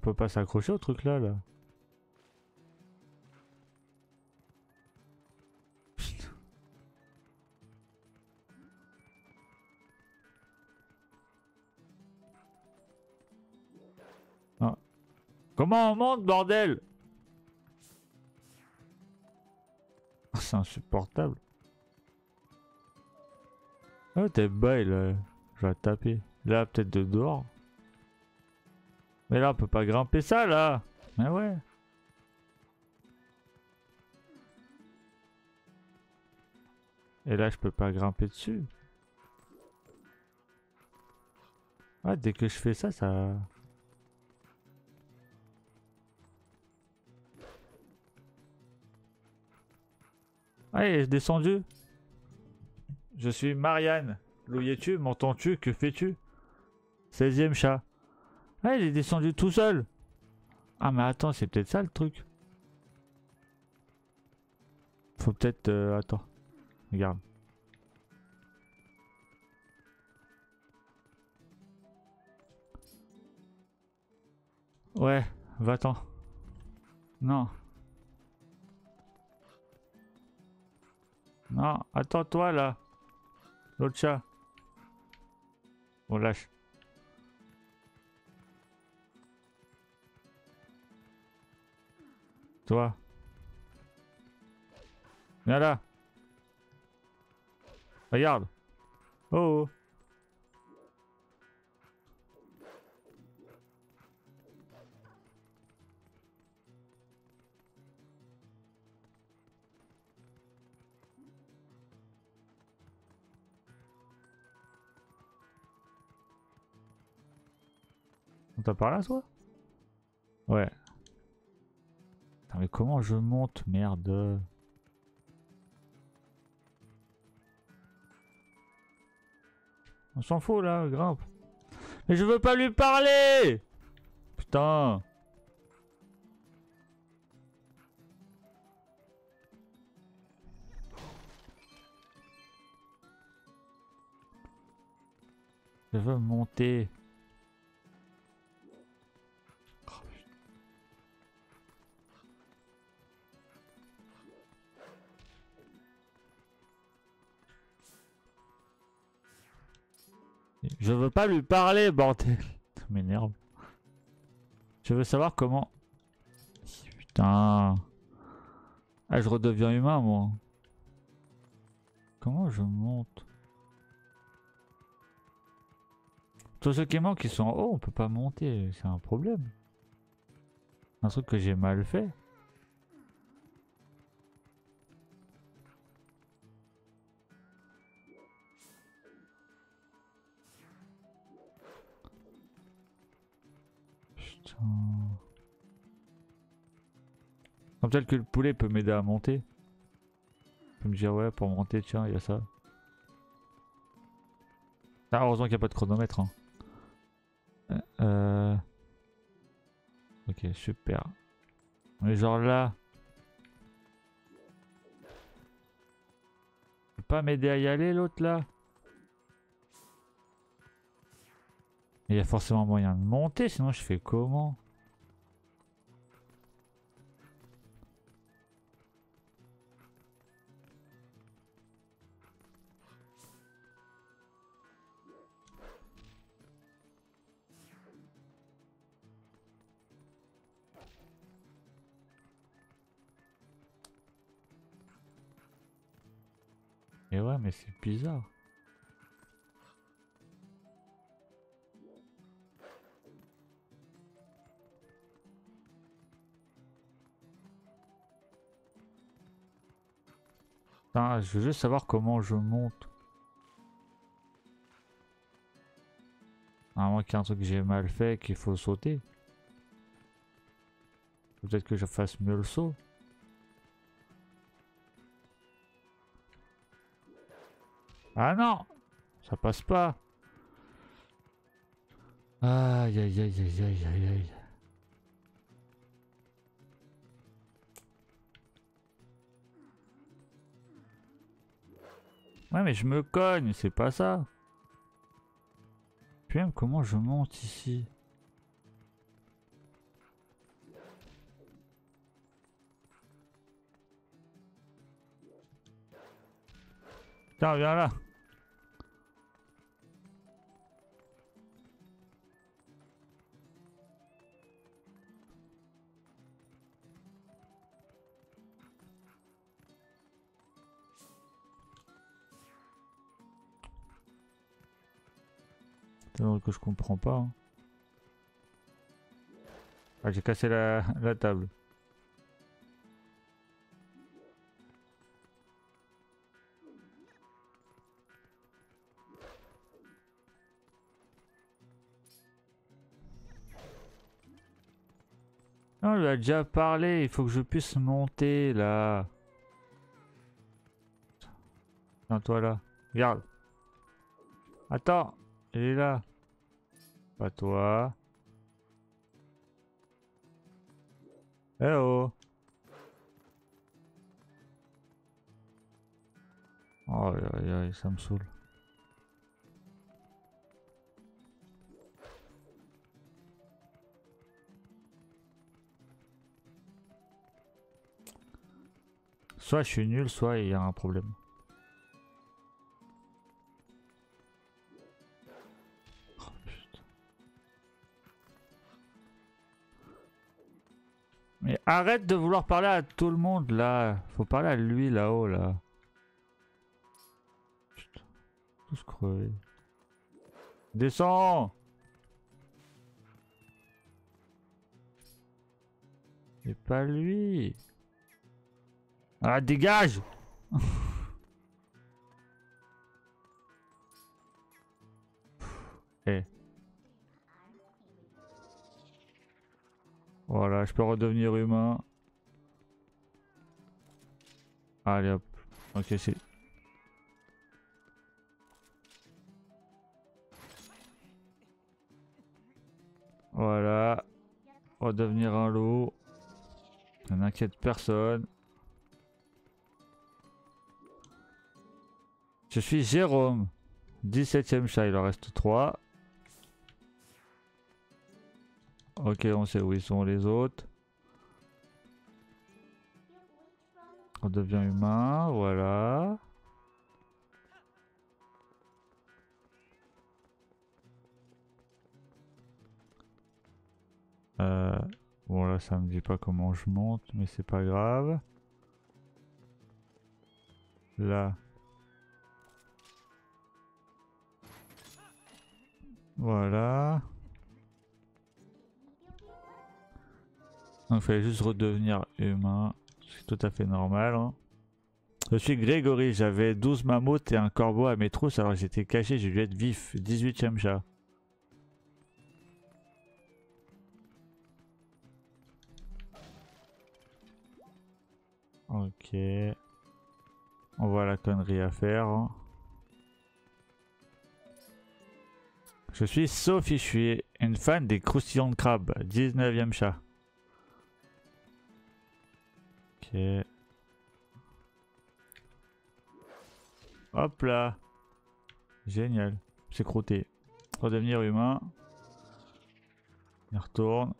Peut pas s'accrocher au truc là, là. [laughs] Ah. Comment on monte, bordel? [laughs] C'est insupportable. Oh, t'es belle, là. Je vais taper. Là, peut-être de dehors. Mais là, on peut pas grimper ça, là. Mais ouais. Et là, je peux pas grimper dessus. Ah, dès que je fais ça, ça... Allez, descendu. Je suis Marianne. Louis-tu M'entends-tu? Que fais-tu? 16ème chat. Ah, il est descendu tout seul. Ah, mais attends, c'est peut-être ça le truc. Faut peut-être... Euh, attends. Regarde. Ouais, va-t'en. Non. Non, attends-toi là. L'autre chat. On lâche. Toi. Viens là. Regarde. Oh. oh. On t'a par là, toi? Ouais mais comment je monte, merde On s'en fout là, grimpe. Mais je veux pas lui parler Putain Je veux monter. Je veux pas lui parler, bordel. [laughs] Ça m'énerve. Je veux savoir comment... Putain. Ah, je redeviens humain, moi. Comment je monte? Tous ceux qui manquent, ils sont en haut, on peut pas monter. C'est un problème. Un truc que j'ai mal fait. Comme peut-être que le poulet peut m'aider à monter. Il peut me dire ouais pour monter tiens il y a ça. Ah heureusement qu'il n'y a pas de chronomètre. Hein. Euh, euh... Ok super. Est genre là. peut pas m'aider à y aller l'autre là? Il y a forcément moyen de monter, sinon je fais comment? Et ouais, mais c'est bizarre. Je veux juste savoir comment je monte. À moins qu'il y ait un truc que j'ai mal fait qu'il faut sauter. Peut-être que je fasse mieux le saut. Ah non Ça passe pas Aïe aïe aïe aïe aïe aïe aïe. Ouais mais je me cogne, c'est pas ça. Puis même comment je monte ici? Tiens, viens là. Que je comprends pas. Hein. Ah, j'ai cassé la, table. Non, on lui a déjà parlé, il faut que je puisse monter là. Tiens, toi là. Regarde. Attends, il est là. Pas toi. Eh oh. Oh, ça me saoule. Soit je suis nul, soit il y a un problème. Arrête de vouloir parler à tout le monde là. Faut parler à lui là-haut là. Putain. Tous crevés. Descends Et pas lui ah, dégage [laughs] Eh. Voilà, je peux redevenir humain. Allez hop. Ok, c'est... Voilà. Redevenir un loup. Ça n'inquiète personne. Je suis Jérôme. 17ème chat, il en reste 3. Ok, on sait où ils sont les autres. On devient humain, voilà. Euh, bon là ça me dit pas comment je monte mais c'est pas grave. Là Voilà. Donc il fallait juste redevenir humain, c'est tout à fait normal. Hein. Je suis Grégory, j'avais 12 mammouths et un corbeau à mes trousses alors j'étais caché, j'ai dû être vif. 18ème chat. Ok. On voit la connerie à faire. Hein. Je suis Sophie, je suis une fan des croustillons de crabe. 19ème chat. Ok. Hop là. Génial. C'est crotté. Redevenir humain. Il retourne.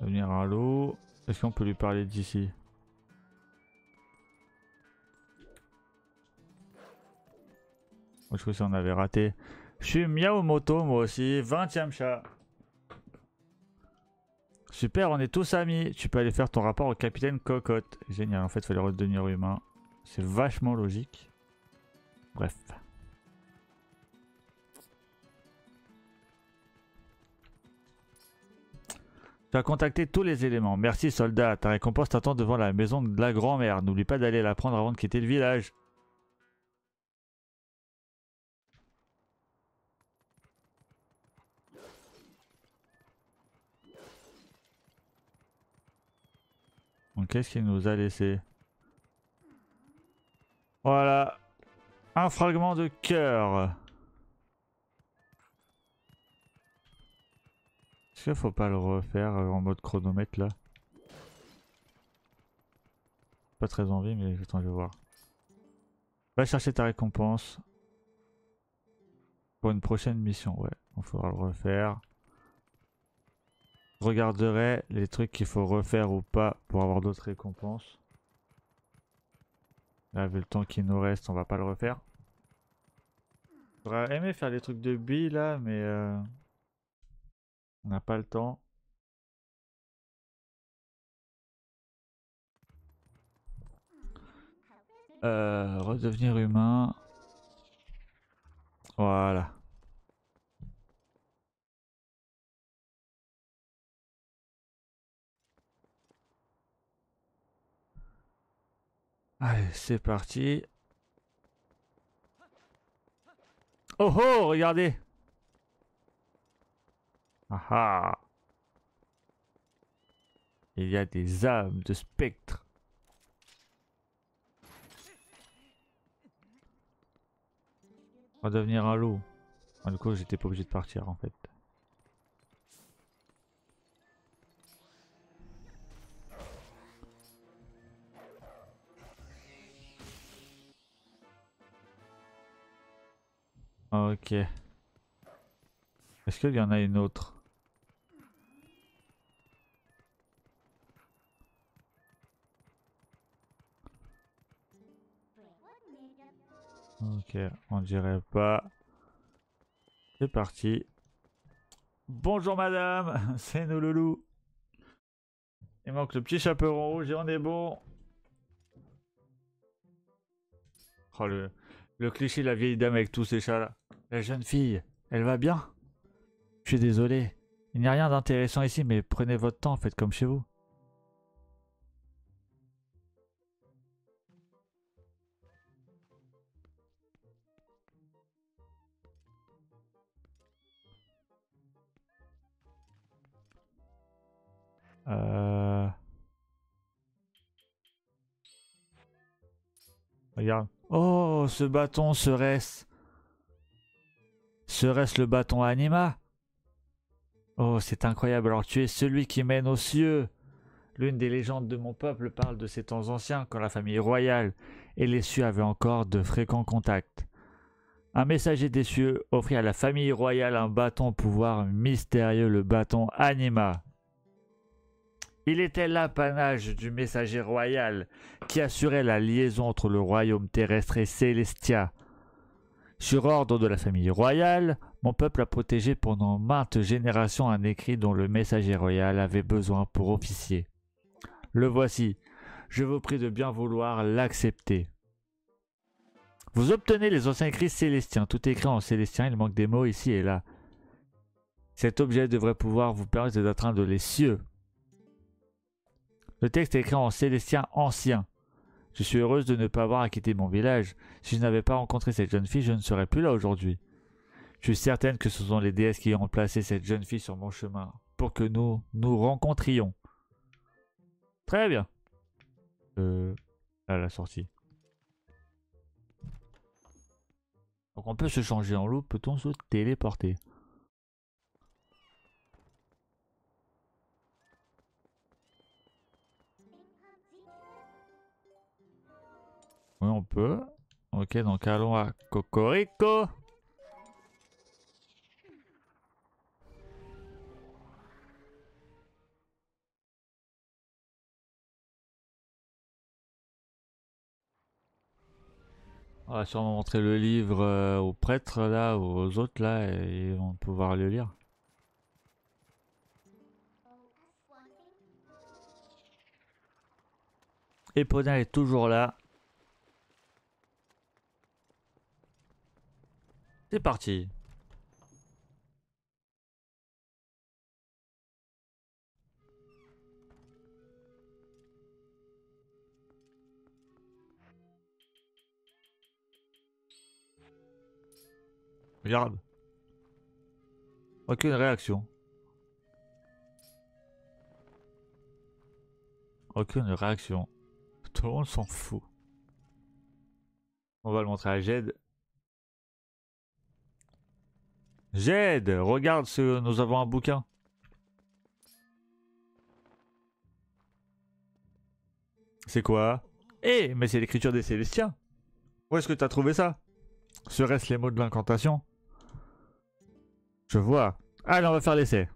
Devenir un loup. Est-ce qu'on peut lui parler d'ici? Je crois que ça on avait raté. Je suis Miaomoto moi aussi, 20ème chat. Super, on est tous amis. Tu peux aller faire ton rapport au capitaine Cocotte. Génial, en fait, il fallait redevenir humain. C'est vachement logique. Bref. Tu as contacté tous les éléments. Merci soldat. Ta récompense t'attend devant la maison de la grand-mère. N'oublie pas d'aller la prendre avant de quitter le village. Donc qu'est-ce qu'il nous a laissé? Voilà. Un fragment de cœur. Est-ce qu'il faut pas le refaire euh, en mode chronomètre là Pas très envie mais attends je vais voir. Va chercher ta récompense. Pour une prochaine mission, ouais. Il faudra le refaire. Je regarderai les trucs qu'il faut refaire ou pas pour avoir d'autres récompenses. Là, vu le temps qui nous reste, on va pas le refaire. J'aurais aimé faire les trucs de billes là, mais euh, on n'a pas le temps. Euh, redevenir humain. Voilà. Allez, c'est parti. Oh oh, regardez. Ah ah. Il y a des âmes de spectres. On va devenir un loup. Ah, du coup, j'étais pas obligé de partir en fait. Ok. Est-ce qu'il y en a une autre? Ok, on dirait pas. C'est parti. Bonjour madame, [laughs] c'est nous le loup. Il manque le petit chaperon rouge et on est bon. Oh le, le cliché la vieille dame avec tous ces chats là. La jeune fille, elle va bien? Je suis désolé. Il n'y a rien d'intéressant ici, mais prenez votre temps, faites comme chez vous. Euh... Regarde. Oh, ce bâton serait-ce... Serait-ce le bâton Anima? Oh, c'est incroyable. Alors tu es celui qui mène aux cieux. L'une des légendes de mon peuple parle de ces temps anciens quand la famille royale et les cieux avaient encore de fréquents contacts. Un messager des cieux offrit à la famille royale un bâton pouvoir mystérieux, le bâton Anima. Il était l'apanage du messager royal qui assurait la liaison entre le royaume terrestre et Célestia. Sur ordre de la famille royale, mon peuple a protégé pendant maintes générations un écrit dont le messager royal avait besoin pour officier. Le voici. Je vous prie de bien vouloir l'accepter. Vous obtenez les anciens écrits célestiens. Tout écrit en célestien, il manque des mots ici et là. Cet objet devrait pouvoir vous permettre d'atteindre les cieux. Le texte est écrit en célestien ancien. Je suis heureuse de ne pas avoir à quitter mon village. Si je n'avais pas rencontré cette jeune fille, je ne serais plus là aujourd'hui. Je suis certaine que ce sont les déesses qui ont placé cette jeune fille sur mon chemin pour que nous nous rencontrions. Très bien. Euh, à la sortie. Donc on peut se changer en loup, peut-on se téléporter? Oui, on peut. Ok, donc allons à Cocorico. On va sûrement montrer le livre euh, aux prêtres là, aux autres là, et ils vont pouvoir le lire. Epona est toujours là. C'est parti. Regarde. Aucune réaction. Aucune réaction. Tout le monde s'en fout. On va le montrer à Jed. Jed, regarde, ce... nous avons un bouquin. C'est quoi? Eh, mais c'est l'écriture des Célestiens. Où est-ce que t'as trouvé ça? Serait-ce les mots de l'incantation? Je vois. Allez, on va faire l'essai.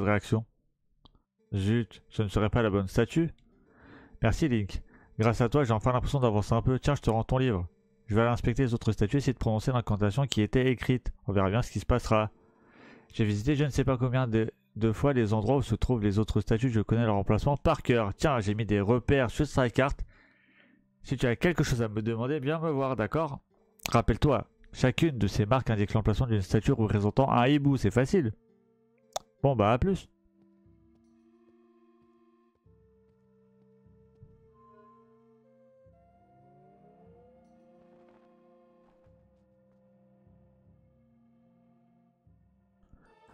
De réaction. Zut, ce ne serait pas la bonne statue. Merci Link. Grâce à toi, j'ai enfin l'impression d'avancer un peu. Tiens, je te rends ton livre. Je vais aller inspecter les autres statues et essayer de prononcer l'incantation qui était écrite. On verra bien ce qui se passera. J'ai visité je ne sais pas combien de, fois les endroits où se trouvent les autres statues. Je connais leur emplacement par cœur. Tiens, j'ai mis des repères sur sa carte. Si tu as quelque chose à me demander, viens me voir, d'accord? Rappelle-toi, chacune de ces marques indique l'emplacement d'une statue représentant un hibou. C'est facile. Bon bah à plus.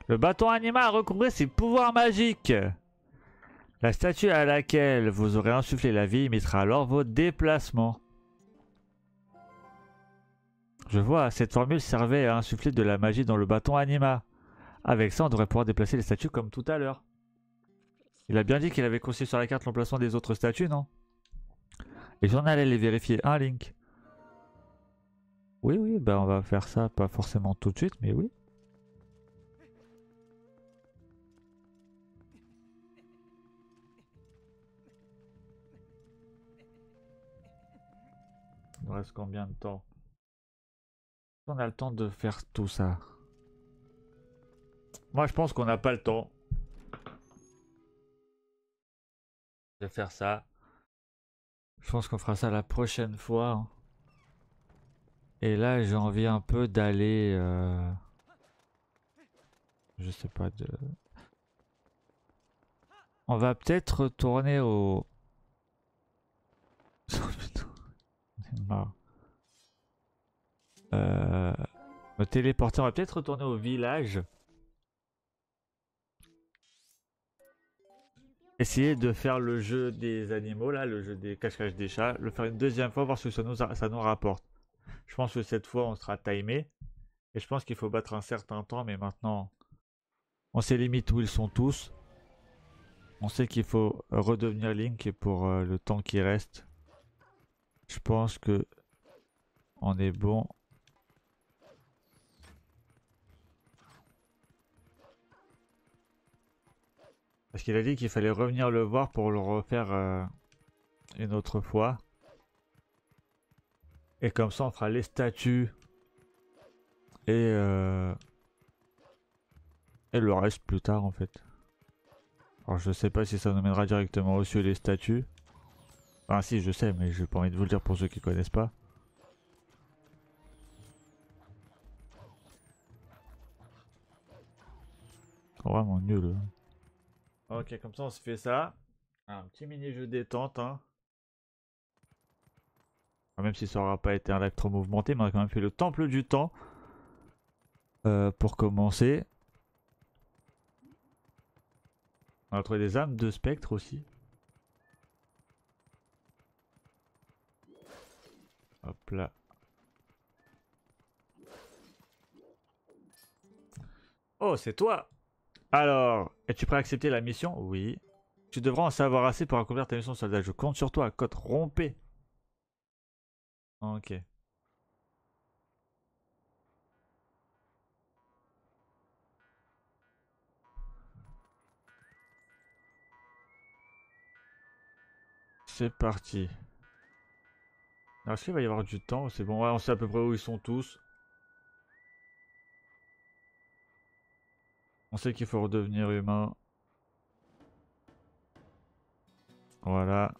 Le bâton animal a recouvré ses pouvoirs magiques. La statue à laquelle vous aurez insufflé la vie imitera alors vos déplacements. Je vois, cette formule servait à insuffler de la magie dans le bâton anima. Avec ça, on devrait pouvoir déplacer les statues comme tout à l'heure. Il a bien dit qu'il avait conçu sur la carte l'emplacement des autres statues, non? Et j'en allais les vérifier. Un Link. Oui, oui, ben on va faire ça, pas forcément tout de suite, mais oui. Il nous reste combien de temps? On a le temps de faire tout ça. Moi, je pense qu'on n'a pas le temps de faire ça. Je pense qu'on fera ça la prochaine fois. Hein. Et là, j'ai envie un peu d'aller... Euh... Je sais pas de... On va peut-être retourner au... [laughs] euh... Me téléporter. On va peut-être retourner au village. Essayer de faire le jeu des animaux, là, le jeu des cache-cache des chats, le faire une deuxième fois, voir ce que ça nous, nous rapporte. Je pense que cette fois, on sera timé. Et je pense qu'il faut battre un certain temps, mais maintenant, on sait limite où ils sont tous. On sait qu'il faut redevenir Link pour euh, le temps qui reste. Je pense que on est bon Parce qu'il a dit qu'il fallait revenir le voir pour le refaire euh, une autre fois. Et comme ça on fera les statues. Et, euh, et le reste plus tard en fait. Alors je sais pas si ça nous mènera directement au cieux les statues. Enfin si, je sais, mais j'ai pas envie de vous le dire pour ceux qui connaissent pas. Vraiment nul. hein. Ok, comme ça on se fait ça. Un petit mini-jeu détente. Hein. Enfin, Même si ça aura pas été un live trop mouvementé, mais on a quand même fait le temple du temps. Euh, pour commencer. On a trouvé des âmes de spectre aussi. Hop là. Oh, c'est toi Alors, es-tu prêt à accepter la mission? Oui. Tu devras en savoir assez pour accomplir ta mission soldat. Je compte sur toi, côte rompée. Ok. C'est parti. Alors, est-ce qu'il va y avoir du temps? C'est bon, ouais, on sait à peu près où ils sont tous. On sait qu'il faut redevenir humain. Voilà.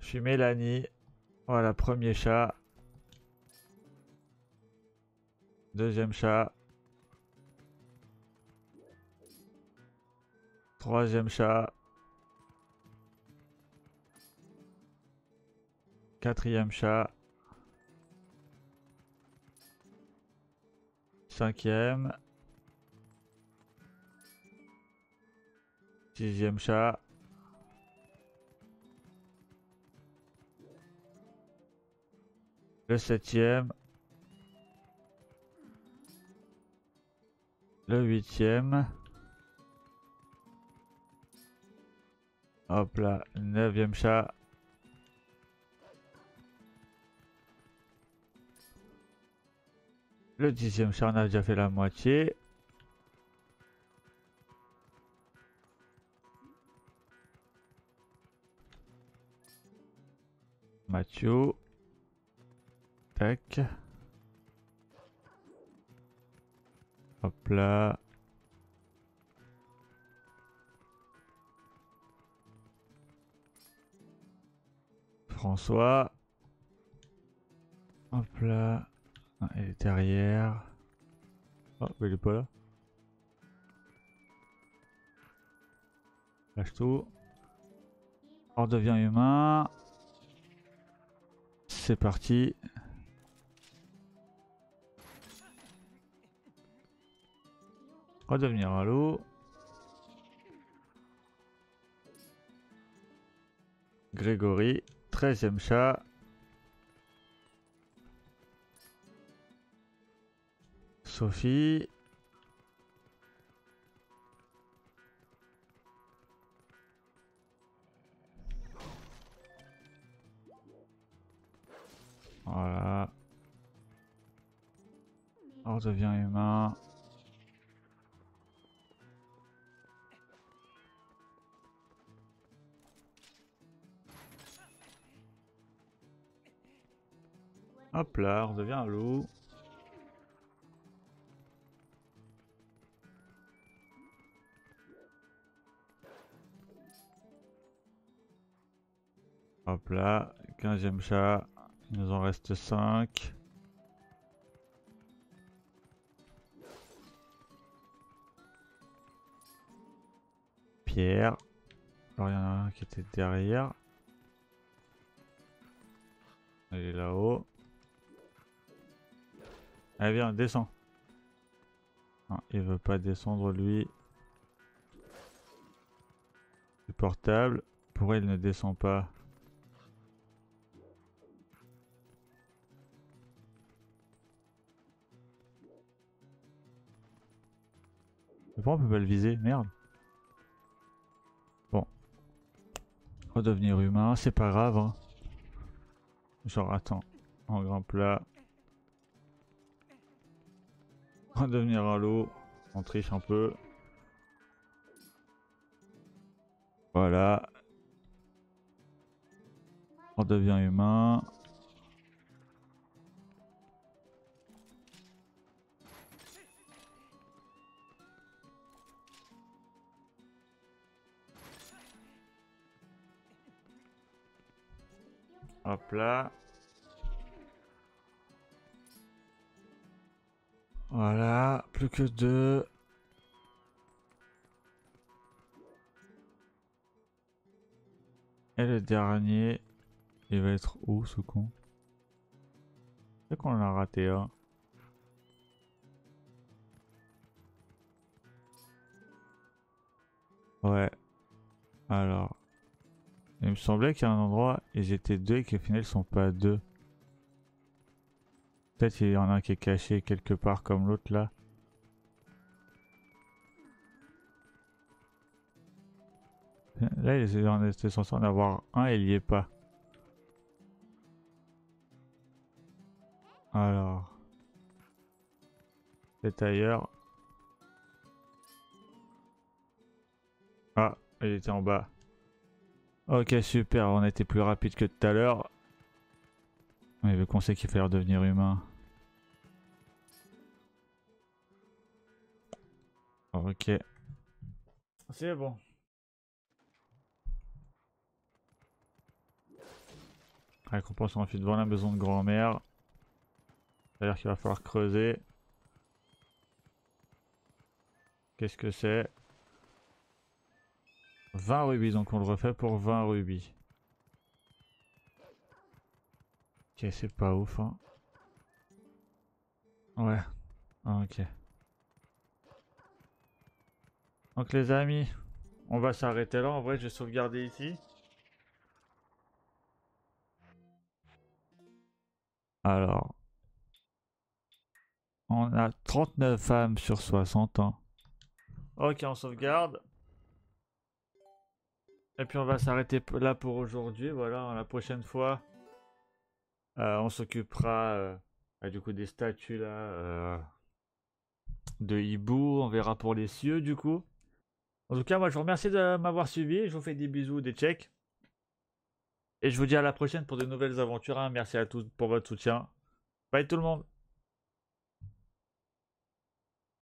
Je suis Mélanie. Voilà, premier chat. Deuxième chat. Troisième chat. Quatrième chat. Cinquième. Sixième chat. Le septième. Le huitième. Hop là, neuvième chat. Le dixième chat, on a déjà fait la moitié. Mathieu. Tac. Hop là. François. Hop là. Ah, Elle est derrière. Oh, mais il est pas là. Lâche tout. On devient humain. C'est parti. Redevenir à l'eau. Grégory, 13e chat. Sophie. Voilà. On devient humain. Hop là, on devient loup. Hop là, 15e chat, il nous en reste 5. Pierre. Alors il y en a un qui était derrière. Il est là-haut. Allez viens, descends. Non, il veut pas descendre lui. Le portable. Pourquoi il ne descend pas? On peut pas le viser Merde. Bon. Redevenir humain, c'est pas grave. Hein. Genre, attends. En grand plat. Redevenir à l'eau. On triche un peu. Voilà. On devient humain. Hop là. Voilà, plus que deux. Et le dernier, il va être où ce con? C'est qu'on l'a raté un. Ouais. Alors. Il me semblait qu'il y a un endroit, ils étaient deux et qu'au final ils sont pas deux. Peut-être qu'il y en a un qui est caché quelque part comme l'autre là. Là, il était censé en avoir un et il n'y est pas. Alors. C'est ailleurs. Ah, il était en bas. Ok, super, on été plus rapide que tout à l'heure. Il veut qu'on sait qu'il fallait redevenir humain. Ok. C'est bon. Récompense ensuite devant la maison de grand-mère. C'est-à-dire qu'il va falloir creuser. Qu'est-ce que c'est? 20 rubis, donc on le refait pour 20 rubis. Ok, c'est pas ouf. Hein. Ouais. Ah, ok. Donc les amis, on va s'arrêter là. En vrai, je vais sauvegarder ici. Alors. On a 39 femmes sur 60 ans. Ok, on sauvegarde. Et puis on va s'arrêter là pour aujourd'hui. Voilà, la prochaine fois, euh, on s'occupera euh, bah, du coup des statues là euh, de hibou. On verra pour les cieux du coup. En tout cas, moi je vous remercie de m'avoir suivi. Je vous fais des bisous, des checks. Et je vous dis à la prochaine pour de nouvelles aventures. Hein. Merci à tous pour votre soutien. Bye tout le monde.